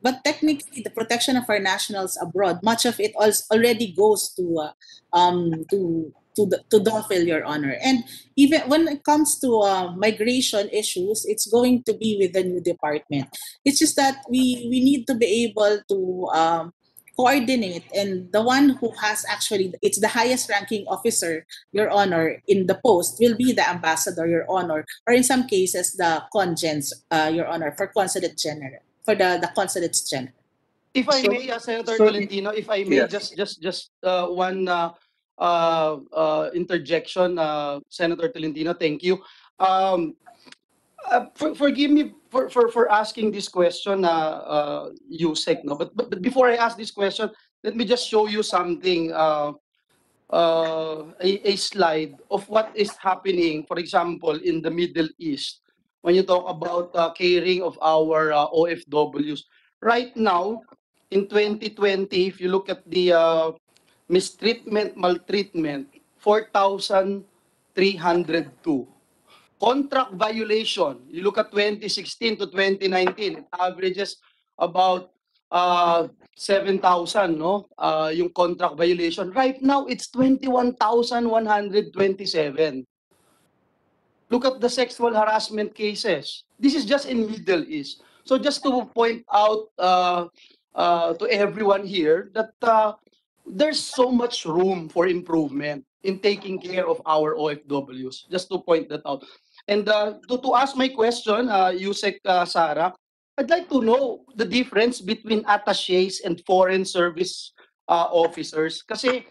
But technically, the protection of our nationals abroad, much of it also already goes to uh, um, to to the, to DOFIL, Your Honor. And even when it comes to uh, migration issues, it's going to be with the new department. It's just that we we need to be able to um, coordinate and the one who has actually it's the highest ranking officer your honor in the post will be the ambassador your honor or in some cases the congens uh, your honor for consulate general for the the consulates general If I So- may, uh, Senator so- Tolentino, if I may, Yes. just just just uh, one uh, uh, interjection, uh, Senator Tolentino, thank you. Um, uh, for, forgive me for, for, for asking this question, uh, uh, Yusek, no? But, but but before I ask this question, let me just show you something. Uh, uh, a, a slide of what is happening, for example, in the Middle East. When you talk about uh, caring of our uh, OFWs, right now in 2020, if you look at the uh, mistreatment, maltreatment, 4,302. Contract violation, you look at 2016 to 2019, it averages about uh, 7,000, no? Uh, yung contract violation. Right now, it's 21,127. Look at the sexual harassment cases. This is just in Middle East. So just to point out uh, uh, to everyone here that uh, there's so much room for improvement in taking care of our OFWs. Just to point that out. And uh, to, to ask my question, uh, Yusek uh, Sara, I'd like to know the difference between attaches and foreign service uh, officers. Kasi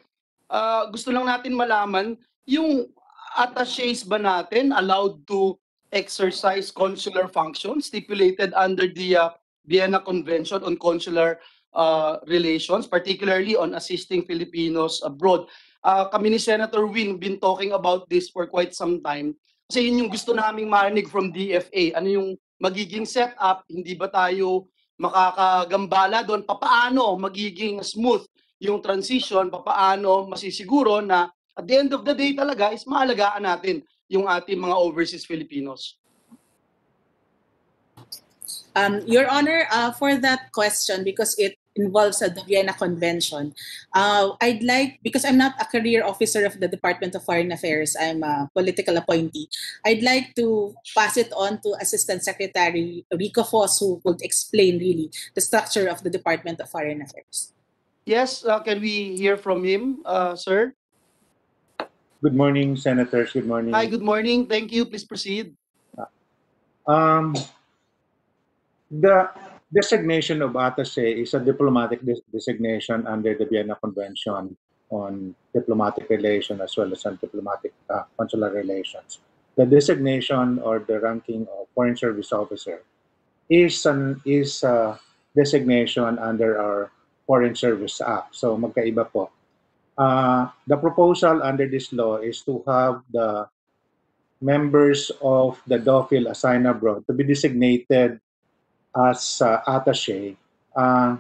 uh, gusto lang natin malaman yung attaches ba natin allowed to exercise consular functions stipulated under the uh, Vienna Convention on Consular uh, Relations, particularly on assisting Filipinos abroad. Uh, kami ni Senator Win been talking about this for quite some time. Kasi yun yung gusto naming marinig from DFA. Ano yung magiging setup? Hindi ba tayo makakagambala doon? Papaano magiging smooth yung transition? Papaano masisiguro na at the end of the day talaga is maalagaan natin yung ating mga overseas Filipinos? Um, Your Honor, uh, for that question, because it involves uh, the Vienna Convention, uh, I'd like, because I'm not a career officer of the Department of Foreign Affairs, I'm a political appointee, I'd like to pass it on to Assistant Secretary Rico Foss, who would explain really the structure of the Department of Foreign Affairs. Yes, uh, can we hear from him, uh, sir? Good morning, senators. Good morning. Hi, good morning. Thank you. Please proceed. Um, the designation of attaché is a diplomatic des- designation under the Vienna Convention on diplomatic relations as well as on diplomatic uh, consular relations. The designation or the ranking of foreign service officer is an is a designation under our Foreign Service Act. So magkaiba po. Uh, the proposal under this law is to have the members of the DOFIL assigned abroad to be designated as uh, attaché uh,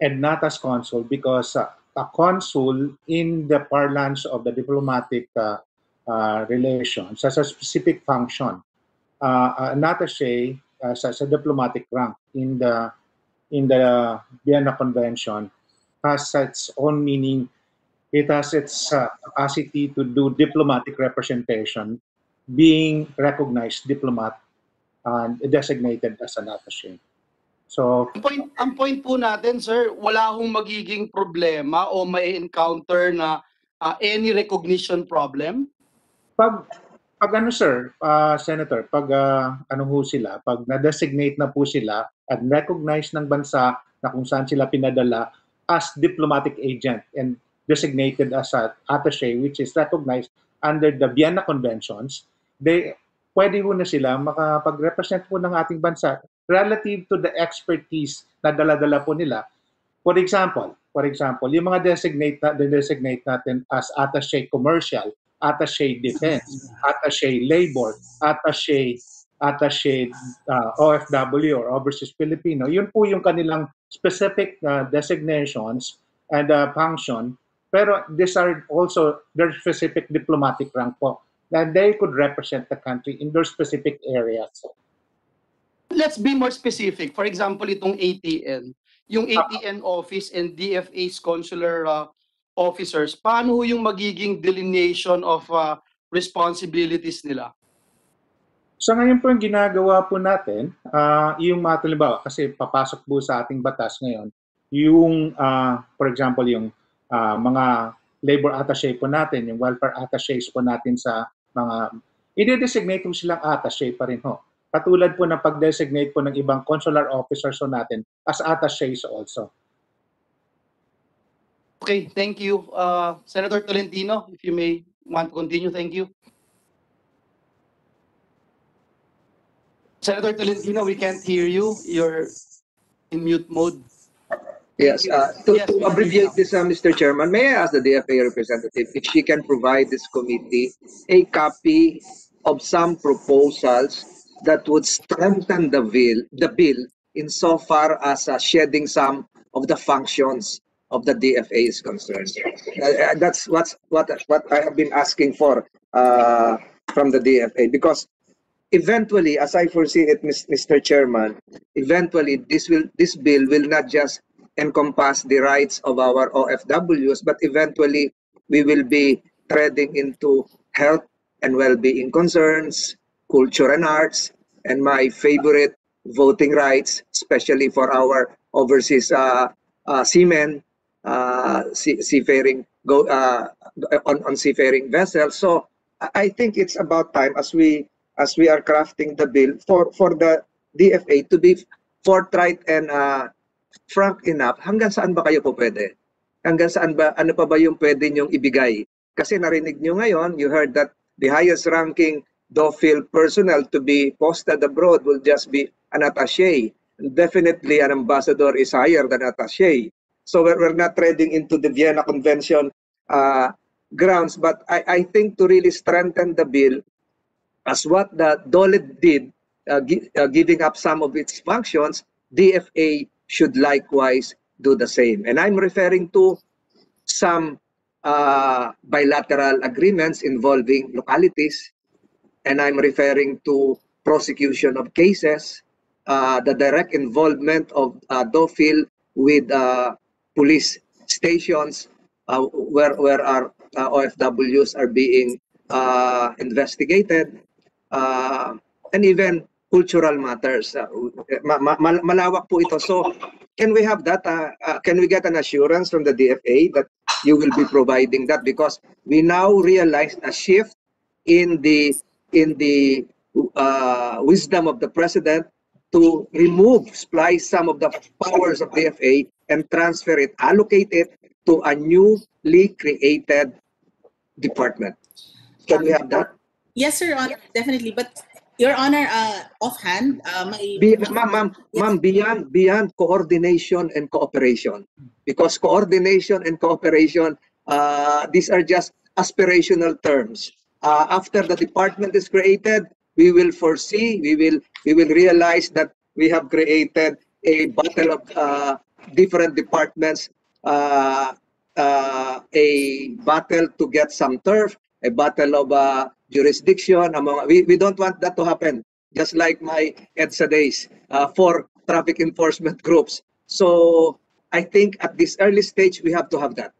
and not as consul because uh, a consul in the parlance of the diplomatic uh, uh, relations has a specific function. Uh, an attaché as, as a diplomatic rank in the in the Vienna Convention has its own meaning. It has its uh, capacity to do diplomatic representation, being recognized diplomat and designated as an attaché. So, Ang point, ang point po natin, sir, wala hong magiging problema o may encounter na uh, any recognition problem? pag pag ano sir, uh, senator, pag uh, ano ho sila, pag na-designate na po sila at recognize ng bansa na kung saan sila pinadala as diplomatic agent and designated as a attaché which is recognized under the Vienna Conventions, they pwede po na sila makapag-represent po ng ating bansa relative to the expertise na dala-dala po nila. For example, for example, yung mga designate na designate natin as attaché commercial, attaché defense, attaché labor, attaché attaché uh, OFW or overseas Filipino. Yun po yung kanilang specific uh, designations and uh, function. Pero these are also their specific diplomatic rank po that they could represent the country in their specific areas. Let's be more specific. For example, itong ATN, yung ATN office and DFA's consular uh, officers, paano yung magiging delineation of uh, responsibilities nila? Sa ngayon po yung ginagawa po natin, ah yung mga halimbawa, kasi papasok po sa ating batas ngayon, yung, ah, for example, yung ah, mga labor attaché po natin, yung welfare attachés po natin sa mga, i-designate po silang attaché pa rin ho. Katulad po ng pag-designate po ng ibang consular officers po natin as attachés also. Okay, thank you. Uh, Senator Tolentino, if you may want to continue, thank you. Senator Tolentino, we can't hear you. You're in mute mode. Yes, uh, to, to abbreviate this, uh, Mr. Chairman, may I ask the DFA representative if she can provide this committee a copy of some proposals that would strengthen the bill, the bill insofar as uh, shedding some of the functions of the DFA is concerned. Uh, uh, that's what's what what I have been asking for uh, from the DFA because eventually, as I foresee it, Mr. Chairman, eventually this will this bill will not just encompass the rights of our OFWs, but eventually we will be treading into health and well-being concerns, culture and arts, and my favorite voting rights, especially for our overseas uh, uh, seamen, uh, sea- seafaring go uh, on, on seafaring vessels. So I think it's about time as we as we are crafting the bill for for the DFA to be forthright and uh, frank enough. Hanggang saan ba kayo po pwede? Hanggang saan ba ano pa ba yung pwede niyong ibigay? Kasi narinig niyo ngayon, you heard that the highest ranking DOFIL personnel to be posted abroad will just be an attaché. Definitely an ambassador is higher than attaché. So we're, we're not treading into the Vienna Convention uh, grounds, but I, I think to really strengthen the bill, as what the DOLE did, uh, gi- uh, giving up some of its functions, DFA should likewise do the same. And I'm referring to some uh, bilateral agreements involving localities, and I'm referring to prosecution of cases, uh, the direct involvement of uh, DOFIL with uh, police stations uh, where, where our uh, OFWs are being uh, investigated, and even cultural matters. Uh, ma- ma- mal- malawak po ito. So, can we have that? Uh, uh, can we get an assurance from the DFA that you will be providing that? Because we now realize a shift in the in the uh, wisdom of the president to remove, splice some of the powers of DFA and transfer it, allocate it to a newly created department. Can we have that? Yes, Honor, definitely. But Your Honor, uh, offhand, uh, may... Be, ma'am, ma'am, ma'am, beyond beyond coordination and cooperation, because coordination and cooperation, uh, these are just aspirational terms. Uh, after the department is created, we will foresee, we will we will realize that we have created a battle of uh, different departments, uh, uh, a battle to get some turf, a battle of uh, jurisdiction among we, we don't want that to happen. Just like my EDSA days uh, for traffic enforcement groups. So i think at this early stage we have to have that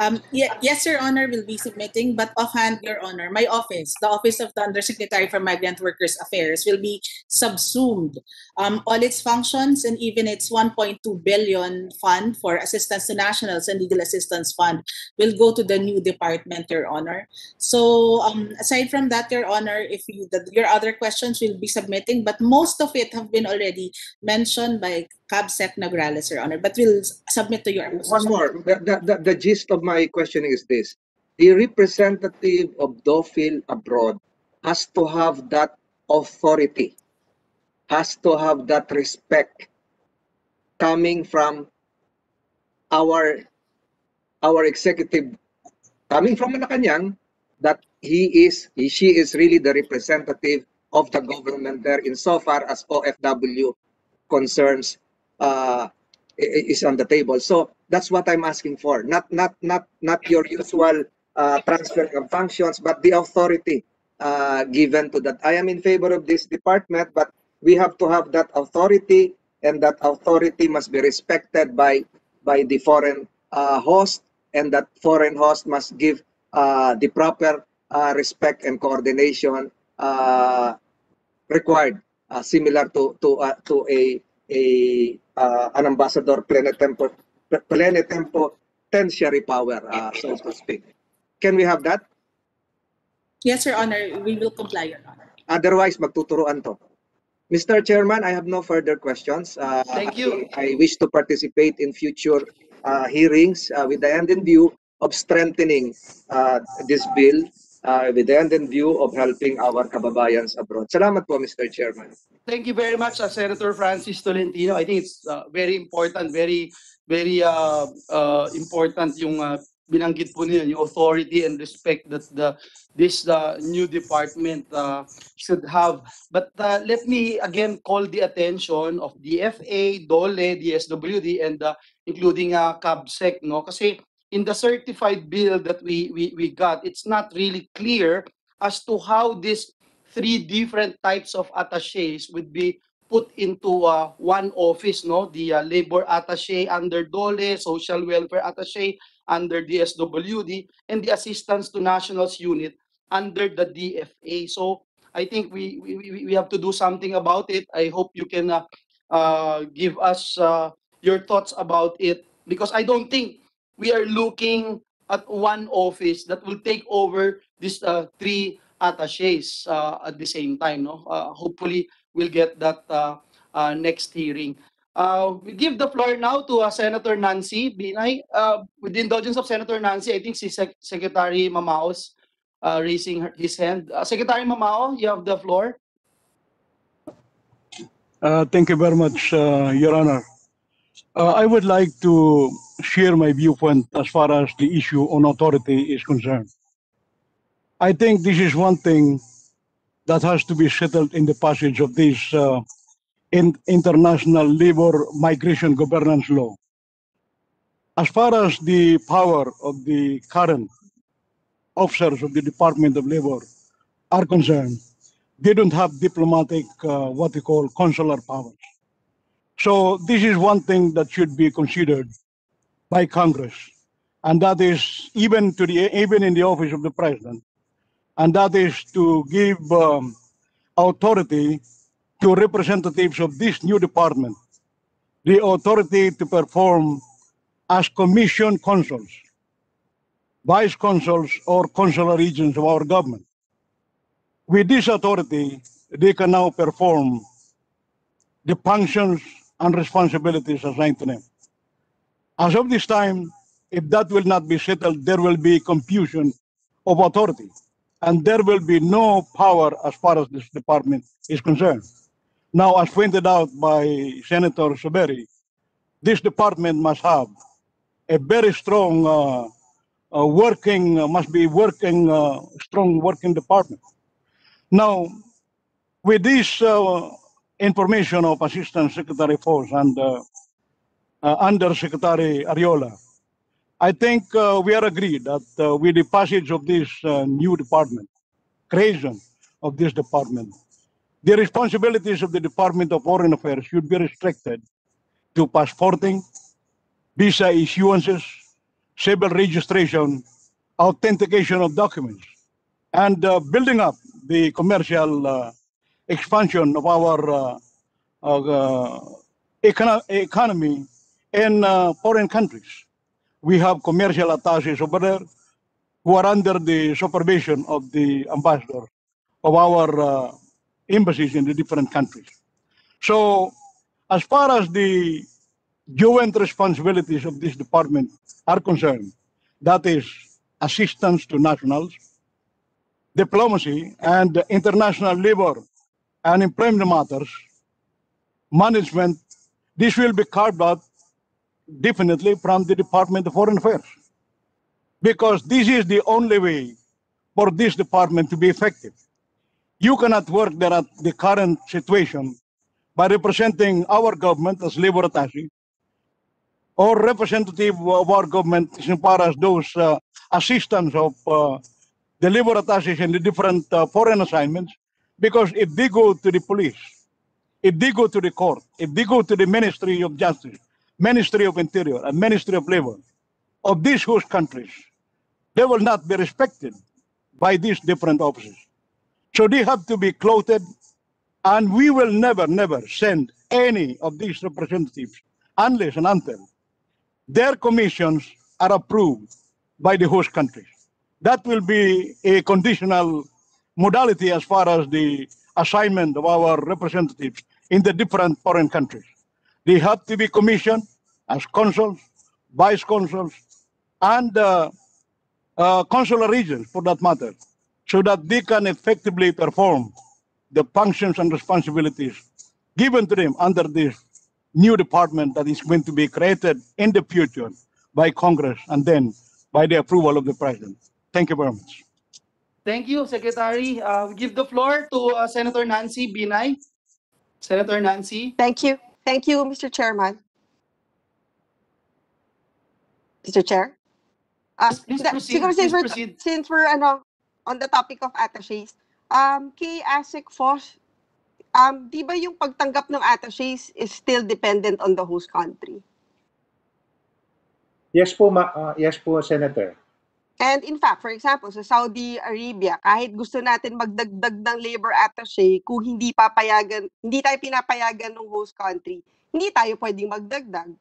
Um, ye- yes, Your Honor, will be submitting, but offhand, Your Honor, my office, the Office of the Undersecretary for Migrant Workers Affairs, will be subsumed. Um, all its functions and even its 1.2 billion fund for assistance to nationals and legal assistance fund will go to the new department, Your Honor. So, um, aside from that, Your Honor, if you, the, your other questions will be submitting, but most of it have been already mentioned by CABSEC Nograles, Your Honor, but we'll submit to your one more the, the, the, the gist of my questioning is this. The representative of DOFIL abroad has to have that authority, has to have that respect coming from our our executive coming from Malacanang that he is he she is really the representative of the government there insofar as OFW concerns uh, is on the table. So that's what I'm asking for. Not not not not your usual uh, transfer of functions, but the authority uh, given to that. I am in favor of this department, but we have to have that authority, and that authority must be respected by by the foreign uh, host, and that foreign host must give uh, the proper uh, respect and coordination uh, required, similar to to to a a uh, an ambassador plenitempo plenipotentiary power, uh, so to speak. Can we have that? Yes, Your Honor, we will comply, Your Honor. Otherwise, magtuturuan to. Mr. Chairman, I have no further questions. Uh, Thank you. I, I wish to participate in future uh, hearings uh, with the end in view of strengthening uh, this bill uh, with the end in view of helping our kababayans abroad. Salamat po, Mr. Chairman. Thank you very much, uh, Senator Francis Tolentino. I think it's uh, very important, very, very uh, uh, important yung uh, binanggit po niyo, yung authority and respect that the this uh, new department uh, should have. But uh, let me again call the attention of DFA, DOLE, DSWD, and uh, including uh, CABSEC, no? Kasi in the certified bill that we, we, we got, it's not really clear as to how these three different types of attaches would be put into uh, one office, no? The uh, labor attache under DOLE, social welfare attache under DSWD, and the assistance to nationals unit under the DFA. So I think we, we, we- have to do something about it. I hope you can uh, uh, give us uh, your thoughts about it because I don't think we are looking at one office that will take over these uh, three attaches uh, at the same time. No, uh, hopefully we'll get that uh, uh, next hearing. Uh, we give the floor now to Senator Nancy Binay. With the indulgence of Senator Nancy, I think si Sec- Secretary Mamaos raising her, his hand. Secretary Mamao, you have the floor. Thank you very much, Your Honor. Uh, I would like to share my viewpoint as far as the issue on authority is concerned. I think this is one thing that has to be settled in the passage of this uh, in- international labor migration governance law. As far as the power of the current officers of the Department of Labor are concerned, they don't have diplomatic, uh, what we call consular powers. So this is one thing that should be considered by Congress, and that is even to the even in the office of the president, and that is to give um, authority to representatives of this new department, the authority to perform as commission consuls, vice consuls, or consular agents of our government. With this authority, they can now perform the functions and responsibilities assigned to them. As of this time, if that will not be settled, there will be confusion of authority, and there will be no power as far as this department is concerned. Now, as pointed out by Senator Saberi, this department must have a very strong uh, uh, working, uh, must be working, uh, strong working department. Now, with this uh, information of Assistant Secretary Force and uh, uh, Undersecretary Ariola, I think uh, we are agreed that uh, with the passage of this uh, new department, creation of this department, the responsibilities of the Department of Foreign Affairs should be restricted to passporting, visa issuances, civil registration, authentication of documents, and uh, building up the commercial expansion of our uh, uh, econo- economy in uh, foreign countries. We have commercial attaches over there who are under the supervision of the ambassador of our embassies in the different countries. So, as far as the joint responsibilities of this department are concerned, that is assistance to nationals, diplomacy, and international labor and employment matters, management, this will be carved out definitely from the Department of Foreign Affairs. Because this is the only way for this department to be effective. You cannot work there at the current situation by representing our government as Liberatasi or representative of our government as far as those uh, assistants of uh, the Liberatasi in the different uh, foreign assignments. Because if they go to the police, if they go to the court, if they go to the Ministry of Justice, Ministry of Interior, and Ministry of Labor of these host countries, they will not be respected by these different offices. So they have to be clothed, and we will never, never send any of these representatives unless and until their commissions are approved by the host countries. That will be a conditional modality as far as the assignment of our representatives in the different foreign countries. They have to be commissioned as consuls, vice consuls, and uh, uh, consular regents for that matter, so that they can effectively perform the functions and responsibilities given to them under this new department that is going to be created in the future by Congress and then by the approval of the President. Thank you very much. Thank you, Secretary. Uh, we give the floor to uh, Senator Nancy Binay. Senator Nancy. Thank you. Thank you, Mr. Chairman. Mr. Chair? Uh, please proceed, siguro since please we're, proceed. since we're ano, on the topic of attaches, um, kay ASIC FOS, um, di ba yung pagtanggap ng attaches is still dependent on the host country? Yes po, ma- uh, yes po, Senator. And in fact, for example, sa Saudi Arabia, kahit gusto natin magdagdag ng labor attaché, kung hindi papayagan, hindi tayo pinapayagan ng host country, hindi tayo pwedeng magdagdag.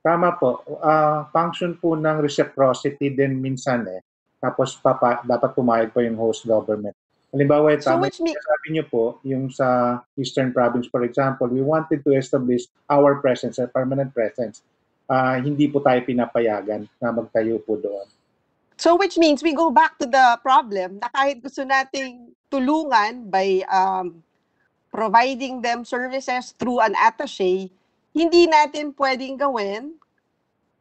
Tama po. Ah, function po ng reciprocity din minsan eh. Tapos papa, dapat pumayag po yung host government. Halimbawa, eh, So tama which yung mean- sabi niyo po, yung sa Eastern Province, for example, we wanted to establish our presence, a permanent presence. Ah, hindi po tayo pinapayagan na magtayo po doon. So which means we go back to the problem na kahit gusto nating tulungan by um, providing them services through an attaché, hindi natin pwedeng gawin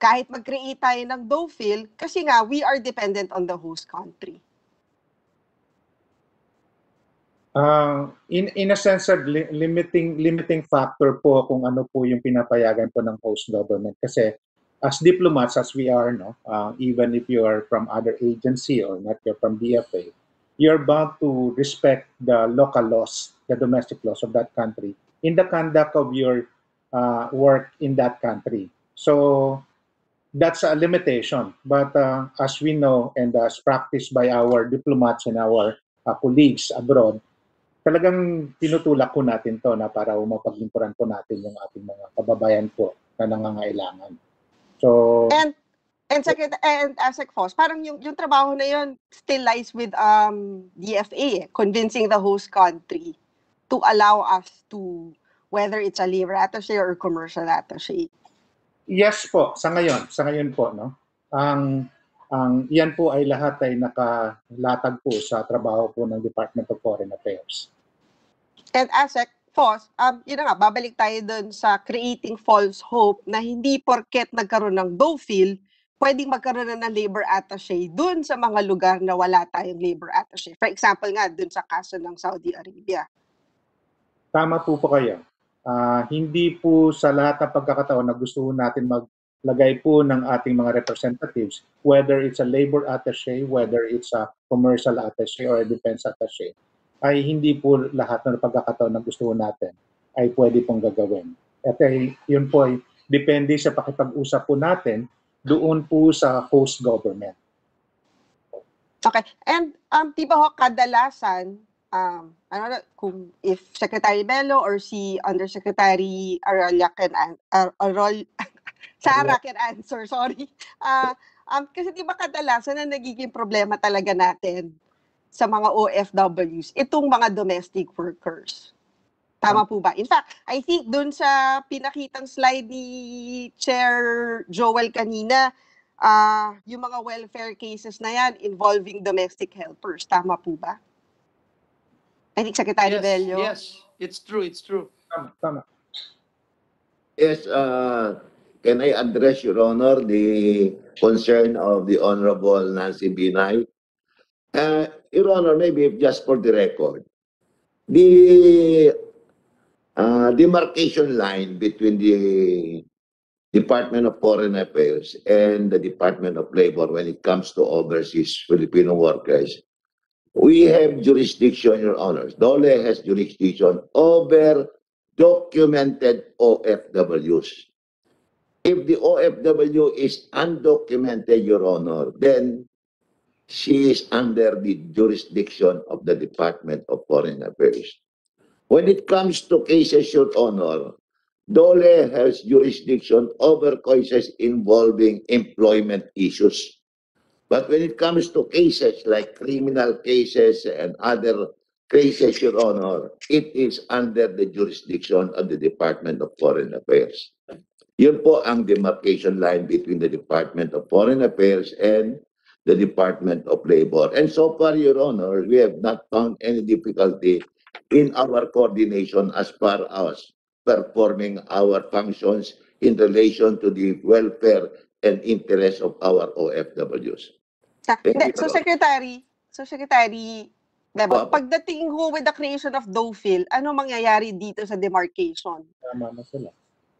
kahit mag-create tayo ng DOFIL kasi nga we are dependent on the host country. Ah, in in a sense of li- limiting limiting factor po kung ano po yung pinapayagan po ng host government kasi as diplomats as we are no uh, even if you are from other agency or not you're from BFA you're bound to respect the local laws the domestic laws of that country in the conduct of your uh, work in that country so that's a limitation but uh, as we know and as practiced by our diplomats and our uh, colleagues abroad talagang tinutulak po natin to na para mapaglingkuran po natin yung ating mga kababayan po na nangangailangan. So, And and second and ASEC FOS, parang yung yung trabaho na yun still lies with um DFA, eh, convincing the host country to allow us to whether it's a labor attaché or commercial attaché. yes po, sa ngayon, sa ngayon po, no? Ang ang yan po ay lahat ay nakalatag po sa trabaho po ng Department of Foreign Affairs. And ASEC FOS, um, yun na nga, babalik tayo dun sa creating false hope na hindi porket nagkaroon ng DOFIL, pwedeng magkaroon na ng labor attaché dun sa mga lugar na wala tayong labor attaché. For example nga, dun sa kaso ng Saudi Arabia. Tama po po kayo. Ah, hindi po sa lahat ng pagkakataon na gusto natin maglagay po ng ating mga representatives, whether it's a labor attaché, whether it's a commercial attaché or a defense attaché, ay hindi po lahat ng pagkakataon na gusto natin ay pwede pong gagawin. At ay, yun po ay depende sa pakipag-usap po natin doon po sa host government. Okay. And um, di ba ho, kadalasan, um, ano na, kung if Secretary Bello or si Undersecretary Aralia can an- Ar- Arol, Sara can answer, sorry. Ah, um, kasi di ba kadalasan na nagiging problema talaga natin sa mga OFWs, itong mga domestic workers. Tama po ba? In fact, I think dun sa pinakitang slide ni Chair Joel kanina, ah, yung mga welfare cases na yan involving domestic helpers. Tama po ba? I think Secretary Yes, Bello. yes, it's true, it's true. Tama, tama. Yes, uh, can I address, Your Honor, the concern of the Honorable Nancy Binay? Uh, Your Honor, maybe just for the record, the uh, demarcation line between the Department of Foreign Affairs and the Department of Labor when it comes to overseas Filipino workers, we have jurisdiction, Your Honors. DOLE has jurisdiction over documented OFWs. If the OFW is undocumented, Your Honor, then she is under the jurisdiction of the Department of Foreign Affairs. When it comes to cases, Your Honor, DOLE has jurisdiction over cases involving employment issues. But when it comes to cases like criminal cases and other cases, Your Honor, it is under the jurisdiction of the Department of Foreign Affairs. Yun po ang demarcation line between the Department of Foreign Affairs and the Department of Labor. And so far, Your Honor, we have not found any difficulty in our coordination as far as performing our functions in relation to the welfare and interest of our OFWs. Thank you, so Honor. Secretary, so Secretary, diba, Opo. pagdating ho with the creation of DOFIL, ano mangyayari dito sa demarcation? Tama na sila.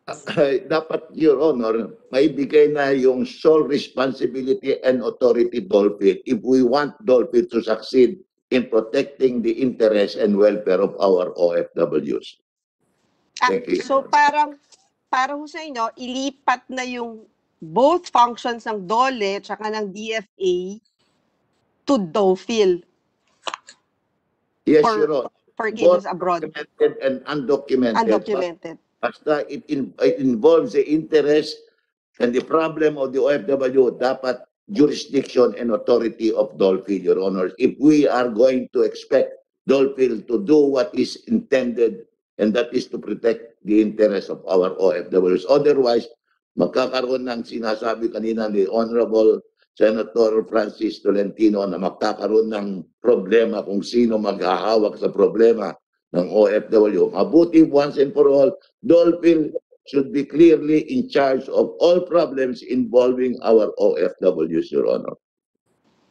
Dapat, Your Honor, maibigay na yung sole responsibility and authority Dolphin if we want Dolphin to succeed in protecting the interest and welfare of our OFWs. Ah, Thank you. so parang, para ho sa inyo, ilipat na yung both functions ng DOLE at saka ng DFA to DOFIL Yes, For- Your Honor. for cases abroad. documented and undocumented. Undocumented. Basta it, in, it involves the interest and the problem of the OFW, dapat jurisdiction and authority of Dolphin, Your Honors. If we are going to expect Dolphin to do what is intended and that is to protect the interest of our OFWs. Otherwise, magkakaroon ng sinasabi kanina ni Honorable Senator Francis Tolentino na magkakaroon ng problema kung sino maghahawak sa problema ng OFW. Mabuti once and for all, Dolphin should be clearly in charge of all problems involving our OFWs, Your Honor.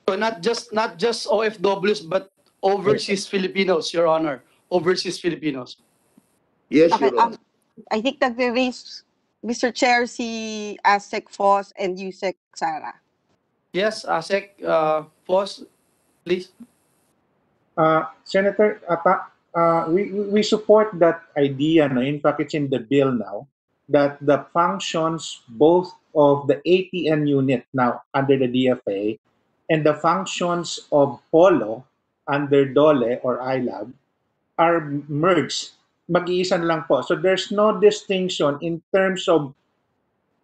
So not just, not just OFWs, but overseas Filipinos, Your Honor, overseas Filipinos. Yes, Okay, Your um, Honor. I think nagre-raise, Mr. Chair, si ASEC Foss and USEC Sara. Yes, ASEC, uh, Foss, please. Uh, Senator, ata, uh, we, we- support that idea. No? In fact, it's in the bill now that the functions both of the ATN unit now under the DFA and the functions of POLO under DOLE or ILAB are merged. Mag-iisan lang po. So there's no distinction in terms of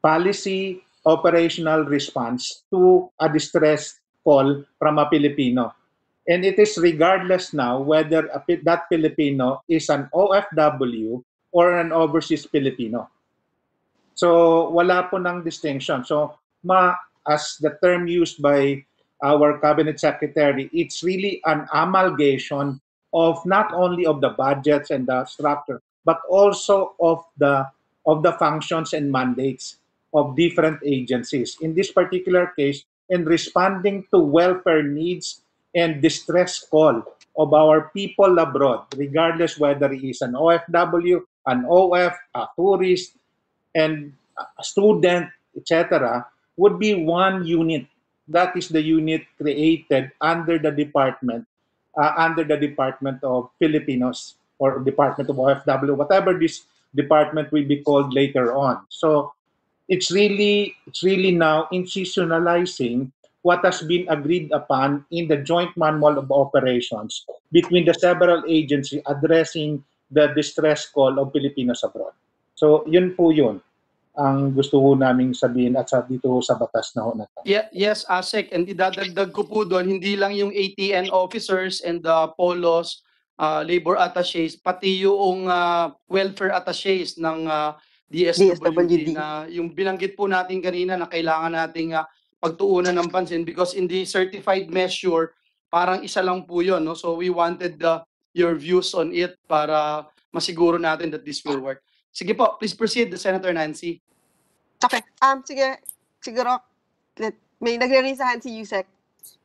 policy operational response to a distress call from a Filipino. And it is regardless now whether a, that Filipino is an OFW or an overseas Filipino. So wala po ng distinction. So ma as the term used by our cabinet secretary, it's really an amalgamation of not only of the budgets and the structure, but also of the of the functions and mandates of different agencies. In this particular case, in responding to welfare needs and distress call of our people abroad, regardless whether he is an OFW, an OF, a tourist, and a student, etc., would be one unit. That is the unit created under the department, uh, under the Department of Filipinos or Department of OFW, whatever this department will be called later on. So it's really it's really now institutionalizing what has been agreed upon in the joint manual of operations between the several agencies addressing the distress call of Filipinos abroad. So yun po yun ang gusto ho naming sabihin at sa dito sa batas na ho na. Yeah, yes, ASEC, and idadagdag ko po doon, hindi lang yung ATN officers and the polos, uh, labor attaches, pati yung uh, welfare attaches ng uh, DSWD, DSWD. na yung binanggit po natin kanina na kailangan nating uh, pagtuunan ng pansin because in the certified measure, parang isa lang po yun. No? So we wanted the, your views on it para masiguro natin that this will work. Sige po, please proceed, Senator Nancy. Okay. Um, sige, siguro, let- may nagre-raise hand si Yusek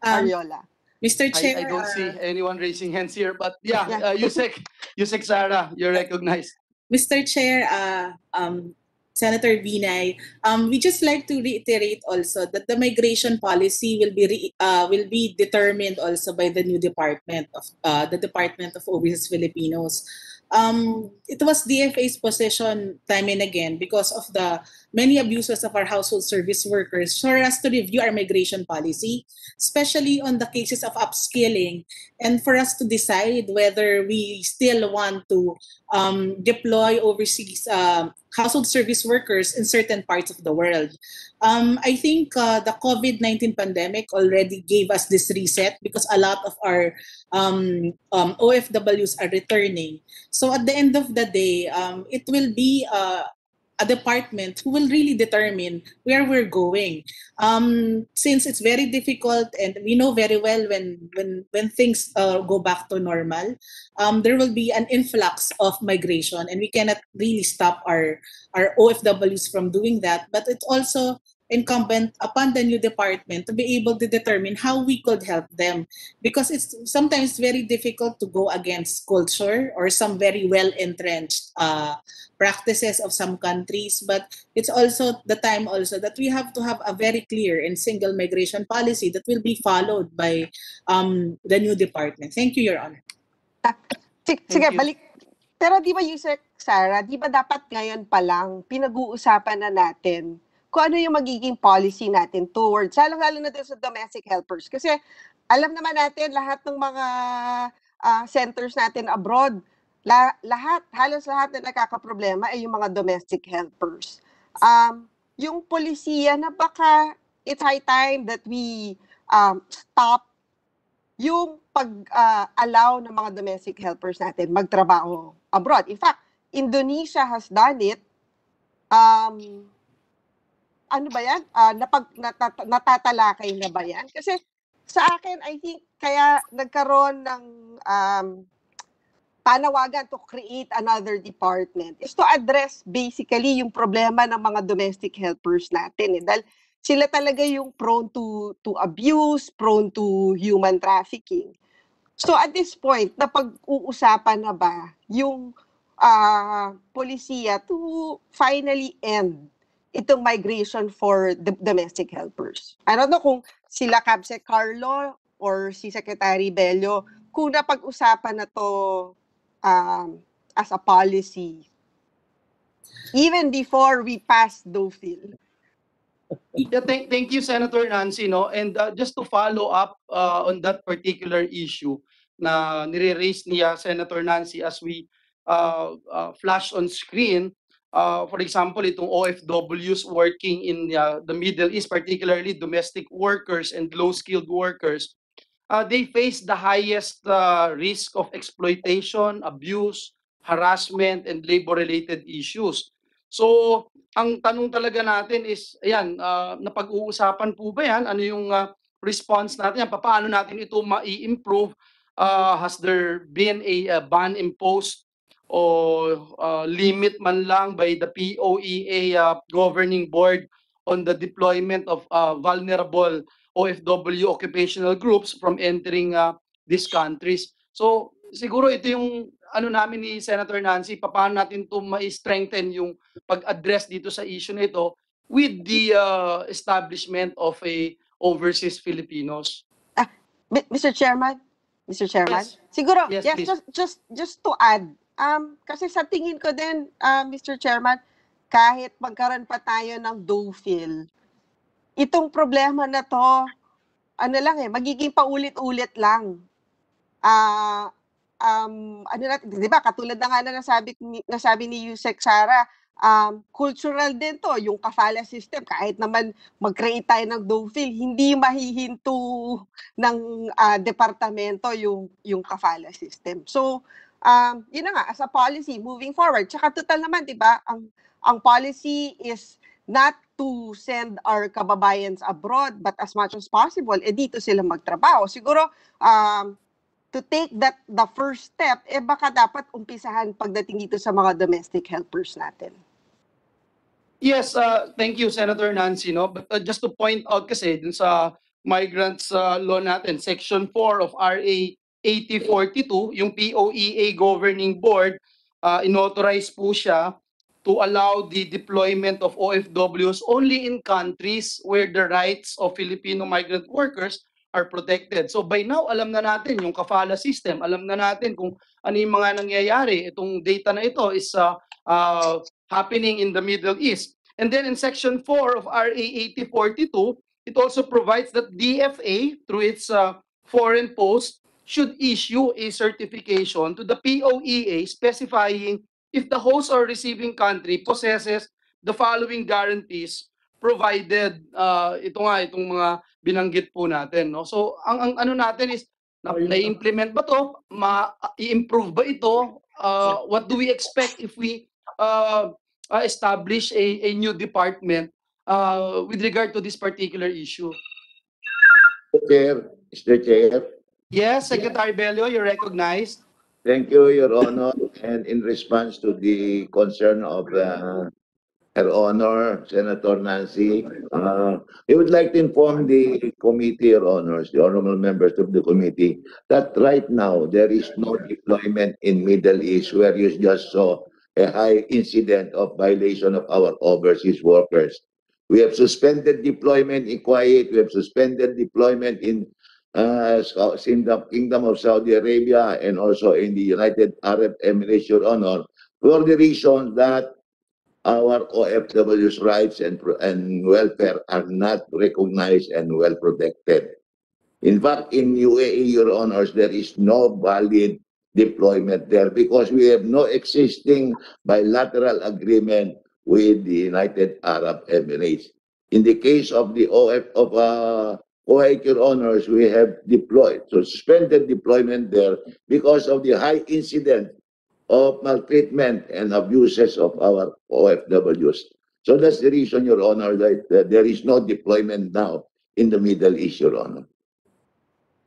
Um, Ariola. Mr. I, Chair, I don't see uh, anyone raising hands here, but yeah, Yeah. uh, Yusek, Yusek Sara, you're recognized. Mr. Chair, uh, um, Senator Binay, um, we just like to reiterate also that the migration policy will be re- uh, will be determined also by the new department of uh, the Department of Overseas Filipinos. Um, it was DFA's position time and again because of the many abuses of our household service workers for us to review our migration policy, especially on the cases of upskilling, and for us to decide whether we still want to um, deploy overseas um, household service workers in certain parts of the world. Um, I think uh, the COVID 19 pandemic already gave us this reset because a lot of our um, um, OFWs are returning. So at the end of the day, um, it will be uh, a department who will really determine where we're going. Um, since it's very difficult, and we know very well when when when things uh, go back to normal, um, there will be an influx of migration, and we cannot really stop our our OFWs from doing that. But it's also incumbent upon the new department to be able to determine how we could help them because it's sometimes very difficult to go against culture or some very well entrenched uh, practices of some countries but it's also the time also that we have to have a very clear and single migration policy that will be followed by um, the new department thank you your honor Sige, sige you. balik. Pero di ba Yusek, Sarah, di ba dapat ngayon pa lang pinag-uusapan na natin kung ano yung magiging policy natin towards, lalo-lalo na din sa domestic helpers. Kasi alam naman natin lahat ng mga ah, centers natin abroad, la- lahat, halos lahat na nakakaproblema ay yung mga domestic helpers. Um, yung polisiya na baka it's high time that we um, stop yung pag-allow ng mga domestic helpers natin magtrabaho abroad. In fact, Indonesia has done it. Um, ano ba yan? Ah, napag, natata- natatalakay na ba yan? Kasi sa akin, I think, kaya nagkaroon ng um, panawagan to create another department is to address basically yung problema ng mga domestic helpers natin. Eh. Dahil sila talaga yung prone to, to abuse, prone to human trafficking. So at this point, napag-uusapan na ba yung ah, polisiya to finally end itong migration for the domestic helpers. I don't know kung sila Cabsec Carlo or si Secretary Bello, kung napag-usapan na to um, as a policy even before we pass DOFIL. Yeah, thank, thank you, Senator Nancy. No? And uh, just to follow up uh, on that particular issue na nire-raise niya Senator Nancy as we uh, uh, flash on screen, uh, for example, itong OFWs working in uh, the Middle East, particularly domestic workers and low-skilled workers, uh, they face the highest uh, risk of exploitation, abuse, harassment, and labor-related issues. So, ang tanong talaga natin is, ayan, ah, napag-uusapan po ba yan? Ano yung ah, response natin? Paano natin ito ma-improve? Ah, has there been a, ah, ban imposed o ah, limit man lang by the POEA ah, governing board on the deployment of ah, vulnerable OFW occupational groups from entering ah, these countries? So, siguro ito yung ano namin ni Senator Nancy, paano natin to ma-strengthen yung pag-address dito sa issue na ito with the uh, establishment of a overseas Filipinos. Mi- Mr. Chairman, Mr. Chairman, Yes. siguro, Yes, yes, please. just, just, just to add, um, kasi sa tingin ko din, uh, Mr. Chairman, kahit magkaroon pa tayo ng DOFIL, itong problema na to, ano lang eh, magiging paulit-ulit lang. Ah, um, ano natin, di ba, katulad na nga na nasabi, nasabi ni Yusek Sara, um, cultural din to, yung kafala system, kahit naman mag-create tayo ng DOFIL, hindi mahihinto ng ah, departamento yung, yung kafala system. So, um, yun na nga, as a policy, moving forward, tsaka total naman, di ba, ang, ang policy is not to send our kababayans abroad, but as much as possible, eh dito sila magtrabaho. Siguro, um, to take that the first step, eh baka dapat umpisahan pagdating dito sa mga domestic helpers natin. Yes, uh, thank you, Senator Nancy. No? But uh, just to point out kasi dun sa migrants uh, law natin, Section 4 of RA 8042, yung POEA Governing Board, uh, inauthorize po siya to allow the deployment of OFWs only in countries where the rights of Filipino migrant workers are protected. So by now, alam na natin yung kafala system, alam na natin kung ano yung mga nangyayari. Itong data na ito is uh, uh, happening in the Middle East. And then in Section 4 of RA 8042, it also provides that DFA, through its uh, foreign post, should issue a certification to the POEA specifying if the host or receiving country possesses the following guarantees provided uh, ito nga itong mga binanggit po natin no? So ang, ang ano natin is na, na-implement ba to? Ma i-improve ba ito? Uh, what do we expect if we uh, uh, establish a, a new department uh, with regard to this particular issue? Chair, Mr. Chair, yes secretary Bello you're recognized thank you, Your Honor. And in response to the concern of uh, Her Honor, Senator Nancy, uh, we would like to inform the committee, Your Honors, the honorable members of the committee, that right now there is no deployment in Middle East where you just saw a high incident of violation of our overseas workers. We have suspended deployment in Kuwait. We have suspended deployment in uh, Sau- Kingdom, Kingdom of Saudi Arabia and also in the United Arab Emirates, Your Honor, for the reason that our OFW's rights and, and welfare are not recognized and well protected. In fact, in UAE, Your Honors, there is no valid deployment there because we have no existing bilateral agreement with the United Arab Emirates. In the case of the OF of uh, Kuwait, Your Honors, we have deployed, so suspended deployment there because of the high incident of maltreatment and abuses of our OFWs. So that's the reason, Your Honor, that, that there is no deployment now in the Middle East, Your Honor.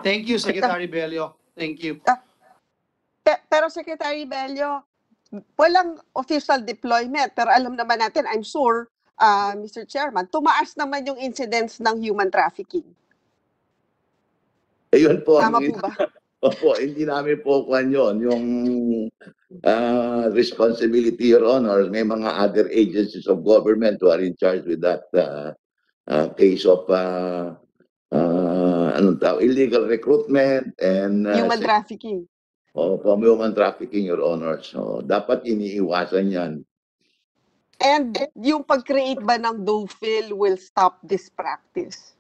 thank you secretary Bello thank you Pe- pero Secretary Bello, walang official deployment. Pero alam naman natin, I'm sure, uh, Mr. Chairman, tumaas naman yung incidents ng human trafficking. Ayun po. ang- Tama po ba? Opo, hindi namin po kwan yun. Yung uh, responsibility, Your Honor, may mga other agencies of government who are in charge with that uh, uh, case of uh, uh, anong tawag, illegal recruitment and uh, Human trafficking. Opo, human trafficking, Your Honor. So, dapat iniiwasan yan. And yung pag-create ba ng DOFIL will stop this practice?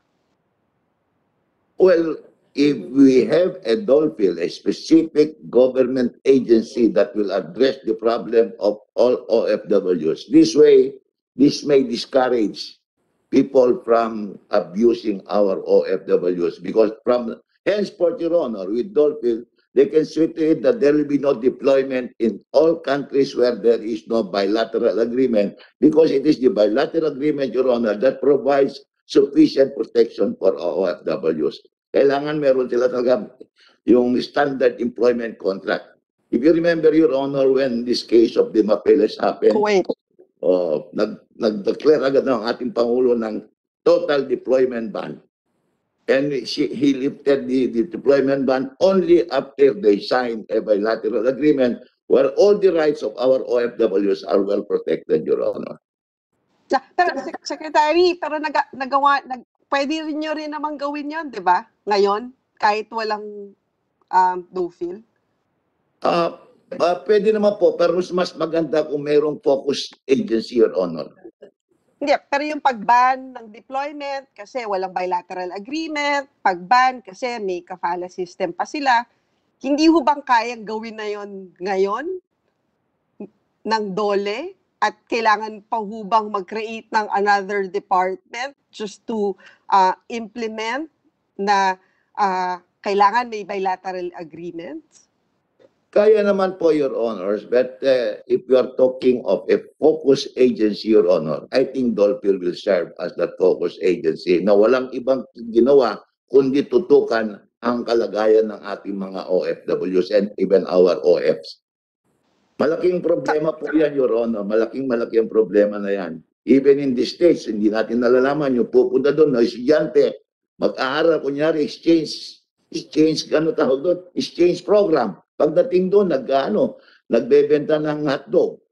Well, if we have a dolphin, a specific government agency that will address the problem of all OFWs, this way, this may discourage people from abusing our OFWs because from henceforth, Your Honor, with DOLPIL, they can see to it that there will be no deployment in all countries where there is no bilateral agreement because it is the bilateral agreement, Your Honor, that provides sufficient protection for OFWs. Kailangan meron sila talaga yung standard employment contract. If you remember, Your Honor, when this case of the Mapeles happened, Kuwait. oh, nag, nag-declare agad ng ating Pangulo ng total deployment ban. And she, he lifted the, the deployment ban only after they signed a bilateral agreement where all the rights of our OFWs are well protected, Your Honor. Pero, Sec- Secretary, pero naga, nagawa, nag, pwede rin nyo rin naman gawin yon di ba? Ngayon, kahit walang um, DOFIL. Ah, ah, pwede naman po, pero mas- maganda kung mayroong focus agency, Your Honor. Hindi, pero yung pag-ban ng deployment kasi walang bilateral agreement, pag-ban kasi may kafala system pa sila, hindi ho bang kayang gawin na yon ngayon ng dole? At kailangan pa ho bang mag-create ng another department just to uh, implement na uh, kailangan may bilateral agreements? Kaya naman po, Your Honors, but uh, if you are talking of a focus agency, Your Honor, I think Dolphin will serve as that focus agency na walang ibang ginawa kundi tutukan ang kalagayan ng ating mga OFWs and even our OFs. Malaking problema po yan, Your Honor. Malaking malaki ang problema na yan. Even in the States, hindi natin nalalaman yung pupunta doon na mag-aaral, kunyari, exchange, exchange, ano tawag doon? Exchange program. Pagdating doon, nag, ano, nagbebenta ng hotdog.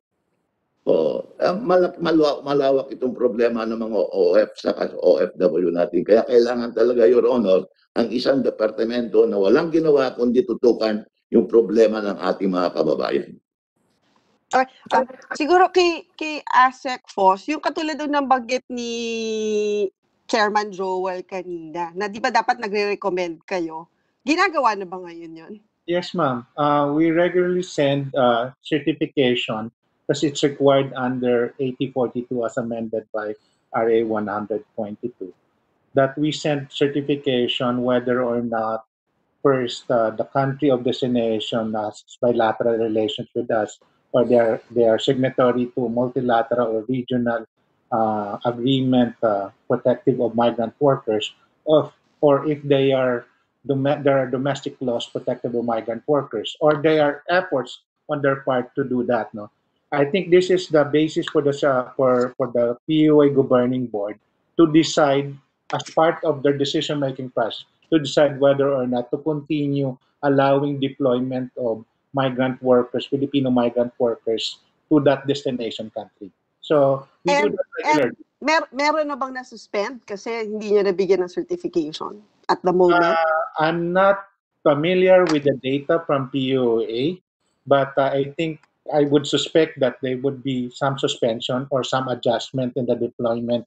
Oh, malak, malawak, malawak itong problema ng mga OF sa OFW natin. Kaya kailangan talaga, Your Honor, ang isang departamento na walang ginawa kundi tutukan yung problema ng ating mga kababayan. Okay. ah, siguro kay kay ASEC Foss, yung katulad doon ng banggit ni Chairman Joel kanina, na di ba dapat nagre-recommend kayo? Ginagawa na ba ngayon yun? Yes, ma'am. Uh, we regularly send uh, certification because it's required under 8042 as amended by RA 100.22 that we send certification whether or not first uh, the country of destination has bilateral relations with us or they are they are signatory to multilateral or regional uh, agreement uh, protective of migrant workers of or if they are there are domestic laws protective of migrant workers or there are efforts on their part to do that no i think this is the basis for the for for the PUA governing board to decide as part of their decision making process to decide whether or not to continue allowing deployment of migrant workers, Filipino migrant workers to that destination country. So, we do And, that and regularly. mer meron na bang na-suspend kasi hindi niya nabigyan ng certification at the moment? Uh, I'm not familiar with the data from PUA, but uh, I think I would suspect that there would be some suspension or some adjustment in the deployment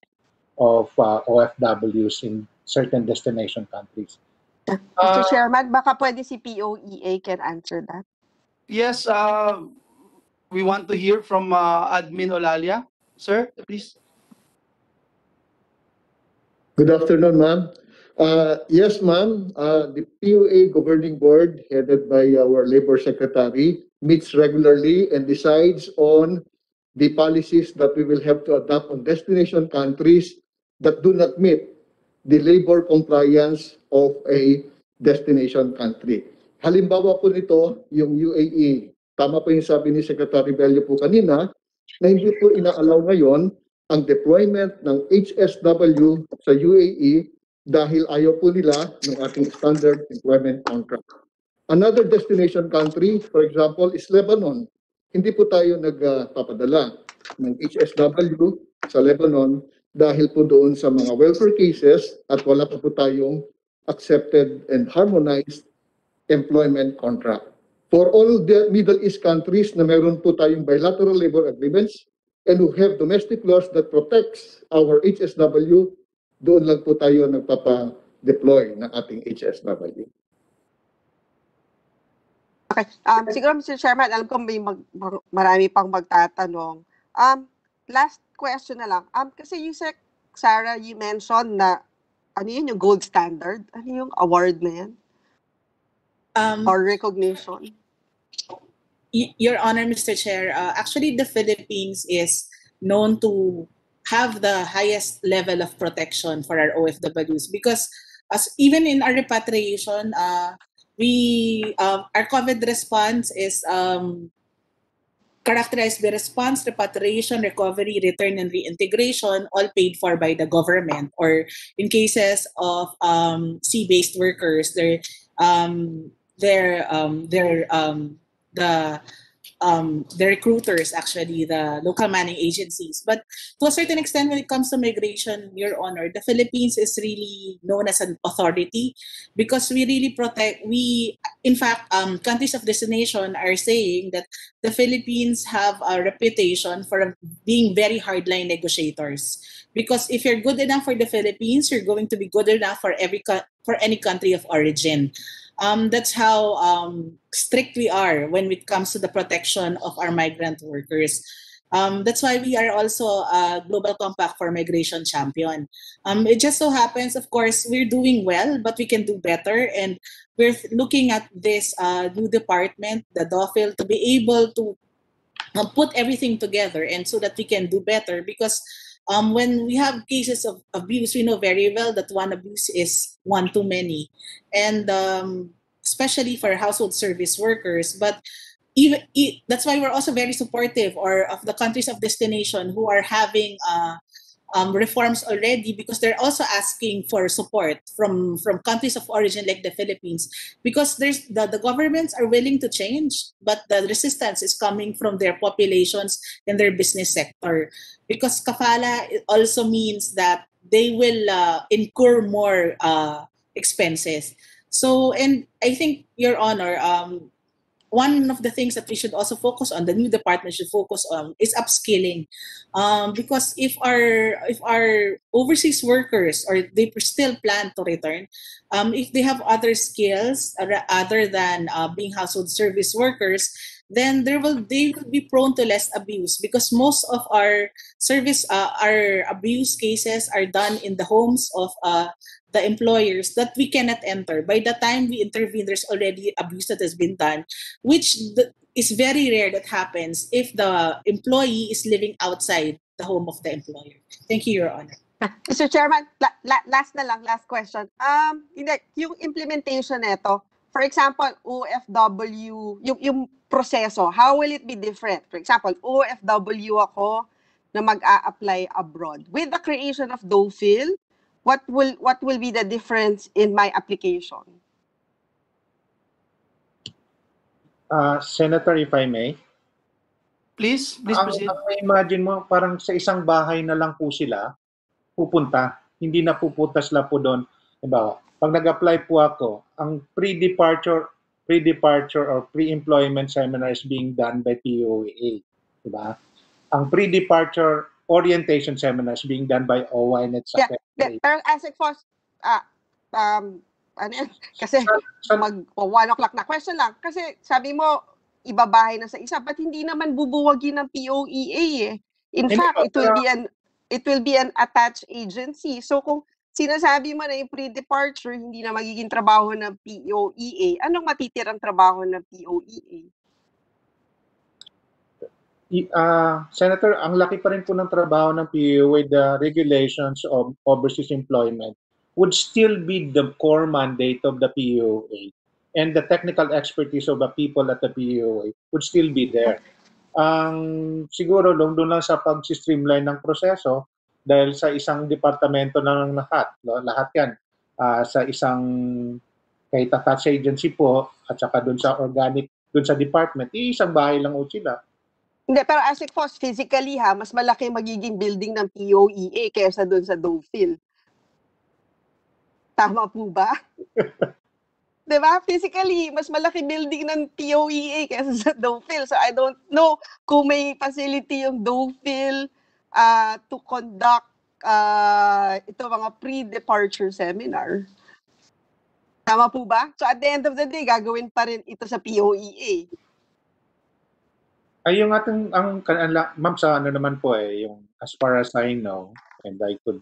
of uh, OFWs in certain destination countries. Mr. Uh, Chairman, baka pwede si POEA can answer that. Yes, uh, we want to hear from uh, Admin Olalia. Sir, please. Good afternoon, ma'am. Uh, yes, ma'am. Uh, the PUA Governing Board, headed by our Labor Secretary, meets regularly and decides on the policies that we will have to adopt on destination countries that do not meet the labor compliance of a destination country. Halimbawa po nito, yung UAE. Tama po yung sabi ni Secretary Bello po kanina, na hindi po inaalaw ngayon ang deployment ng HSW sa UAE dahil ayaw po nila ng ating standard employment contract. Another destination country, for example, is Lebanon. Hindi po tayo nagpapadala ng HSW sa Lebanon dahil po doon sa mga welfare cases at wala pa po tayong accepted and harmonized employment contract. For all the Middle East countries na meron po tayong bilateral labor agreements and who have domestic laws that protects our HSW, doon lang po tayo nagpapa-deploy ng ating HSW. Okay. Um, siguro, Mr. Chairman, alam ko may mag, mar- marami pang magtatanong. Um, last question na lang. Um, kasi you said, Sarah, you mentioned na ano yun, yung gold standard? Ano yung award na yan? Um, Or recognition? Your Honor, Mr. Chair, uh, actually the Philippines is known to have the highest level of protection for our OFWs because as even in our repatriation, uh, we um, our COVID response is um, characterized by response, repatriation, recovery, return, and reintegration, all paid for by the government. Or in cases of um, sea-based workers, they're um, they're um, they're um, the um, the recruiters actually the local manning agencies. But to a certain extent when it comes to migration your honor the philippines is really known as an authority because we really protect we in fact um, countries of destination are saying that the philippines have a reputation for being very hardline negotiators. Because if you're good enough for the philippines you're going to be good enough for every for any country of origin um, that's how um, strict we are when it comes to the protection of our migrant workers. Um, that's why we are also a Global Compact for Migration champion. Um, it just so happens, of course, we're doing well, but we can do better. And we're looking at this uh, new department, the DOFIL, to be able to uh, put everything together and so that we can do better because um, when we have cases of abuse, we know very well that one abuse is one too many. And um, especially for household service workers. But even e- that's why we're also very supportive or of the countries of destination who are having uh, um, reforms already because they're also asking for support from from countries of origin like the Philippines because there's the, the governments are willing to change but the resistance is coming from their populations and their business sector because kafala also means that they will uh, incur more uh, expenses. So and I think your honor um, one of the things that we should also focus on, the new department should focus on, is upskilling, um, because if our if our overseas workers or they still plan to return, um, if they have other skills other than uh, being household service workers, then there will they will be prone to less abuse because most of our service uh, our abuse cases are done in the homes of uh, the employers that we cannot enter. By the time we intervene, there's already abuse that has been done, which the, is very rare that happens if the employee is living outside the home of the employer. Thank you, Your Honor. Mr. Chairman, la- la- last na lang, last question. Um, hindi, yung implementation nito, for example, OFW, yung, yung proseso, how will it be different? For example, OFW ako na mag-a-apply abroad. With the creation of DOFIL, what will what will be the difference in my application? Uh, Senator, if I may. Please, please Ang, proceed. ang imagine mo, parang sa isang bahay na lang po sila pupunta. Hindi na pupunta sila po doon. Diba, pag nag-apply po ako, ang pre-departure pre-departure or pre-employment seminar is being done by POA. Diba? Ang pre-departure orientation seminars being done by OYNET sa Yeah, de- pero ASEC Force, ah, um, ano yan? Kasi mag o, one o'clock na. Question lang, kasi sabi mo, ibabahay na sa isa, but hindi naman bubuwagin ng POEA eh. In fact, it will be an it will be an attached agency. So kung sinasabi mo na yung pre-departure, hindi na magiging trabaho ng POEA, anong matitirang trabaho ng POEA? I- ah, Senator, ang laki pa rin po ng trabaho ng POA with the regulations of overseas employment would still be the core mandate of the POA and the technical expertise of the people at the POA would still be there. Ang siguro doon doon lang sa pag-streamline ng proseso dahil sa isang departamento na ng lahat, no? lahat 'yan ah, sa isang kahit attached agency po at saka doon sa organic doon sa department, isang bahay lang o sila. Hindi, pero ASIC Force, physically ha, mas malaki magiging building ng POEA kaysa doon sa Dovefil. Tama po ba? Di ba? Physically, mas malaki building ng POEA kaysa sa Dovefil. So I don't know kung may facility yung Dovefil uh, to conduct uh, ito mga pre-departure seminar. Tama po ba? So at the end of the day, gagawin pa rin ito sa POEA. Ay, yung ating, ang, ma'am, sa ano naman po eh, yung as far as I know, and I could,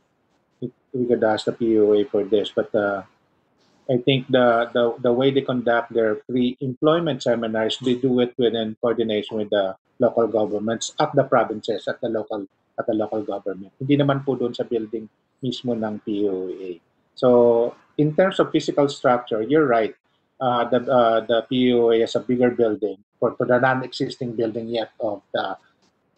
we could ask the POA for this, but uh, I think the, the, the way they conduct their pre-employment seminars, they do it within coordination with the local governments at the provinces, at the local, at the local government. Hindi naman po doon sa building mismo ng POA. So, in terms of physical structure, you're right. Uh, the uh, the POA has a bigger building for, for the non-existing building yet of the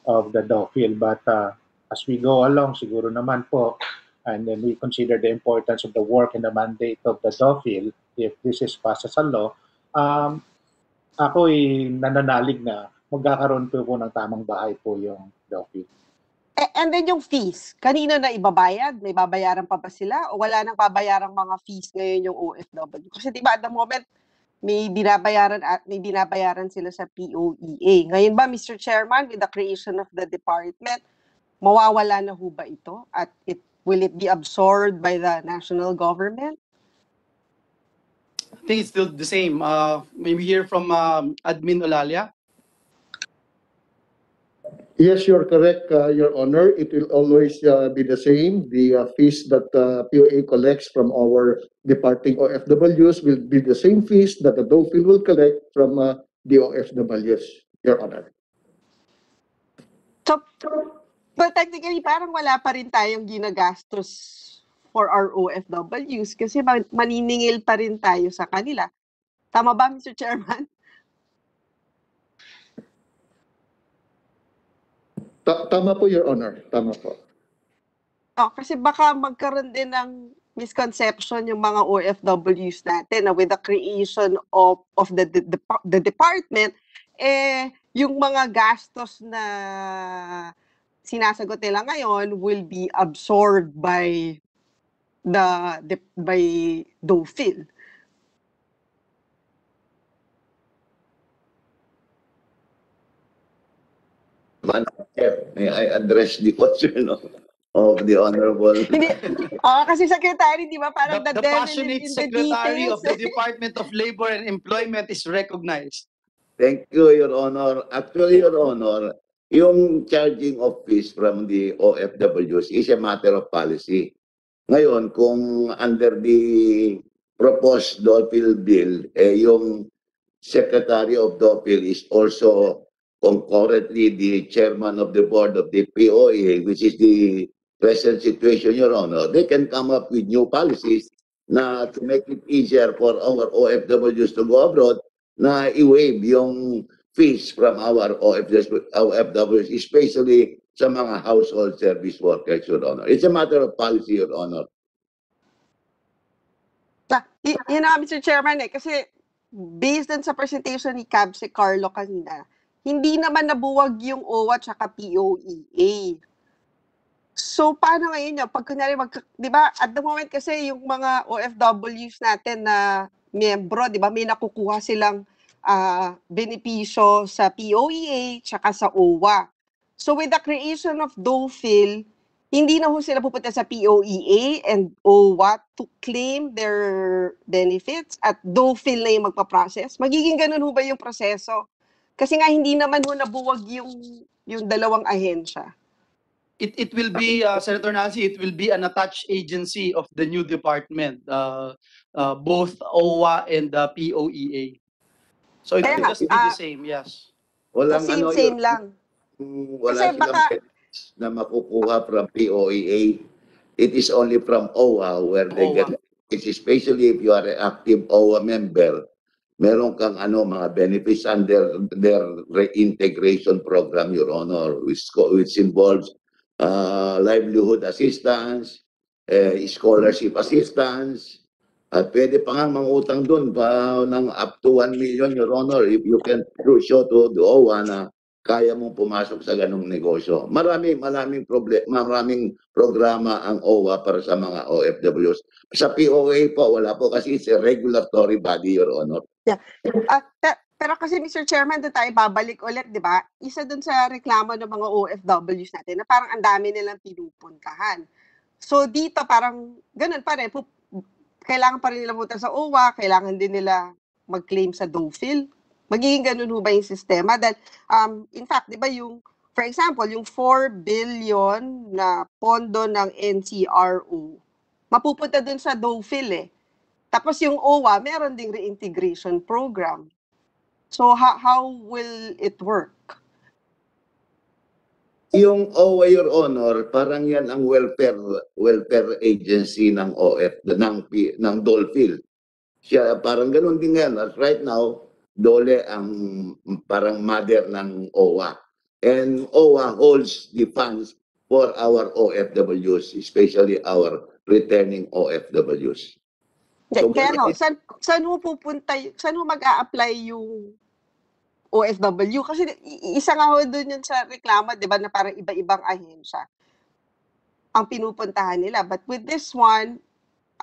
of the Dawfield. But uh, as we go along, siguro naman po, and then we consider the importance of the work and the mandate of the Dawfield, if this is passed as a law, um, ako ay nananalig na magkakaroon po po ng tamang bahay po yung Dawfield. Eh, and then yung fees, kanino na ibabayad? May babayaran pa ba sila? O wala nang babayarang mga fees ngayon yung OFW? Kasi di at the moment, may binabayaran at may binabayaran sila sa POEA. Ngayon ba, Mr. Chairman, with the creation of the department, mawawala na ho ba ito? At it, will it be absorbed by the national government? I think it's still the same. Uh, maybe hear from um, Admin Olalia. Yes, you're correct, uh, Your Honor. It will always uh, be the same. The uh, fees that uh, POA collects from our departing OFWs will be the same fees that the DOFIL will collect from uh, the OFWs, Your Honor. So, but technically, parang wala pa rin tayong ginagastos for our OFWs kasi ma- maniningil pa rin tayo sa kanila. Tama ba, Mr. Chairman? Ta- tama po, Your Honor. Tama po. Oh, kasi baka magkaroon din ng misconception yung mga OFWs natin na with the creation of of the the, the, the department eh yung mga gastos na sinasagot nila ngayon will be absorbed by the, the by DOFIL. Chair, may I address the question of, of the Honorable? Hindi, ah kasi secretary, di ba, parang The, the, the devil passionate in the secretary of the Department of Labor and Employment is recognized. Thank you, Your Honor. Actually, Your Honor, yung charging of fees from the OFWs is a matter of policy. Ngayon, kung under the proposed DOPIL bill, eh, yung Secretary of DOPIL is also concurrently the chairman of the board of the POA, which is the present situation, Your Honor, they can come up with new policies na to make it easier for our OFWs to go abroad na i-waive yung fees from our OFWs, OFWs, especially sa mga household service workers, Your Honor. It's a matter of policy, Your Honor. Ta- y- yun na, Mr. Chairman eh, kasi based on sa presentation ni Cab si Carlo kanina, hindi naman nabuwag yung OWA tsaka POEA. So, paano ngayon yun? Pag kunyari, mag, di ba, at the moment kasi yung mga OFWs natin na miyembro, di ba, may nakukuha silang ah, benepisyo sa POEA tsaka sa OWA. So, with the creation of DOFIL, hindi na ho sila pupunta sa POEA and OWA to claim their benefits at DOFIL na yung magpa-process. Magiging ganun ho ba yung proseso? Kasi nga hindi naman ho nabuwag yung, yung dalawang ahensya. It, it will be, uh, Senator Nancy, it will be an attached agency of the new department, uh, uh, both OWA and the POEA. So it Kaya will nga, just be ah, the same, yes. Walang same, ano, same Your- lang. Wala Kasi silang baka- benefits na makukuha from POEA. It is only from OWA where they get, it's especially if you are an active OWA member, meron kang ano mga benefits under their reintegration program, Your Honor, which, which involves uh, livelihood assistance, eh, scholarship assistance, at pwede pa nga mangutang doon pa ng up to 1 million, Your Honor, if you can show to the OWA na kaya mong pumasok sa ganong negosyo. Marami, maraming problema, maraming programa ang OWA para sa mga OFWs. Sa POA po, wala po kasi it's a regulatory body, Your Honor. Yeah. Ah, pe- pero kasi Mr. Chairman, doon tayo babalik ulit, di ba? Isa doon sa reklamo ng mga OFWs natin na parang ang dami nilang pinupuntahan. So dito parang ganun pa rin. Kailangan pa rin nila punta sa OWA, kailangan din nila mag-claim sa DOFIL. Magiging ganun ho ba yung sistema? Dahil, um, in fact, di ba yung, for example, yung 4 billion na pondo ng NCRO, mapupunta dun sa DOFIL eh. Tapos yung OWA, meron ding reintegration program. So how, how will it work? Yung OWA, Your Honor, parang yan ang welfare welfare agency ng OF, ng, ng DOLPHIL. Siya, parang ganun din yan. As right now, DOLE ang parang mother ng OWA. And OWA holds the funds for our OFWs, especially our returning OFWs. So, kaya no, bakit- saan, saan ho pupunta, saan ho mag-a-apply yung OFW? Kasi isa nga ho doon yun sa reklamo, di ba, na parang iba-ibang ahensya ang pinupuntahan nila. But with this one,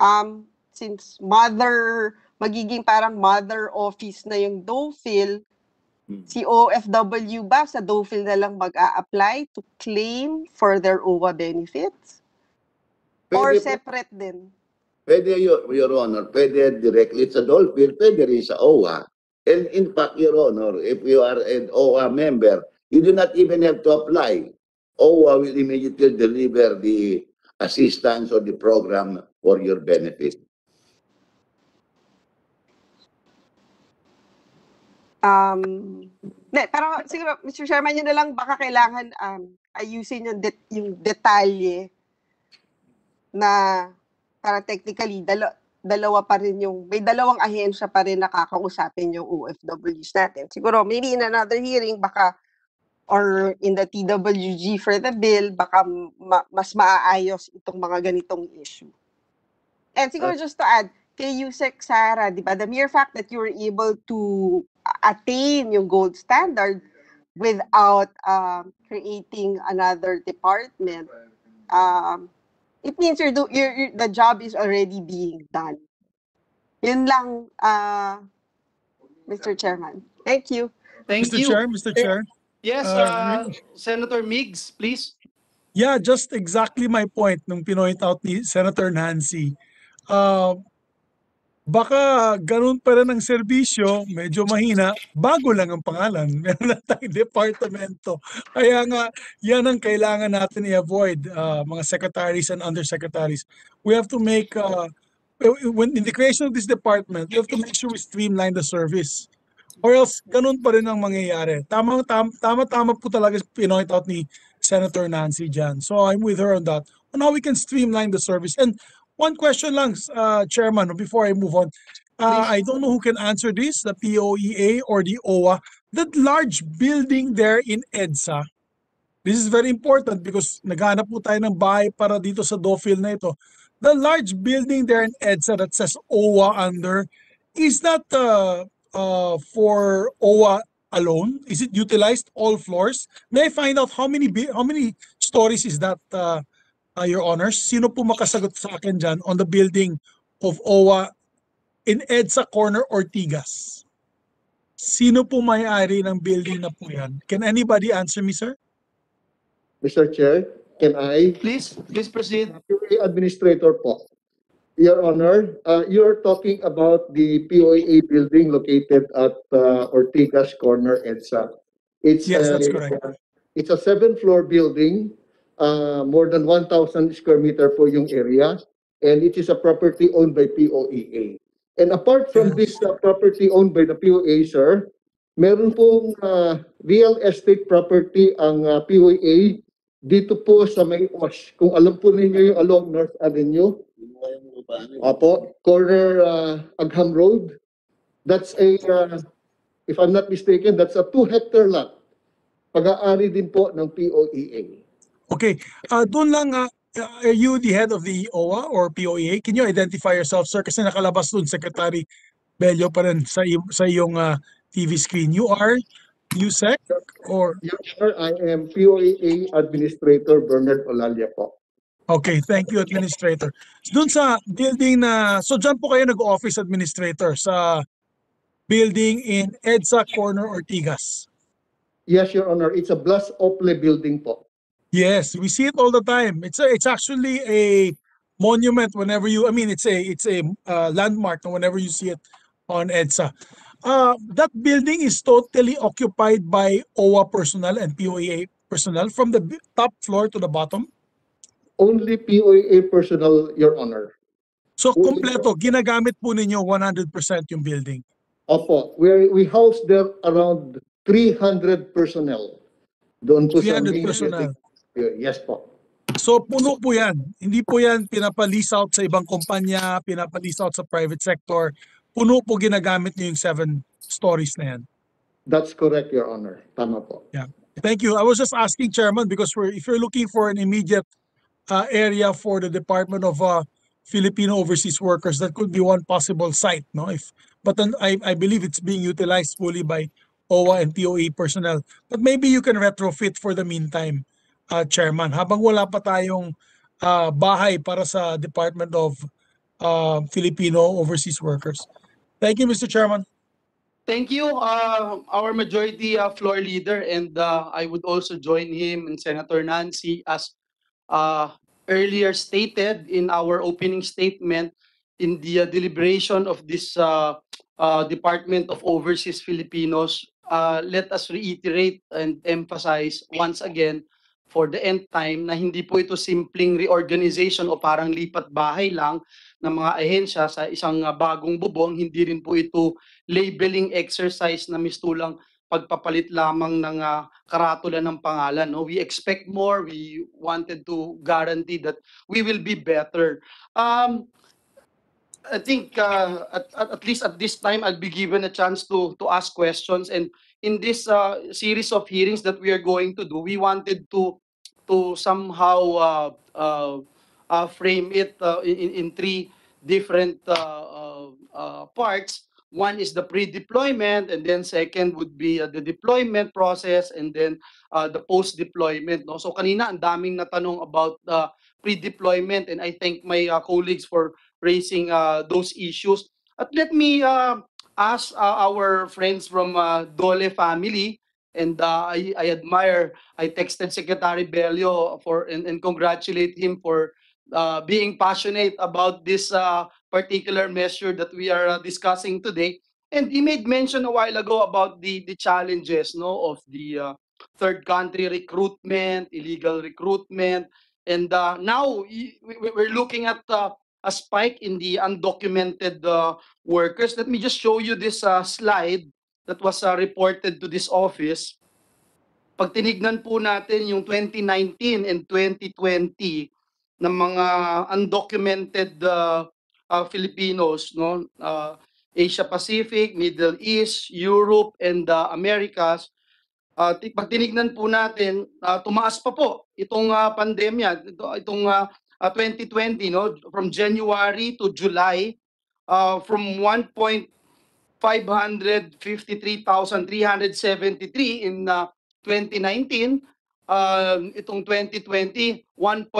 um, since mother, magiging parang mother office na yung DOFIL, si OFW ba sa DOFIL na lang mag-a-apply to claim for their OWA benefits? Or Pwede po. separate din? Pwede, Your, Your Honor, pwede directly sa DOLPHIL, pwede rin sa OWA. And in fact, Your Honor, if you are an OWA member, You do not even have to apply. OWA will immediately deliver the assistance or the program for your benefit. Um, ne, pero siguro, Mr. Chairman, yun na lang baka kailangan um, ayusin yung, det- yung detalye na para technically, dalo, dalawa pa rin yung, may dalawang ahensya pa rin nakakausapin yung OFWs natin. Siguro, maybe in another hearing, baka, or in the TWG for the bill, baka ma- mas maaayos itong mga ganitong issue. And siguro just to add, kay Yusek Sara, di ba, the mere fact that you were able to attain yung gold standard without um, creating another department, um, it means you're do, you're, you're, the job is already being done. Yun lang, uh, Mr. Chairman. Thank you. Thank Mr. you. Chair, Mr. Chair. Yes, Uh, uh, Senator Migs, please. Yeah, just exactly my point nung pinoint out ni Senator Nancy. Uh, baka ganun pa rin ang serbisyo, medyo mahina, bago lang ang pangalan. Meron na tayong departamento. Kaya nga, yan ang kailangan natin i-avoid, uh, mga secretaries and undersecretaries. We have to make, uh, when in the creation of this department, we have to make sure we streamline the service. Or else, ganun pa rin ang mangyayari. Tama, tam, tama, tama po talaga pinoint out ni Senator Nancy Jan. So I'm with her on that. On how we can streamline the service. And one question lang, uh, Chairman, before I move on. Uh, I don't know who can answer this, the POEA or the OWA. That large building there in EDSA, this is very important because naghanap po tayo ng bahay para dito sa Dofil na ito. The large building there in EDSA that says OWA under, is that uh, uh, for OWA alone? Is it utilized all floors? May I find out how many how many stories is that, uh, uh, Your Honors? Sino po makasagot sa akin dyan on the building of OWA in EDSA Corner Ortigas? Sino po may-ari ng building na po yan? Can anybody answer me, sir? Mr. Chair, can I? Please, please proceed. POA Administrator po. Your Honor, uh, you're talking about the POA building located at uh, Ortigas Corner, EDSA. It's Yes, that's a- correct. It's a seven-floor building, uh, more than 1,000 square meter po yung area, and it is a property owned by POEA. And apart from this uh, property owned by the POA, sir, meron pong uh, real estate property ang uh, POA dito po sa may OSH. Kung alam po ninyo yung along North Avenue, Opo, corner uh, Agham Road. That's a, uh, if I'm not mistaken, that's a two hectare lot. Pag-aari din po ng POEA. Okay, uh, doon lang, uh, are you the head of the OWA or POEA? Can you identify yourself, sir? Kasi nakalabas doon, Secretary Bello pa rin sa, sa iyong uh, TV screen. You are USEC or? Your Honor, I am POEA Administrator Bernard Olalia po. Okay, thank you, Administrator. Doon sa building na, so dyan po kayo nag-office administrator sa building in EDSA Corner Ortigas. Yes, Your Honor, it's a Blas Ople building po. Yes, we see it all the time. It's a, it's actually a monument whenever you, I mean, it's a, it's a uh, landmark whenever you see it on EDSA. Uh, that building is totally occupied by OWA personnel and POEA personnel from the top floor to the bottom. Only POEA personnel, Your Honor. So, kompleto, ginagamit po ninyo 100% yung building. Opo, we, we house there around 300 personnel. Doon po 300 main personnel. Yes po. So puno po yan. Hindi po yan pinapa-lease out sa ibang kumpanya, pinapa-lease out sa private sector. Puno po ginagamit niyo yung seven stories na yan. That's correct, Your Honor. Tama po. Yeah. Thank you. I was just asking, Chairman, because we're, if you're looking for an immediate uh, area for the Department of uh, Filipino Overseas Workers, that could be one possible site. No, if but then I, I believe it's being utilized fully by OWA and POE personnel. But maybe you can retrofit for the meantime, uh, Chairman. Habang wala pa tayong uh, bahay para sa Department of uh, Filipino Overseas Workers. Thank you, Mr. Chairman. Thank you, uh, our majority uh, floor leader, and uh, I would also join him and Senator Nancy as uh, earlier stated in our opening statement in the uh, deliberation of this uh, uh, Department of Overseas Filipinos uh, let us reiterate and emphasize once again for the end time na hindi po ito simpleng reorganization o parang lipat bahay lang ng mga ahensya sa isang uh, bagong bubong, hindi rin po ito labeling exercise na mistulang pagpapalit lamang ng uh, karatula ng pangalan. No? We expect more. We wanted to guarantee that we will be better. Um, I think uh, at, at, at least at this time, I'll be given a chance to, to ask questions. And in this uh, series of hearings that we are going to do, we wanted to, to somehow uh, uh, uh, frame it uh, in, in three different uh, uh, uh, parts. One is the pre-deployment, and then second would be uh, the deployment process, and then uh, the post-deployment. No? So kanina ang daming natanong about uh, pre-deployment, and I thank my uh, colleagues for raising uh, those issues. At let me uh, ask uh, our friends from uh, Dole family, and uh, I, I admire, I texted Secretary Bello for and, and congratulate him for uh, being passionate about this uh, particular measure that we are uh, discussing today. And he made mention a while ago about the, the challenges no, of the uh, third country recruitment, illegal recruitment. And uh, now we- we- we're looking at uh, a spike in the undocumented uh, workers. Let me just show you this uh, slide that was uh, reported to this office. Pag tinignan po natin yung 2019 and 2020 ng mga undocumented uh, uh, Filipinos, no? Uh, Asia Pacific, Middle East, Europe, and the Americas, uh, pag tinignan po natin, uh, tumaas pa po itong uh, pandemya, ito, itong uh, uh, 2020, no? from January to July, uh, from 1.553,373 in uh, 2019, uh, itong 2020, 1.5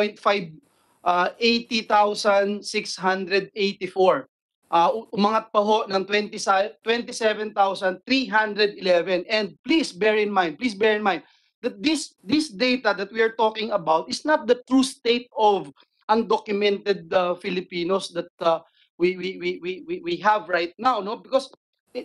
uh, 80,684. Uh, umangat pa ho ng 20 sa- 27,311. And please bear in mind, please bear in mind that this this data that we are talking about is not the true state of undocumented uh, Filipinos that uh, we, we, we, we, we, have right now, no? Because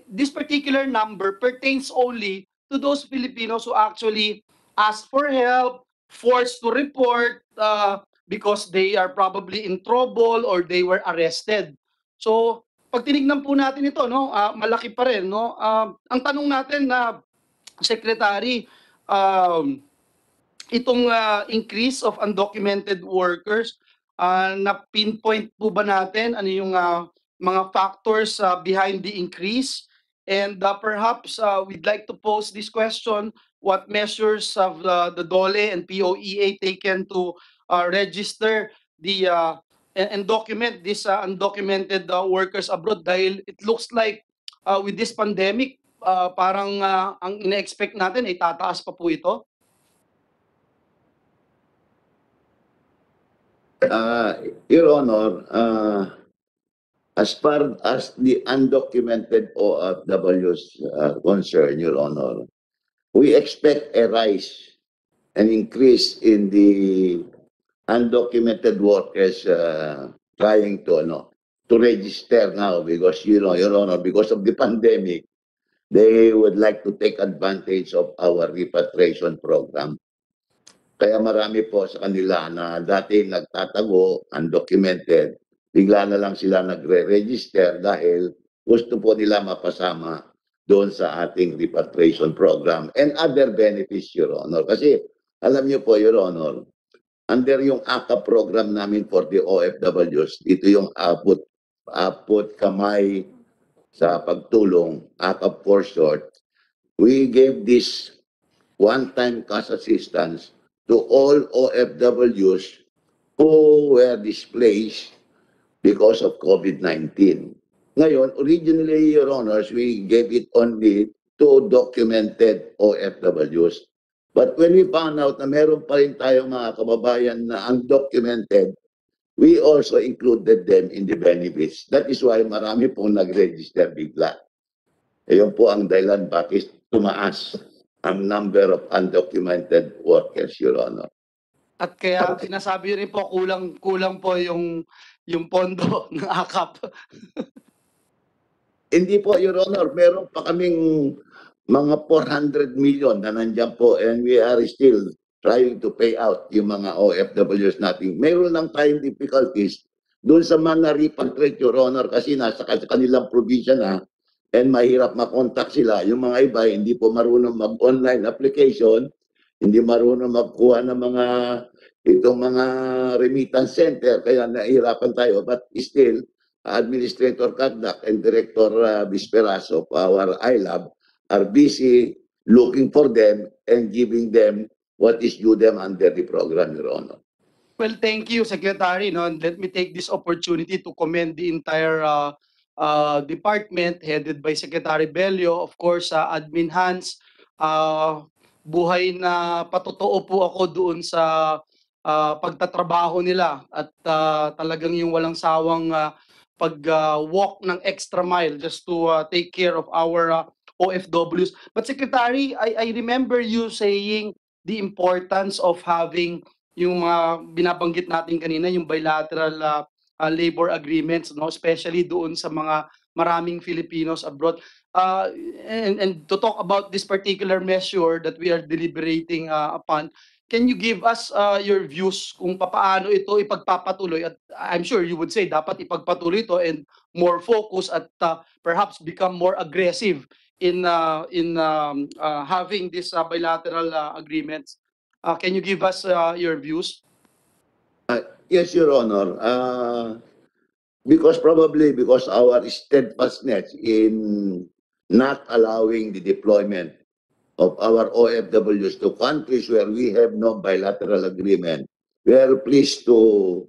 this particular number pertains only to those Filipinos who actually ask for help, forced to report, uh, because they are probably in trouble or they were arrested. So, pag tinignan po natin ito, no, ah, malaki pa rin, no? Ah, ang tanong natin na secretary, um, itong ah, increase of undocumented workers, ah, na pinpoint po ba natin ano yung ah, mga factors ah, behind the increase? And ah, perhaps ah, we'd like to pose this question, what measures have ah, the DOLE and POEA taken to uh, register the uh, and, document these uh, undocumented uh, workers abroad dahil it looks like uh, with this pandemic uh, parang uh, ang ina-expect natin ay tataas pa po ito. Uh, Your Honor, uh, as far as the undocumented OFWs are concerned, Your Honor, we expect a rise, an increase in the undocumented workers uh, trying to, ano, to register now because, you know, Your Honor, because of the pandemic, they would like to take advantage of our repatriation program. Kaya marami po sa kanila na dati nagtatago, undocumented, bigla na lang sila nagre-register dahil gusto po nila mapasama doon sa ating repatriation program and other benefits, Your Honor. Kasi alam niyo po, Your Honor, under yung ACA program namin for the OFWs, ito yung abot, abot kamay sa pagtulong, ACA for short, we gave this one-time cash assistance to all OFWs who were displaced because of COVID-19. Ngayon, originally, Your Honors, we gave it only to documented OFWs. But when we found out na meron pa rin tayong mga kababayan na undocumented, we also included them in the benefits. That is why marami pong nag-register bigla. Ayun po ang dahilan bakit tumaas ang number of undocumented workers, Your Honor. At kaya sinasabi rin po kulang kulang po yung yung pondo ng AKAP. Hindi po, Your Honor, meron pa kaming mga 400 million na nandyan po and we are still trying to pay out yung mga OFWs natin. Meron lang tayong difficulties doon sa mga repatriate, Your Honor, kasi nasa ka- kanilang probinsya na and mahirap makontak sila. Yung mga iba, hindi po marunong mag-online application, hindi marunong magkuha ng mga itong mga remittance center, kaya nahihirapan tayo. But still, Administrator Cagdac and Director uh, Bisperaso of our iLab are busy looking for them and giving them what is due them under the program, Your Honor. Well, thank you, Secretary. No, and let me take this opportunity to commend the entire uh, uh, department headed by Secretary Bello, of course, sa Admin Hans. Uh, buhay na patotoo po ako doon sa uh, pagtatrabaho nila at uh, talagang yung walang sawang uh, pag-walk ng extra mile just to uh, take care of our uh, OFWs. But Secretary, I, I remember you saying the importance of having yung mga binabanggit natin kanina, yung bilateral uh, uh, labor agreements, no? especially doon sa mga maraming Filipinos abroad. Uh, and, and to talk about this particular measure that we are deliberating uh, upon, can you give us uh, your views kung paano ito ipagpapatuloy? At I'm sure you would say dapat ipagpatuloy ito and more focus at uh, perhaps become more aggressive in uh, in um, uh, having these uh, bilateral uh, agreements. Uh, can you give us uh, your views? Yes, Your Honor. Uh, because probably because our steadfastness in not allowing the deployment of our OFWs to countries where we have no bilateral agreement, we are pleased to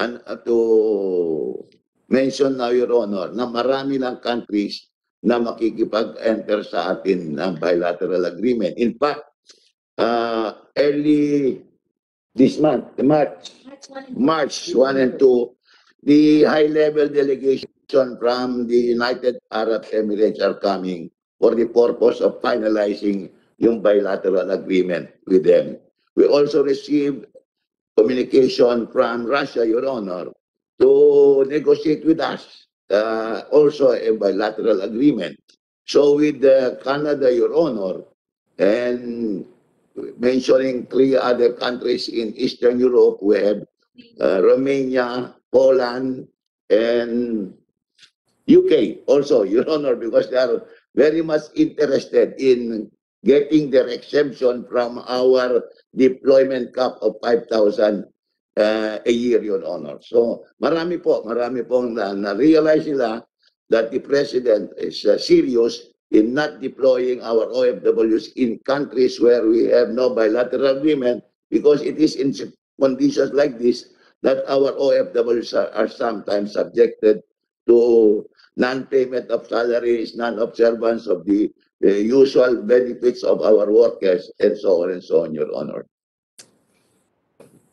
and uh, to mention now, Your Honor, na marami ng countries na makikipag-enter sa atin ng bilateral agreement. In fact, uh, early this month, March, March 1 and 2, the high-level delegation from the United Arab Emirates are coming for the purpose of finalizing yung bilateral agreement with them. We also received communication from Russia, Your Honor, to negotiate with us uh, also a bilateral agreement. So with uh, Canada, Your Honor, and mentioning three other countries in Eastern Europe, we have uh, Romania, Poland, and UK also, Your Honor, because they are very much interested in getting their exemption from our deployment cap of 5,000 uh, a year, Your Honor. So marami po, marami pong na, na-realize nila that the President is uh, serious in not deploying our OFWs in countries where we have no bilateral agreement because it is in conditions like this that our OFWs are, are sometimes subjected to non-payment of salaries, non-observance of the, the usual benefits of our workers, and so on and so on, Your Honor.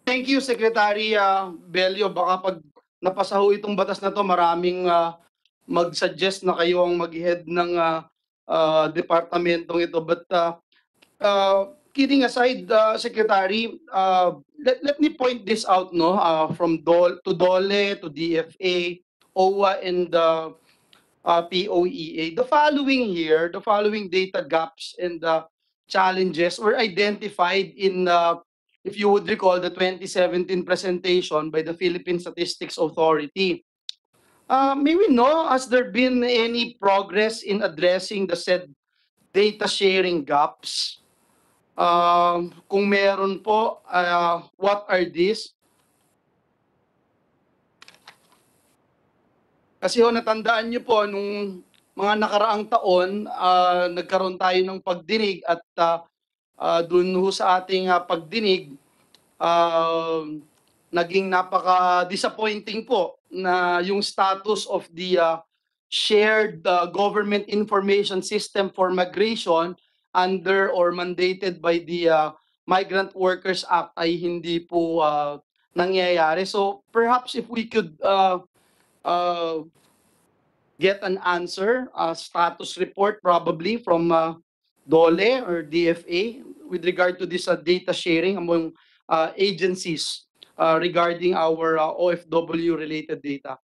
Thank you, Secretary uh, Bello. Baka pag napasa ho itong batas na to, maraming uh, mag-suggest na kayo ang mag-head ng uh, uh, departamentong ito. But uh, uh, kidding aside, uh, Secretary, uh, let, let me point this out no, uh, from Dole, to DOLE, to DFA, OWA, and uh, uh, POEA. The following here, the following data gaps and the challenges were identified in uh, if you would recall the 2017 presentation by the Philippine Statistics Authority. Uh, may we know, has there been any progress in addressing the said data sharing gaps? Um, kung meron po, uh, what are these? Kasi ho, natandaan niyo po, nung mga nakaraang taon, uh, nagkaroon tayo ng pagdinig at uh, uh, dun ho sa ating uh, pagdinig, uh, naging napaka-disappointing po na yung status of the uh, shared uh, government information system for migration under or mandated by the uh, Migrant Workers Act ay hindi po uh, nangyayari. So perhaps if we could uh, uh, get an answer, a status report probably from uh, DOLE or DFA with regard to this uh, data sharing among uh, agencies uh, regarding our uh, OFW related data.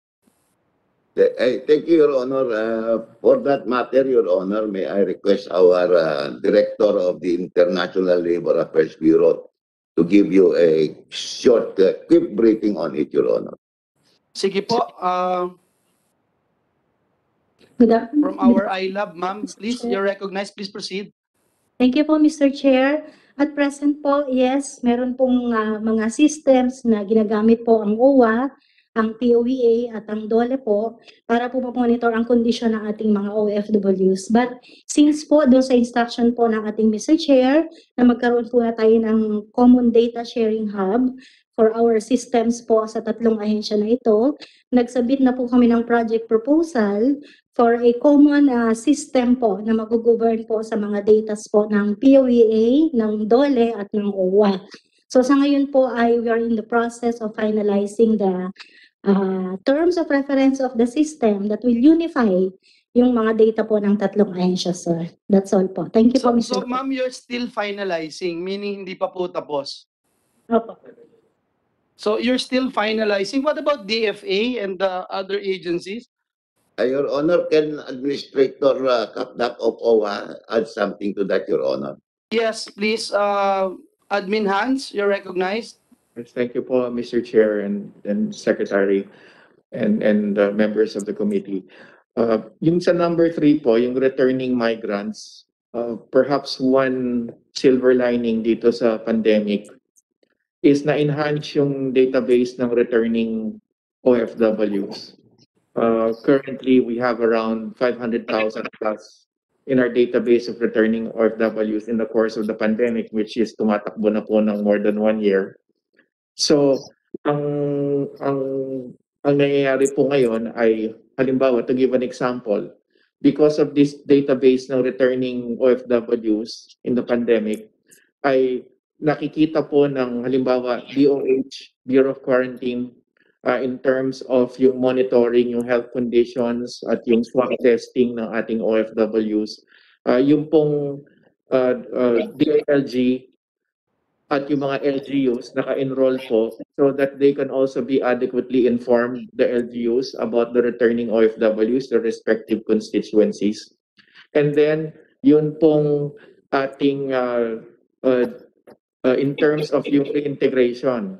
Eh, Thank you, Your Honor. Uh, For that matter, Your Honor, may I request our uh, Director of the International Labor Affairs Bureau to give you a short, uh, quick briefing on it, Your Honor. Sige po, uh, from our iLab, ma'am, please, you're recognized. Please proceed. Thank you po, Mr. Chair. At present po, yes, meron pong ah, mga systems na ginagamit po ang OWA, ang POEA at ang DOLE po para po monitor ang kondisyon ng ating mga OFWs. But since po doon sa instruction po ng ating Mr. Chair na magkaroon po na tayo ng common data sharing hub for our systems po sa tatlong ahensya na ito, nagsabit na po kami ng project proposal for a common uh, system po na mag-govern po sa mga data po ng POEA, ng DOLE at ng OWA. So sa ngayon po ay we are in the process of finalizing the uh, terms of reference of the system that will unify yung mga data po ng tatlong ahensya, sir. That's all po. Thank you po, So, Mr. so ma'am, you're still finalizing, meaning hindi pa po tapos. Opo. So you're still finalizing. What about DFA and the other agencies? Uh, Your Honor, can Administrator uh, Kapdak of OWA add something to that, Your Honor? Yes, please, uh, Admin Hans, you're recognized. Yes, Thank you po, Mr. Chair and, and Secretary and, and uh, members of the committee. Uh, yung sa number three po, yung returning migrants, uh, perhaps one silver lining dito sa pandemic is na-enhance yung database ng returning OFWs. Uh, currently, we have around 500,000 plus in our database of returning OFWs in the course of the pandemic, which is tumatakbo na po ng more than one year. So, ang ang ang nangyayari po ngayon ay halimbawa to give an example, because of this database ng returning OFWs in the pandemic ay nakikita po ng halimbawa DOH Bureau of Quarantine uh, in terms of yung monitoring yung health conditions at yung swab testing ng ating OFWs. Uh, yung pong uh, uh, DILG at yung mga LGUs naka-enroll po so that they can also be adequately informed, the LGUs, about the returning OFWs, their respective constituencies. And then, yun pong ating, uh, uh, uh, in terms of yung reintegration,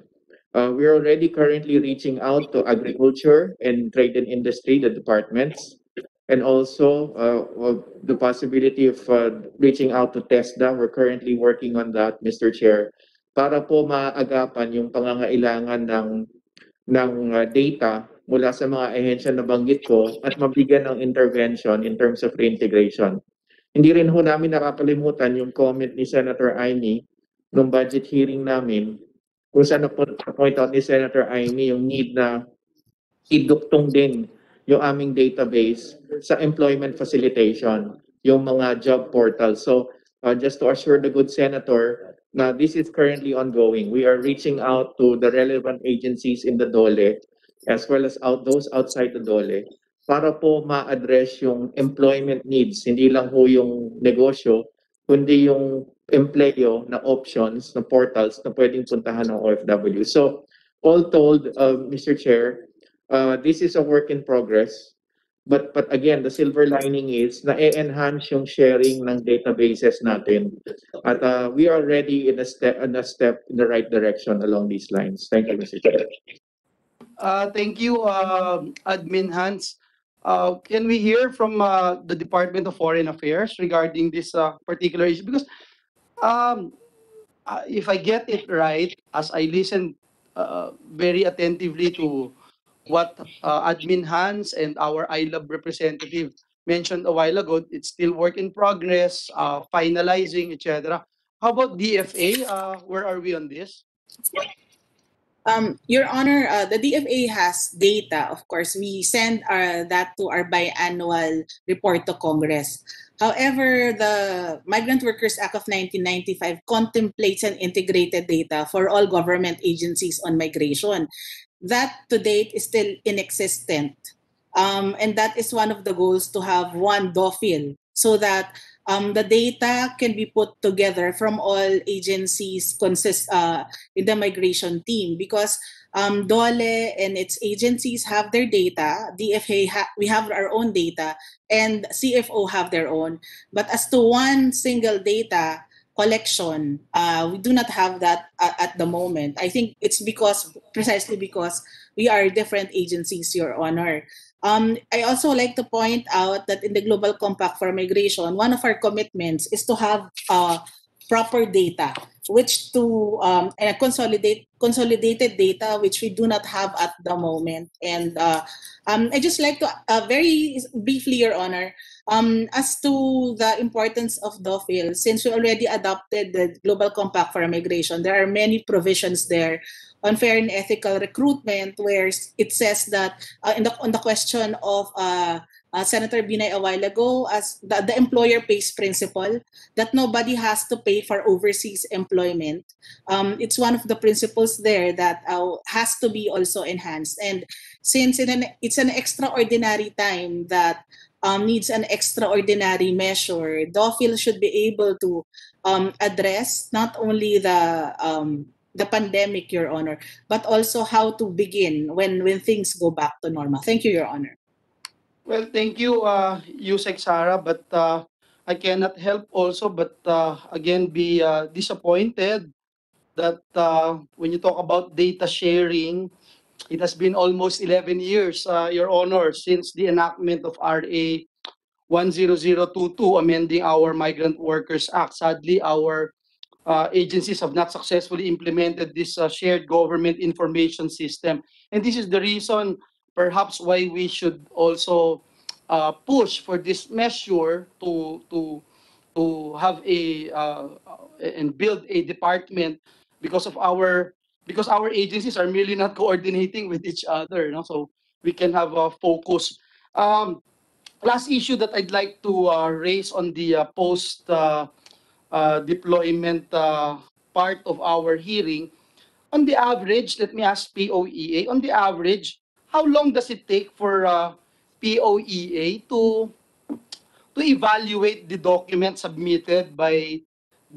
uh, we're already currently reaching out to agriculture and trade and industry, the departments, and also uh, the possibility of uh, reaching out to TESDA. We're currently working on that, Mr. Chair, para po maagapan yung pangangailangan ng ng uh, data mula sa mga ahensya na banggit ko at mabigyan ng intervention in terms of reintegration. Hindi rin ho namin nakakalimutan yung comment ni Senator Aimee nung budget hearing namin kung saan na-point out ni Senator Aimee yung need na iduktong din yung aming database sa employment facilitation, yung mga job portals. So uh, just to assure the good senator na this is currently ongoing. We are reaching out to the relevant agencies in the DOLE as well as out those outside the DOLE para po ma-address yung employment needs, hindi lang ho yung negosyo, kundi yung empleyo na options, na portals na pwedeng puntahan ng OFW. So, all told, uh, Mr. Chair, uh, this is a work in progress. But but again, the silver lining is na enhance yung sharing ng databases natin. At uh, we are already in a step in a step in the right direction along these lines. Thank you, Mr. Chair. Uh, thank you, uh, Admin Hans. Uh, can we hear from uh, the Department of Foreign Affairs regarding this uh, particular issue? Because um, uh, if I get it right, as I listen uh, very attentively to what uh, Admin Hans and our iLab representative mentioned a while ago, it's still work in progress, uh, finalizing, etc. How about DFA? Uh, where are we on this? Um, Your Honor, uh, the DFA has data. Of course, we send our, that to our biannual report to Congress. However, the Migrant Workers Act of 1995 contemplates an integrated data for all government agencies on migration. That to date is still inexistent. Um, and that is one of the goals to have one DOFIL so that um, the data can be put together from all agencies consist uh, in the migration team because Um, DOLE and its agencies have their data. DFA ha- we have our own data, and CFO have their own. But as to one single data collection, uh, we do not have that at, at the moment. I think it's because precisely because we are different agencies, Your Honor. Um, I also like to point out that in the Global Compact for Migration, one of our commitments is to have uh, proper data, which to um, consolidate consolidated data, which we do not have at the moment. And uh, um, I just like to uh, very briefly, Your Honor, um, as to the importance of DOFIL, since we already adopted the Global Compact for Migration, there are many provisions there on fair and ethical recruitment, where it says that uh, in the on the question of uh, Senator Binay a while ago, as the, the employer pays principle, that nobody has to pay for overseas employment. Um, it's one of the principles there that uh, has to be also enhanced. And since in an, it's an extraordinary time that um, needs an extraordinary measure, DOFIL should be able to um, address not only the um, the pandemic, Your Honor, but also how to begin when when things go back to normal. Thank you, Your Honor. Well, thank you, uh, Yusek Sara, but uh, I cannot help also but uh, again be uh, disappointed that uh, when you talk about data sharing, it has been almost 11 years, uh, Your Honor, since the enactment of RA 10022 amending our Migrant Workers Act. Sadly, our uh, agencies have not successfully implemented this uh, shared government information system. And this is the reason perhaps why we should also uh, push for this measure to to to have a uh, and build a department because of our because our agencies are merely not coordinating with each other you know so we can have a focus. Um, last issue that i'd like to uh, raise on the uh, post uh, uh, deployment uh, part of our hearing on the average let me ask poea on the average how long does it take for uh, POEA to to evaluate the documents submitted by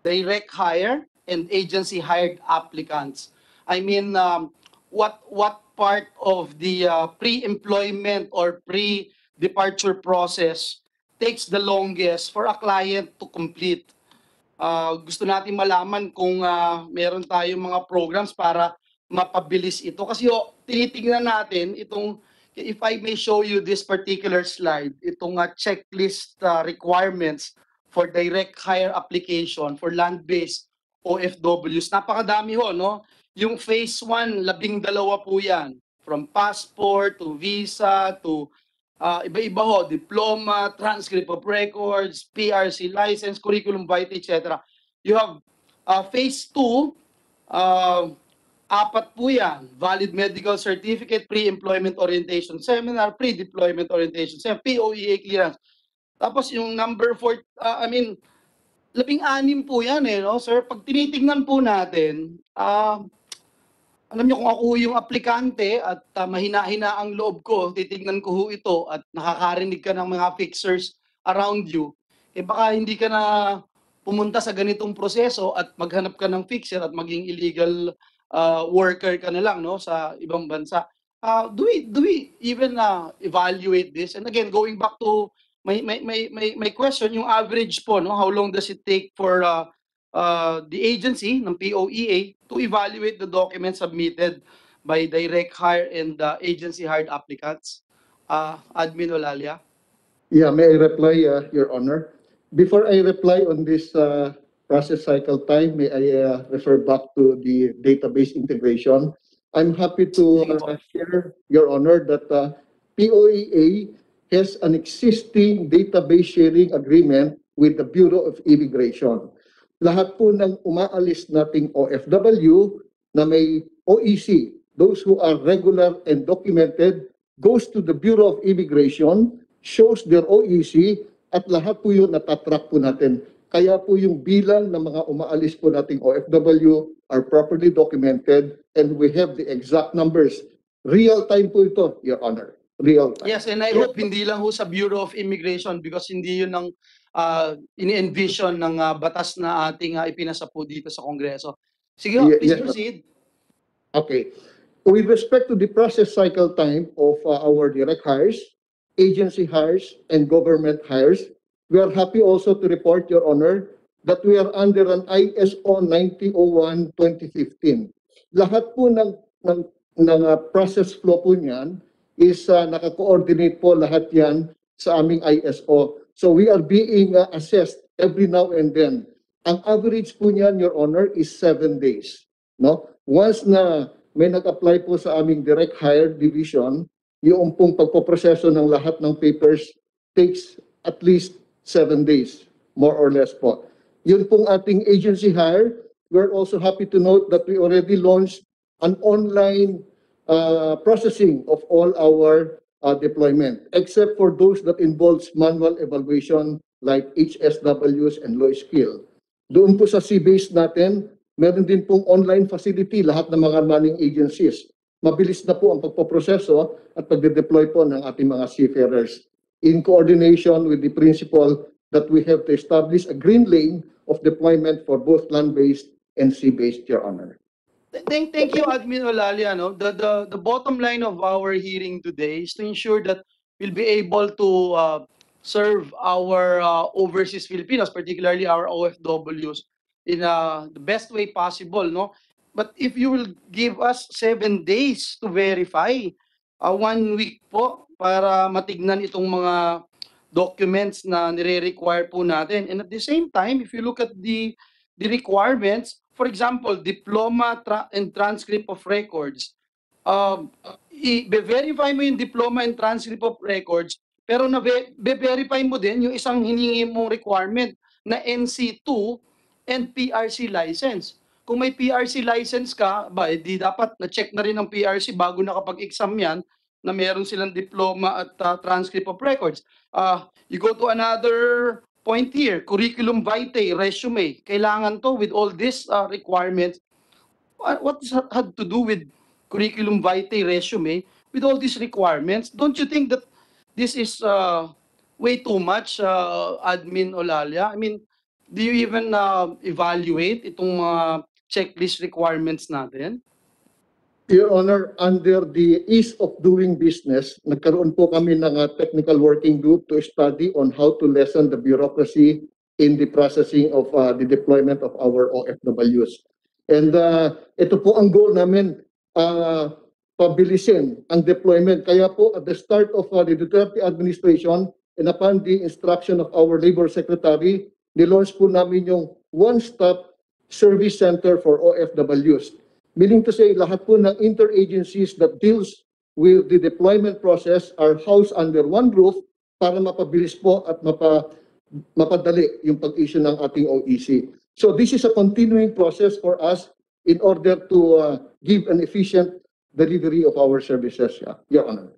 direct hire and agency hired applicants. I mean, um, what what part of the uh, pre-employment or pre-departure process takes the longest for a client to complete? Uh, gusto natin malaman kung uh, meron tayong mga programs para mapabilis ito. Kasi oh, tinitingnan natin itong if I may show you this particular slide, itong uh, checklist uh, requirements for direct hire application for land-based OFWs. Napakadami ho, no? Yung phase 1, labing dalawa po yan. From passport to visa to uh, iba-iba ho, diploma, transcript of records, PRC license, curriculum vitae, etc. You have uh, phase 2, uh, apat po yan. Valid medical certificate, pre-employment orientation seminar, pre-deployment orientation seminar, POEA clearance. Tapos yung number 4, uh, I mean, labing-anim po yan eh, no, sir? Pag tinitingnan po natin, uh, alam niyo kung ako yung aplikante at uh, mahina-hina ang loob ko, titingnan ko ho ito at nakakarinig ka ng mga fixers around you, eh baka hindi ka na pumunta sa ganitong proseso at maghanap ka ng fixer at maging illegal uh, worker ka na lang no sa ibang bansa. Uh, do we do we even uh, evaluate this? And again, going back to my my my my, my question, yung average po, no, how long does it take for uh, uh, the agency ng POEA to evaluate the documents submitted by direct hire and uh, agency hired applicants? Uh, Admin Olalia. Yeah, may I reply, uh, Your Honor? Before I reply on this uh, process cycle time, may I uh, refer back to the database integration? I'm happy to uh, share, Your Honor, that uh, POEA has an existing database sharing agreement with the Bureau of Immigration. Lahat po ng umaalis nating OFW na may OEC, those who are regular and documented, goes to the Bureau of Immigration, shows their OEC, at lahat po yun natatrack po natin. Kaya po yung bilang ng mga umaalis po nating OFW are properly documented and we have the exact numbers. Real time po ito, Your Honor. Real time. Yes, and I hope hindi lang ho sa Bureau of Immigration because hindi yun ang uh, ini-envision ng uh, batas na ating uh, ipinasa po dito sa Kongreso. Sige ho, please yes, proceed. Okay. with respect to the process cycle time of uh, our direct hires, agency hires, and government hires, we are happy also to report, Your Honor, that we are under an ISO 9001-2015. Lahat po ng, ng, ng uh, process flow po niyan is uh, naka-coordinate po lahat yan sa aming ISO. So we are being uh, assessed every now and then. Ang average po niyan, Your Honor, is seven days. No? Once na may nag-apply po sa aming direct hire division, yung pong pagpoproseso ng lahat ng papers takes at least seven days, more or less po. Yun pong ating agency hire, we're also happy to note that we already launched an online uh, processing of all our uh, deployment, except for those that involves manual evaluation like HSWs and low skill. Doon po sa C-base natin, meron din pong online facility lahat ng mga manning agencies. Mabilis na po ang pagpoproseso at pagde-deploy po ng ating mga seafarers in coordination with the principle that we have to establish a green lane of deployment for both land-based and sea-based, Your Honor. Thank, thank you, Admin Olalia. No? The, the, the bottom line of our hearing today is to ensure that we'll be able to uh, serve our uh, overseas Filipinos, particularly our OFWs, in uh, the best way possible. No? But if you will give us seven days to verify, uh, one week po para matignan itong mga documents na nire-require po natin. And at the same time, if you look at the the requirements, for example, diploma tra- and transcript of records, um, i-verify mo yung diploma and transcript of records, pero na verify mo din yung isang hiningi mong requirement na NC2 and PRC license. Kung may PRC license ka, ba, di dapat na-check na rin ng PRC bago nakapag-exam yan na meron silang diploma at uh, transcript of records. Uh, you go to another point here, curriculum vitae, resume. Kailangan to with all these uh, requirements. What does had to do with curriculum vitae, resume, with all these requirements? Don't you think that this is uh, way too much, uh, Admin Olalia? I mean, do you even uh, evaluate itong mga checklist requirements natin? Your Honor, under the ease of doing business, nagkaroon po kami ng uh, technical working group to study on how to lessen the bureaucracy in the processing of uh, the deployment of our OFWs. And uh, ito po ang goal namin, uh, pabilisin ang deployment. Kaya po at the start of uh, the Duterte administration and upon the instruction of our Labor Secretary, nilaunch po namin yung one-stop service center for OFWs. Meaning to say, lahat po ng interagencies that deals with the deployment process are housed under one roof para mapabilis po at mapa, mapadali yung pag-issue ng ating OEC. So this is a continuing process for us in order to uh, give an efficient delivery of our services, yeah, Your Honor.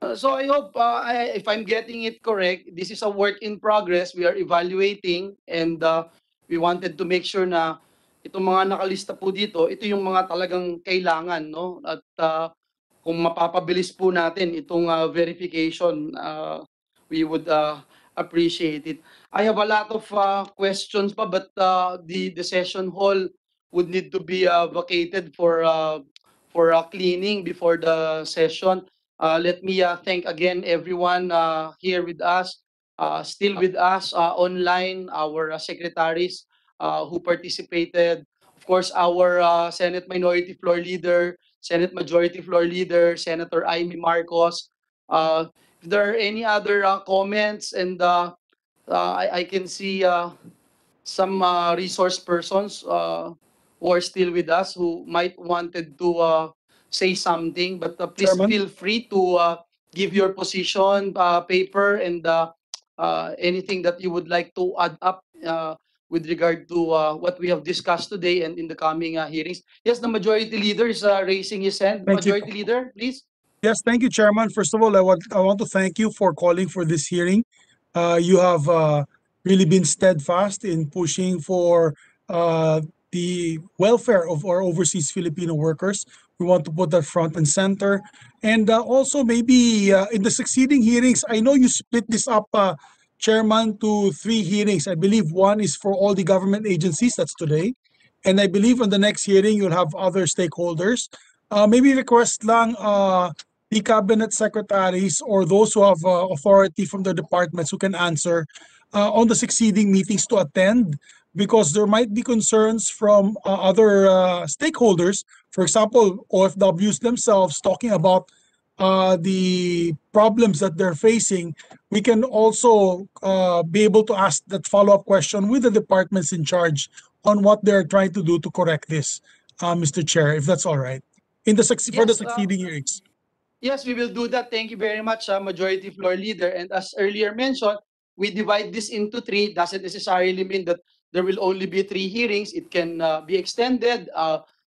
Uh, so I hope, uh, I, if I'm getting it correct, this is a work in progress. We are evaluating and uh, we wanted to make sure na itong mga nakalista po dito, ito yung mga talagang kailangan, no? At uh, kung mapapabilis po natin itong uh, verification, uh, we would uh, appreciate it. I have a lot of uh, questions pa, but uh, the the session hall would need to be uh, vacated for uh, for uh, cleaning before the session. Uh, let me uh, thank again everyone uh, here with us, uh, still with us uh, online, our uh, secretaries uh, who participated. Of course, our uh, Senate Minority Floor Leader, Senate Majority Floor Leader, Senator Amy Marcos. Uh, if there are any other uh, comments, and uh, uh, I, I can see uh, some uh, resource persons uh, who are still with us who might wanted to uh, say something, but uh, please Chairman? feel free to uh, give your position, uh, paper, and uh, uh, anything that you would like to add up uh, with regard to uh, what we have discussed today and in the coming uh, hearings. Yes, the majority leader is uh, raising his hand. Thank you. Majority leader, please. Yes, thank you, Chairman. First of all, I want, I want to thank you for calling for this hearing. Uh, you have, uh, really been steadfast in pushing for, uh, the welfare of our overseas Filipino workers. We want to put that front and center. And, uh, also maybe, uh, in the succeeding hearings, I know you split this up, uh, Chairman, to three hearings. I believe one is for all the government agencies, that's today. And I believe on the next hearing, you'll have other stakeholders. uh, maybe request lang uh, the cabinet secretaries or those who have uh, authority from their departments who can answer uh, on the succeeding meetings to attend because there might be concerns from uh, other uh, stakeholders. For example, OFWs themselves talking about uh, the problems that they're facing. We can also uh, be able to ask that follow-up question with the departments in charge on what they're trying to do to correct this, uh, Mr. Chair, if that's all right. In the succe- for the Yes, uh, succeeding hearings. Yes, we will do that. Thank you very much, uh, Majority Floor Leader. And as earlier mentioned, we divide this into three. Doesn't necessarily mean that there will only be three hearings. It can uh, be extended.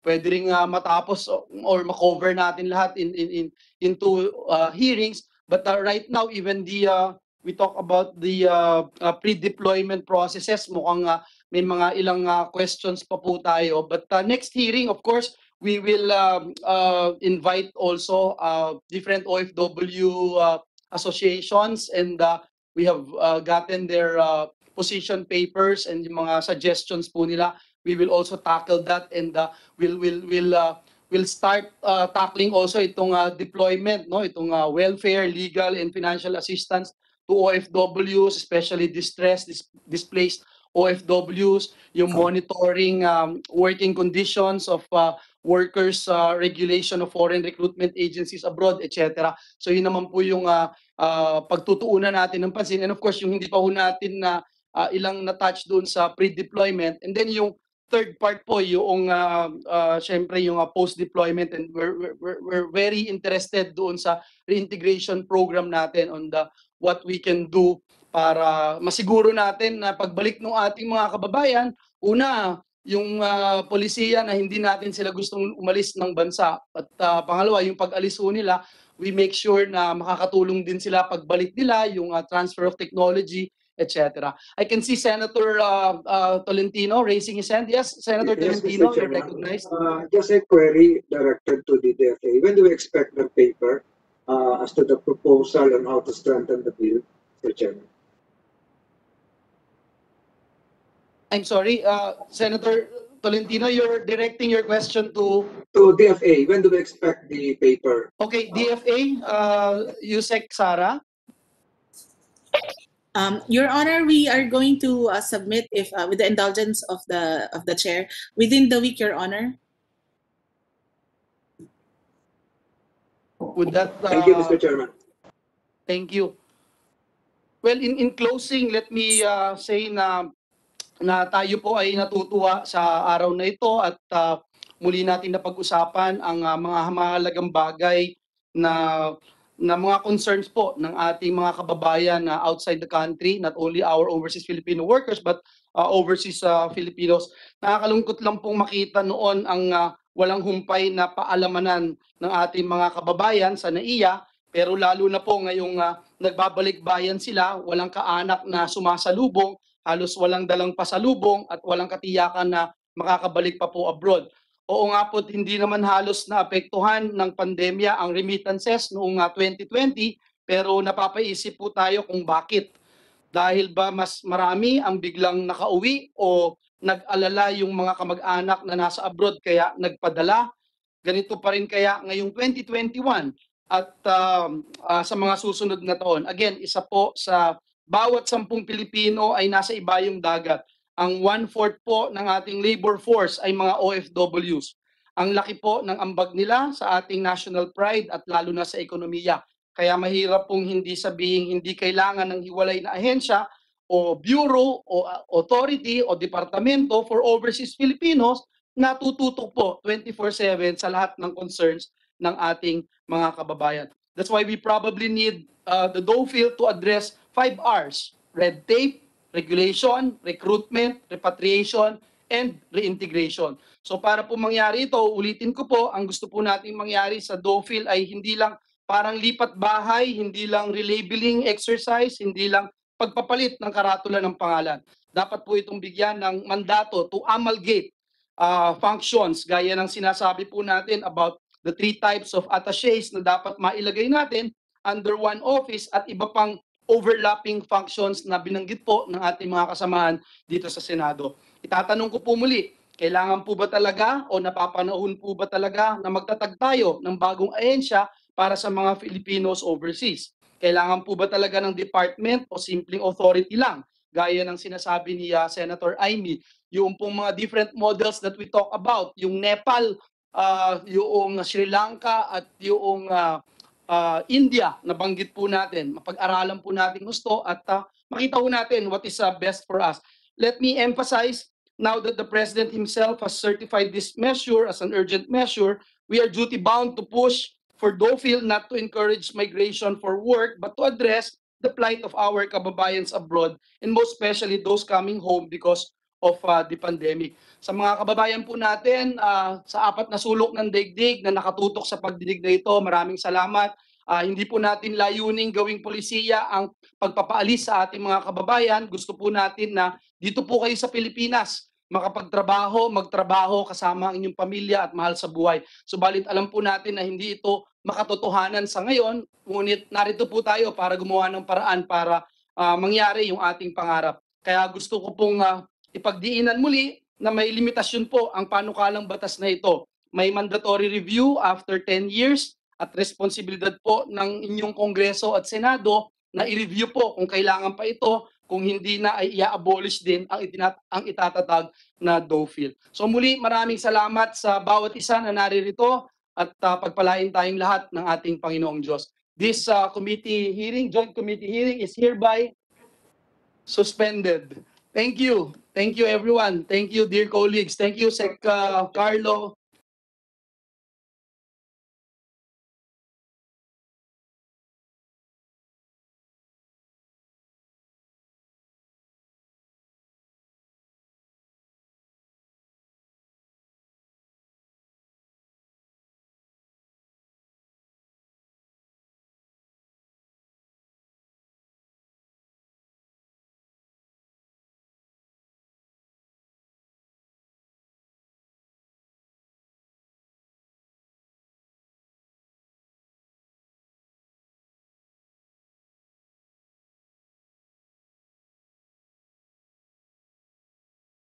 Uh, pwede ring uh, matapos o- or makover natin lahat in, in, in, into uh, hearings. But uh, right now, even the uh, we talk about the uh, uh, pre-deployment processes. Mukhang uh, may mga ilang uh, questions pa po tayo. But uh, next hearing, of course, we will um, uh, invite also uh, different OFW uh, associations and uh, we have uh, gotten their uh, position papers and yung mga suggestions po nila. We will also tackle that and uh, we'll will will uh, we'll start uh, tackling also itong uh, deployment no itong uh, welfare, legal and financial assistance to OFWs, especially distressed, dis- displaced OFWs, yung monitoring um, working conditions of uh, workers, uh, regulation of foreign recruitment agencies abroad, etc. So yun naman po yung uh, uh, pagtutuunan natin ng pansin. And of course, yung hindi pa ho natin na uh, ilang na-touch doon sa pre-deployment. And then yung third part po, yung uh, uh, syempre yung uh, post-deployment and we're, we're- we're, very interested doon sa reintegration program natin on the what we can do para masiguro natin na pagbalik ng ating mga kababayan, una, yung ah, polisiya na hindi natin sila gustong umalis ng bansa. At ah, pangalawa, yung pag-alis nila, we make sure na makakatulong din sila pagbalik nila, yung ah, transfer of technology, etc. I can see Senator uh, uh, Tolentino raising his hand. Yes, Senator Yes, Tolentino, you're recognized. Uh, Just a query directed to the DFA. When do we expect the paper uh, as to the proposal on how to strengthen the bill, Mr. Chairman? I'm sorry, uh, Senator Tolentino, you're directing your question to To DFA, when do we expect the paper? Okay, DFA, uh, Yusek Sara. Um, Your Honor, we are going to uh, submit if uh, with the indulgence of the of the chair within the week, Your Honor. Would that? Thank you, uh, Mr. Chairman. Thank you. Well, in, in closing, let me uh, say na na tayo po ay natutuwa sa araw na ito at uh, muli natin napag-usapan ang uh, mga mahalagang bagay na na mga concerns po ng ating mga kababayan na outside the country, not only our overseas Filipino workers but uh, overseas uh, Filipinos. Nakakalungkot lang pong makita noon ang uh, walang humpay na paalamanan ng ating mga kababayan sa NAIA pero lalo na po ngayong uh, nagbabalik bayan sila, walang kaanak na sumasalubong, halos walang dalang pasalubong at walang katiyakan na makakabalik pa po abroad. Oo nga po, hindi naman halos naapektuhan ng pandemya ang remittances noong uh, 2020, pero napapaisip po tayo kung bakit. Dahil ba mas marami ang biglang nakauwi o nag-alala yung mga kamag-anak na nasa abroad kaya nagpadala? Ganito pa rin kaya ngayong 2021 at um, ah, sa mga susunod na taon. Again, isa po sa bawat sampung Pilipino ay nasa ibayong dagat. Ang one-fourth po ng ating labor force ay mga OFWs. Ang laki po ng ambag nila sa ating national pride at lalo na sa ekonomiya. Kaya mahirap pong hindi sabihin hindi kailangan ng hiwalay na ahensya o bureau o uh, authority o departamento for overseas Filipinos na tututok po 24/7 sa lahat ng concerns ng ating mga kababayan. That's why we probably need uh, the DOFIL to address five R's, red tape, regulation, recruitment, repatriation, and reintegration. So para po mangyari ito, ulitin ko po, ang gusto po nating mangyari sa DOFIL ay hindi lang parang lipat bahay, hindi lang relabeling exercise, hindi lang pagpapalit ng karatula ng pangalan. Dapat po itong bigyan ng mandato to amalgate uh, functions gaya ng sinasabi po natin about the three types of attaches na dapat mailagay natin under one office at iba pang overlapping functions na binanggit po ng ating mga kasamahan dito sa Senado. Itatanong ko po muli, Kailangan po ba talaga o napapanahon po ba talaga na magtatag tayo ng bagong ahensya para sa mga Filipinos overseas? Kailangan po ba talaga ng department o simpleng authority lang? Gaya ng sinasabi ni ah, Senator Amy, yung pong mga different models that we talk about, yung Nepal, ah, yung Sri Lanka at yung ah, ah, India, nabanggit po natin. Mapag-aralan po natin gusto at ah, makita po natin what is ah, best for us. Let me emphasize, now that the President himself has certified this measure as an urgent measure, we are duty-bound to push for DOFIL not to encourage migration for work, but to address the plight of our kababayans abroad, and most especially those coming home because of uh, the pandemic. Sa mga kababayan po natin, uh, sa apat na sulok ng daigdig na nakatutok sa pagdidig na ito, maraming salamat. Uh, hindi po natin layuning gawing polisiya ang pagpapaalis sa ating mga kababayan. Gusto po natin na dito po kayo sa Pilipinas, makapagtrabaho, magtrabaho kasama ang inyong pamilya at mahal sa buhay. Subalit alam po natin na hindi ito makatotohanan sa ngayon, ngunit narito po tayo para gumawa ng paraan para ah, mangyari yung ating pangarap. Kaya gusto ko pong ah, ipagdiinan muli na may limitasyon po ang panukalang batas na ito. May mandatory review after 10 years at responsibilidad po ng inyong Kongreso at Senado na i-review po kung kailangan pa ito, kung hindi na ay i-abolish din ang, itinat ang itatatag na DOFIL. So muli, maraming salamat sa bawat isa na naririto at uh, pagpalain tayong lahat ng ating Panginoong Diyos. This uh, committee hearing, joint committee hearing is hereby suspended. Thank you. Thank you everyone. Thank you dear colleagues. Thank you Sec uh, Carlo,